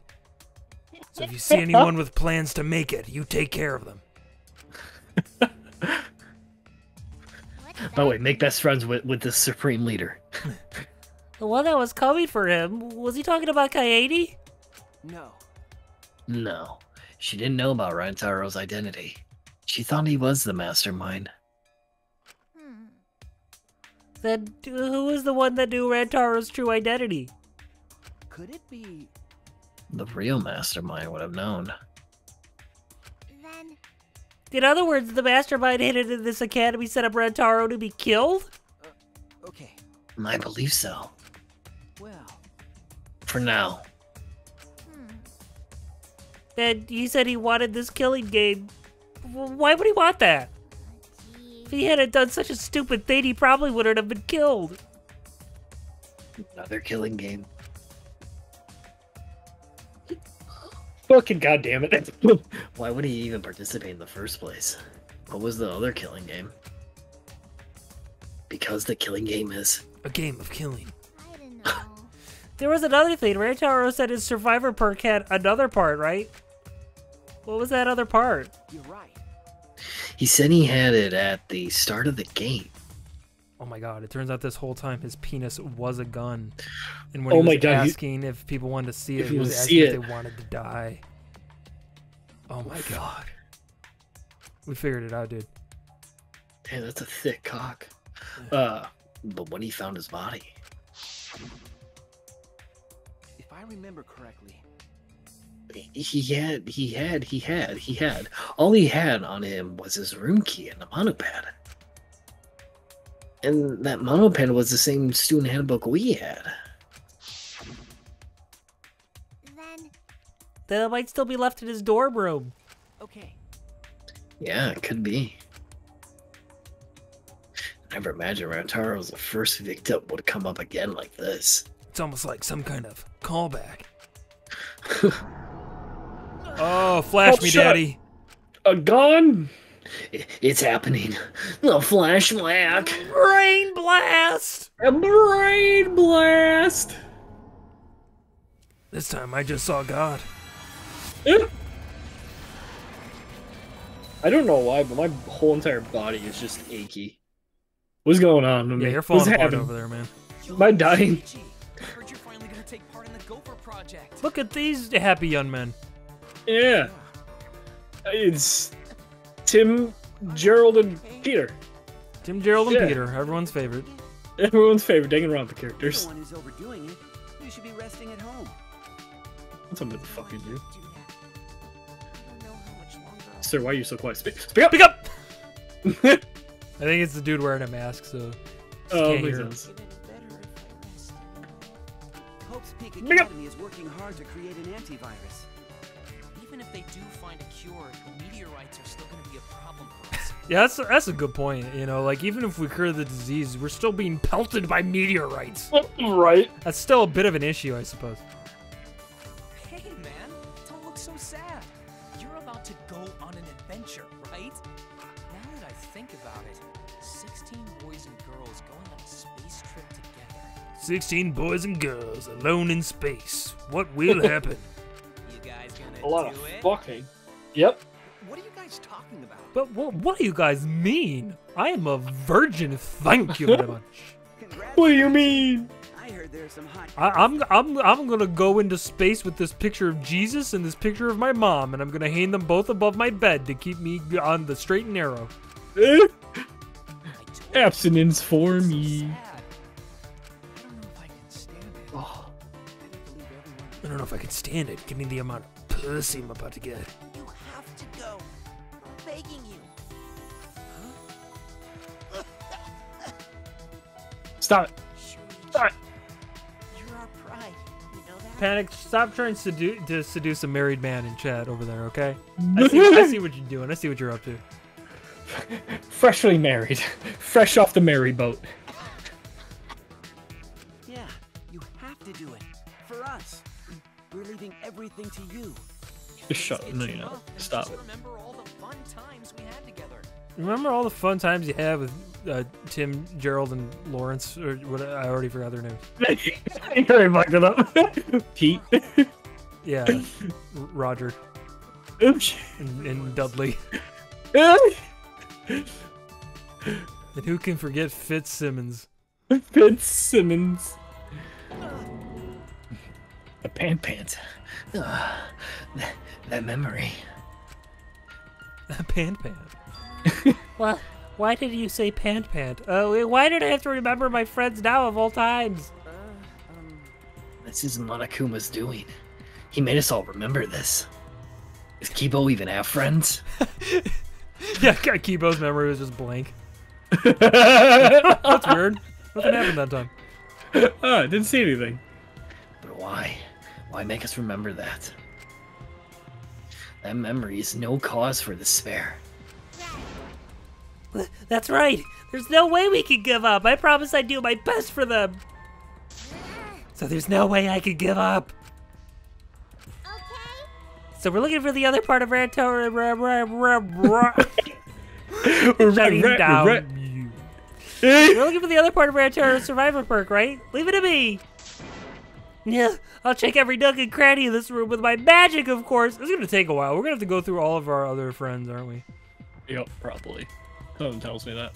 So if you see anyone with plans to make it, you take care of them. By the way, make best friends with, with the supreme leader. The one that was coming for him, was he talking about Kaede? no. No. She didn't know about Rantaro's identity. She thought he was the mastermind. Then who was the one that knew Rantaro's true identity? Could it be? The real mastermind would have known. Then In other words, the mastermind hidden in this academy set up Rantaro to be killed? Okay. I believe so. Well, For now. hmm. And he said he wanted this killing game. Why would he want that? Gee. If he hadn't done such a stupid thing, he probably wouldn't have been killed. Another killing game. Fucking goddamn it. Why would he even participate in the first place? What was the other killing game? Because the killing game is. A game of killing. I don't know. There was another thing. Rantaro said his survivor perk had another part, right? What was that other part? you're right. He said he had it at the start of the game. Oh my god, it turns out this whole time his penis was a gun. And when Oh he my was God, he- asking if people wanted to see it, If he was asking see if it. they wanted to die. Oh my god. We figured it out, dude. Damn, that's a thick cock. Uh, but when he found his body, If I remember correctly, he he had, he had, he had, he had. All he had on him was his room key and a monopad. And that monopad was the same student handbook we had. then Then it might still be left in his dorm room. okay. Yeah, it could be. I never imagined Rantaro's the first victim would come up again like this. It's almost like some kind of callback. oh, flash Oh, me, shut daddy. A gun? It's happening. The flashback. Brain blast! A brain blast! This time I just saw God. I don't know why, but my whole entire body is just achy. What's going on Yeah, me? you're falling What's apart happening? over there, man. Am I dying? Heard you're finally gonna take part in the Gofer project. Look at these happy young men. Yeah. It's Tim, Gerald, and Peter. Tim, Gerald, and Yeah. Peter, everyone's favorite. Everyone's favorite Danganronpa You're characters. the one who's overdoing it. You should be resting at home. What's up with the fucking you? Do that. I don't know how much longer I'll Sir, why are you so quiet? Speak, speak up! Speak up! I think it's the dude wearing a mask, so. Oh, Can't makes sense. get it better if I rest. Hope's Peak up. Academy is working hard to create an antivirus. Even if they do find a cure, meteorites are still going to be a problem for us. Yeah, that's that's a good point. You know, like even if we cure the disease, we're still being pelted by meteorites. Right. That's still a bit of an issue, I suppose. hey, man, don't look so sad. You're about to go on an adventure, right? Now that I think about it, 16 boys and girls going on a space trip together. 16 boys and girls alone in space. What will happen? You guys gonna A lot of it? fucking. Yep. What are you guys talking about? But what, what do you guys mean? I am a virgin. Thank you very much. What do you mean? I heard there's some hot. I, I'm I'm I'm gonna go into space with this picture of Jesus and this picture of my mom, and I'm gonna hang them both above my bed to keep me on the straight and narrow. I told you, Abstinence for so me. sad. I don't know if I can stand it. Oh, I don't. I don't know if I can stand it. Give me the amount of pussy I'm about to get. You have to go. I'm begging you. stop it. Stop it. you're our pride. You know that? Panic! Stop trying to seduce, to seduce a married man in chat over there, okay? I see, I see what you're doing. I see what you're up to. Freshly married. Fresh off the merry boat. Yeah, you have to do it. For us. We're leaving everything to you. Just shut It's No, you know. Stop it. remember all the fun times we had together. Remember all the fun times you had with uh, Tim, Gerald, and Lawrence? Or what? I already forgot their names. you really fucked it up. Pete. Yeah, R- Roger and, and Dudley. And who can forget Fitzsimmons? Fitzsimmons. The pan pants. Ah, that, that memory. Pant Pant. well, why did you say Pant Pant? Uh, why did I have to remember my friends now of all times? This is Monokuma's doing. He made us all remember this. Does Kibo even have friends? yeah, Kibo's memory was just blank. That's weird. Nothing happened that time. oh, I didn't see anything. But why? Why make us remember that? That memory is no cause for despair. That's right. There's no way we could give up. I promised I'd do my best for them. So there's no way I could give up. Okay. So we're looking for the other part of Ranto. Shutting down. We're looking for the other part of Ranto Survivor perk, right? Leave it to me. Yeah, I'll check every nook and cranny in this room with my magic, of course. It's gonna take a while. We're gonna have to go through all of our other friends, aren't we? Yep, probably. Someone tells me that.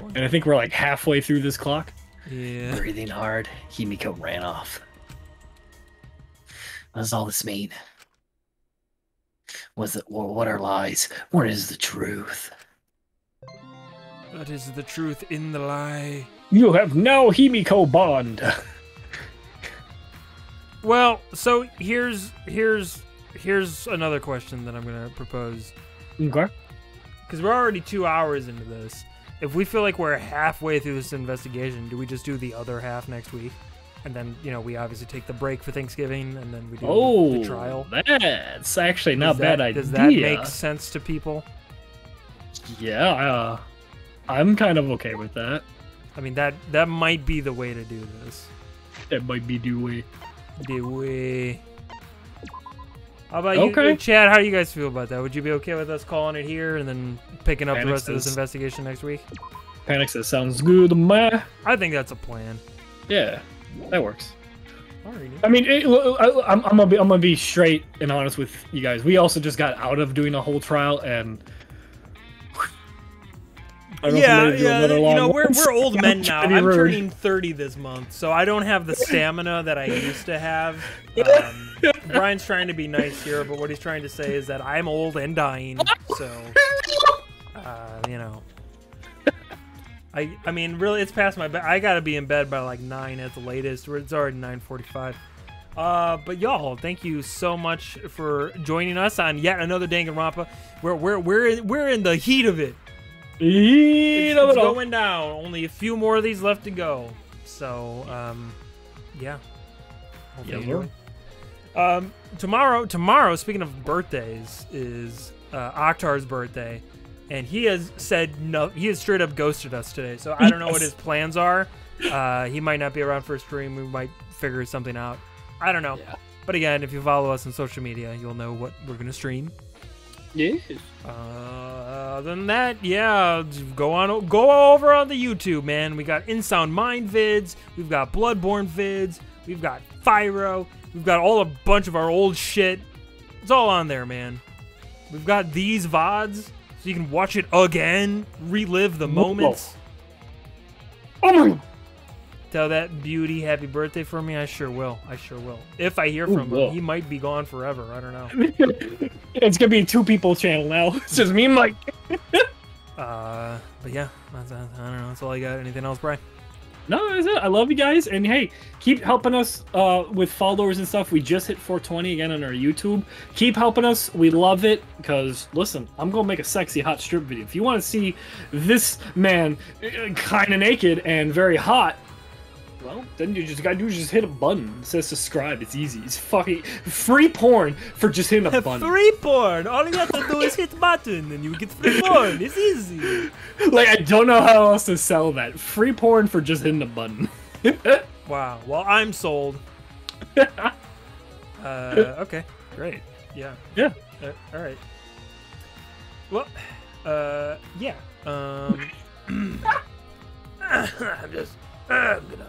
Oh. And I think we're like halfway through this clock. Yeah. Breathing hard, Himiko ran off. What does all this mean? Was it what are lies? What is the truth? What is the truth in the lie. You have no Himiko bond. Well, so here's here's here's another question that I'm gonna propose okay. because we're already two hours into this. If we feel like we're halfway through this investigation, do we just do the other half next week? And then you know we obviously take the break for Thanksgiving, and then we do Oh, the trial. that's actually not Does bad that, idea. Does that make sense to people? Yeah, uh, I'm kind of okay with that. I mean that that might be the way to do this. That might be due way. The way. How about Okay. you, Chad? How do you guys feel about that? Would you be okay with us calling it here and then picking up the Panic rest of this investigation next week? Panic says sounds good, man. I think that's a plan. Yeah, that works. Alrighty. I mean, it, I, I'm, I'm gonna be I'm gonna be straight and honest with you guys. We also just got out of doing a whole trial, and Yeah, ready to do yeah. another You know, we're we're old men now. I'm rude. turning 30 this month, so I don't have the stamina that I used to have. Um, Brian's trying to be nice here, but what he's trying to say is that I'm old and dying. So, uh, you know. I I mean, really, it's past my bed. I gotta be in bed by like nine at the latest. It's already 9:45. Uh, but y'all, thank you so much for joining us on yet another Danganronpa. We're we're we're in, we're in the heat of it. It's, it's it going down. Only a few more of these left to go. So, um, yeah. Hopefully Yes. Um, tomorrow, tomorrow. Speaking of birthdays, is uh, Oktar's birthday, and he has said no. He has straight up ghosted us today. So I don't know what his plans are. Uh, he might not be around for a stream. We might figure something out. I don't know. But again, if you follow us on social media, you'll know what we're gonna stream. Yes. Uh, other than that, yeah, go on, go over on the YouTube, man. We got In Sound Mind vids, we've got Bloodborne vids, we've got Pyro, we've got all a bunch of our old shit. It's all on there, man. We've got these vods, so you can watch it again, relive the moments. Oh my! Tell that beauty happy birthday for me. I sure will. I sure will. If I hear Ooh, from whoa. him, he might be gone forever. I don't know. it's gonna be a two people channel now. It's just me and Mike. Uh, but yeah, that's, I don't know. That's all I got. Anything else, Brian? No, that's it. I love you guys, and hey, keep helping us uh, with followers and stuff. We just hit 420 again on our YouTube. Keep helping us. We love it because listen, I'm gonna make a sexy hot strip video. If you want to see this man kind of naked and very hot, well, then you just gotta do is just hit a button. It says subscribe. It's easy. It's fucking free porn for just hitting a button. Free porn. All you have to do is hit button and you get free porn. It's easy. Like I don't know how else to sell that. Free porn for just hitting a button. Wow. Well, I'm sold. uh, okay. Great. Yeah. Yeah. Uh, all right. Well, uh, yeah. Um, I'm just. I'm gonna